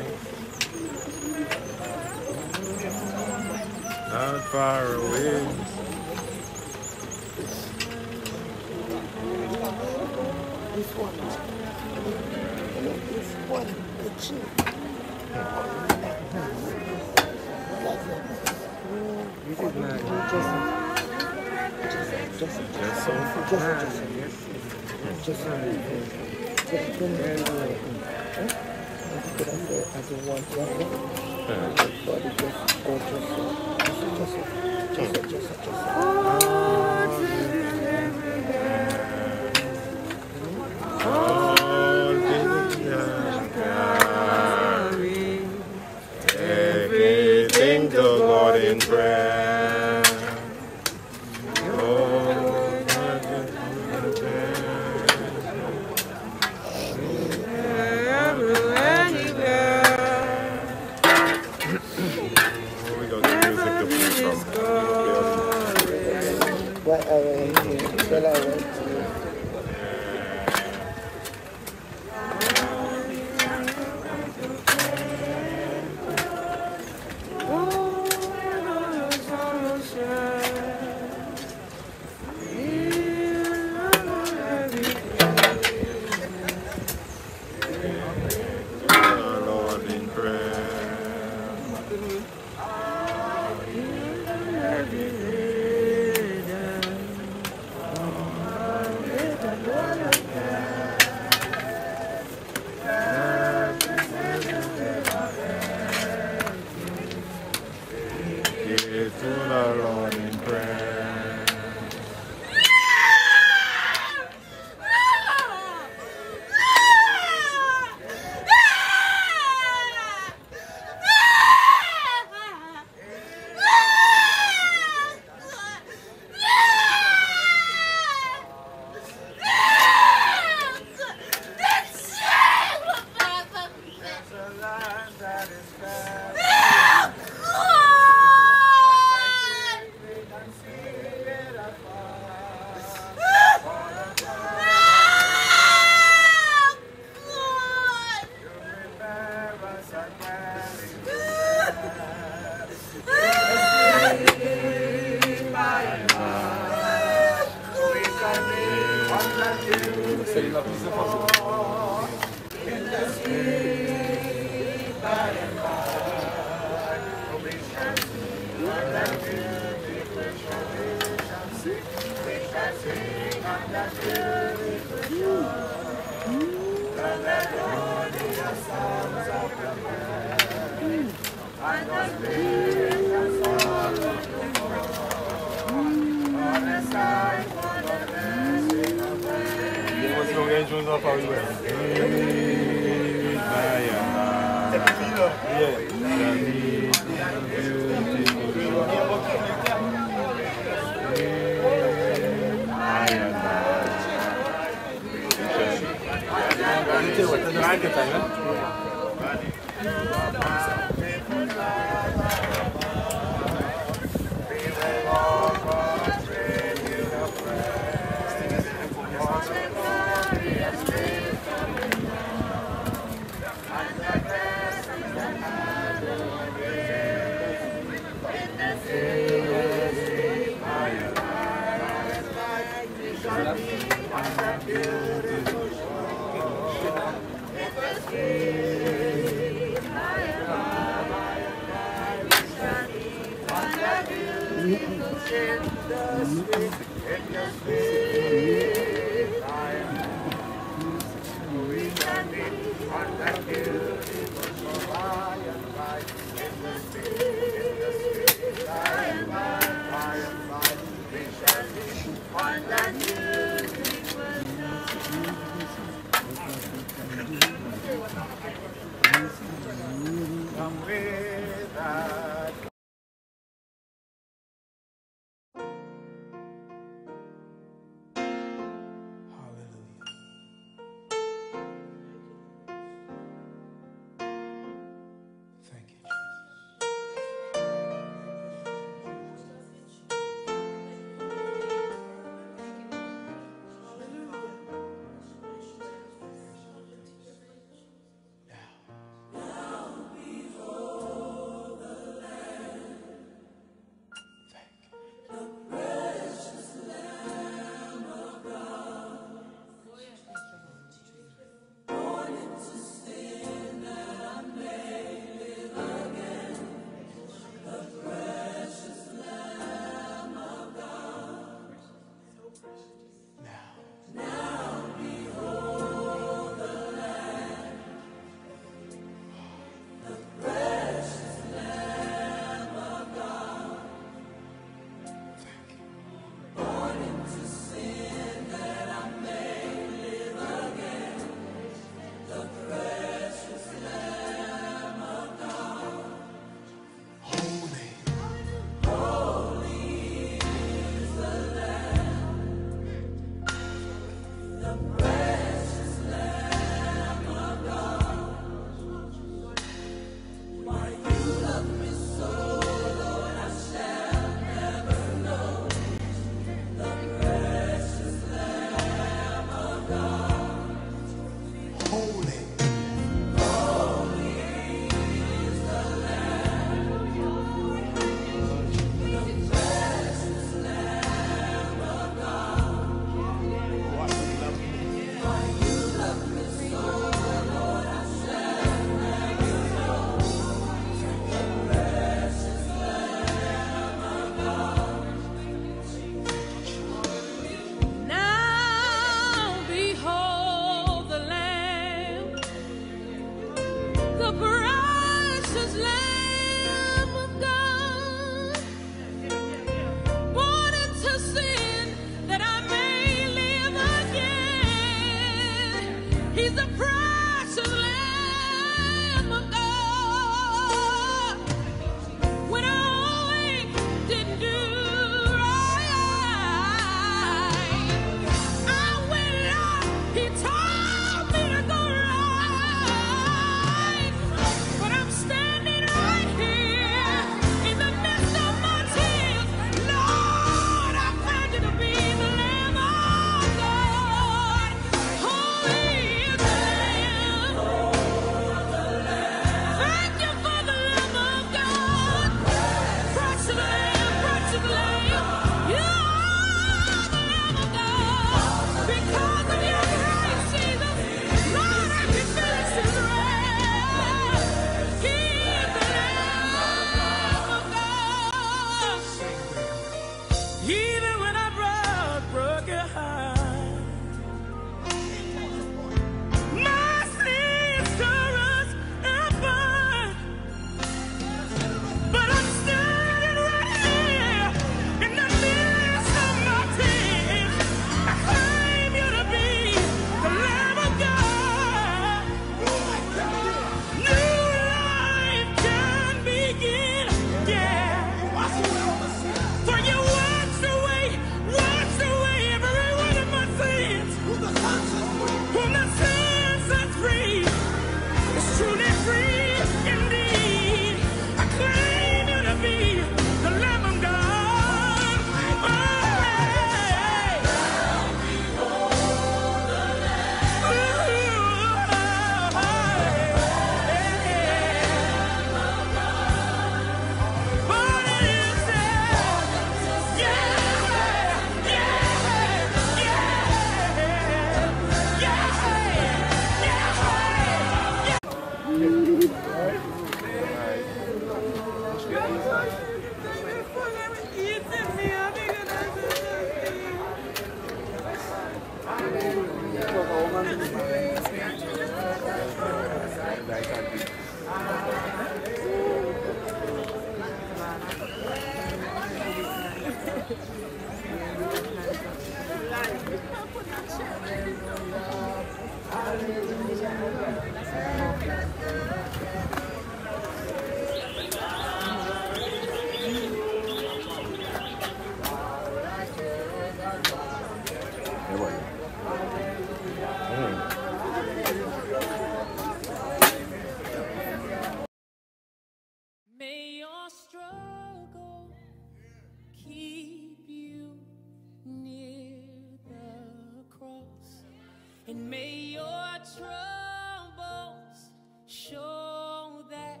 and may your troubles show that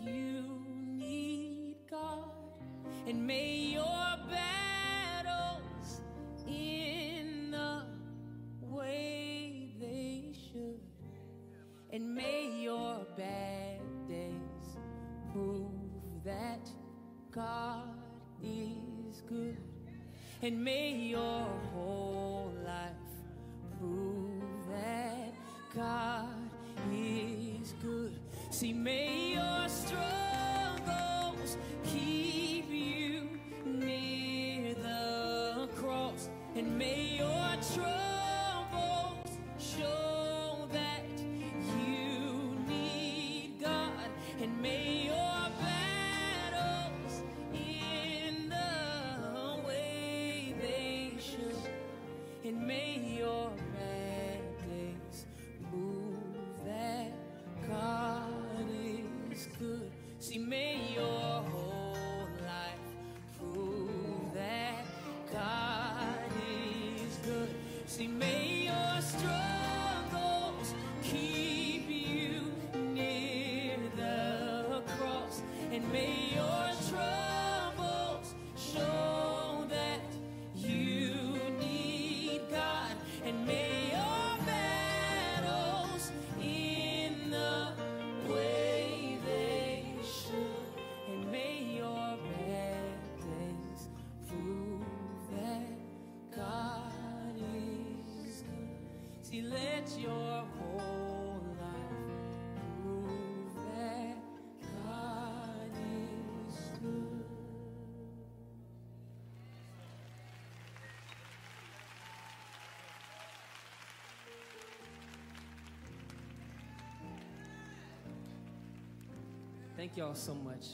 you need God, and may your battles in the way they should, and may your bad days prove that God is good. And may your your whole life. Thank y'all so much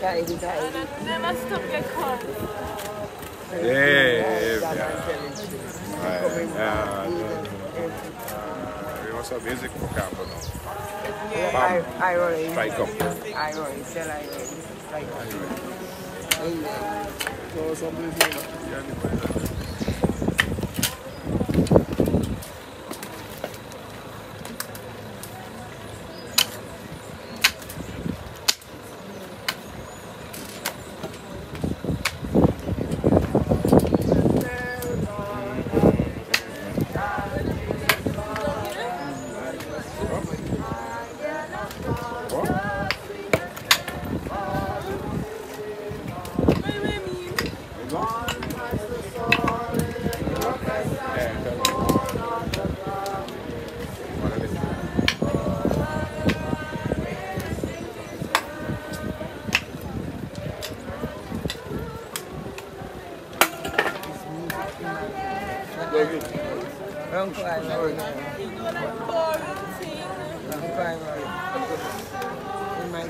And I never stop your call. Yeah, yeah, yeah. We must have music for camp now. I, I already. Strike up. I already tell I already. Strike up. Amen. So somebody's Don't cry, Mary. You know that boring thing. Don't cry, Mary. In my.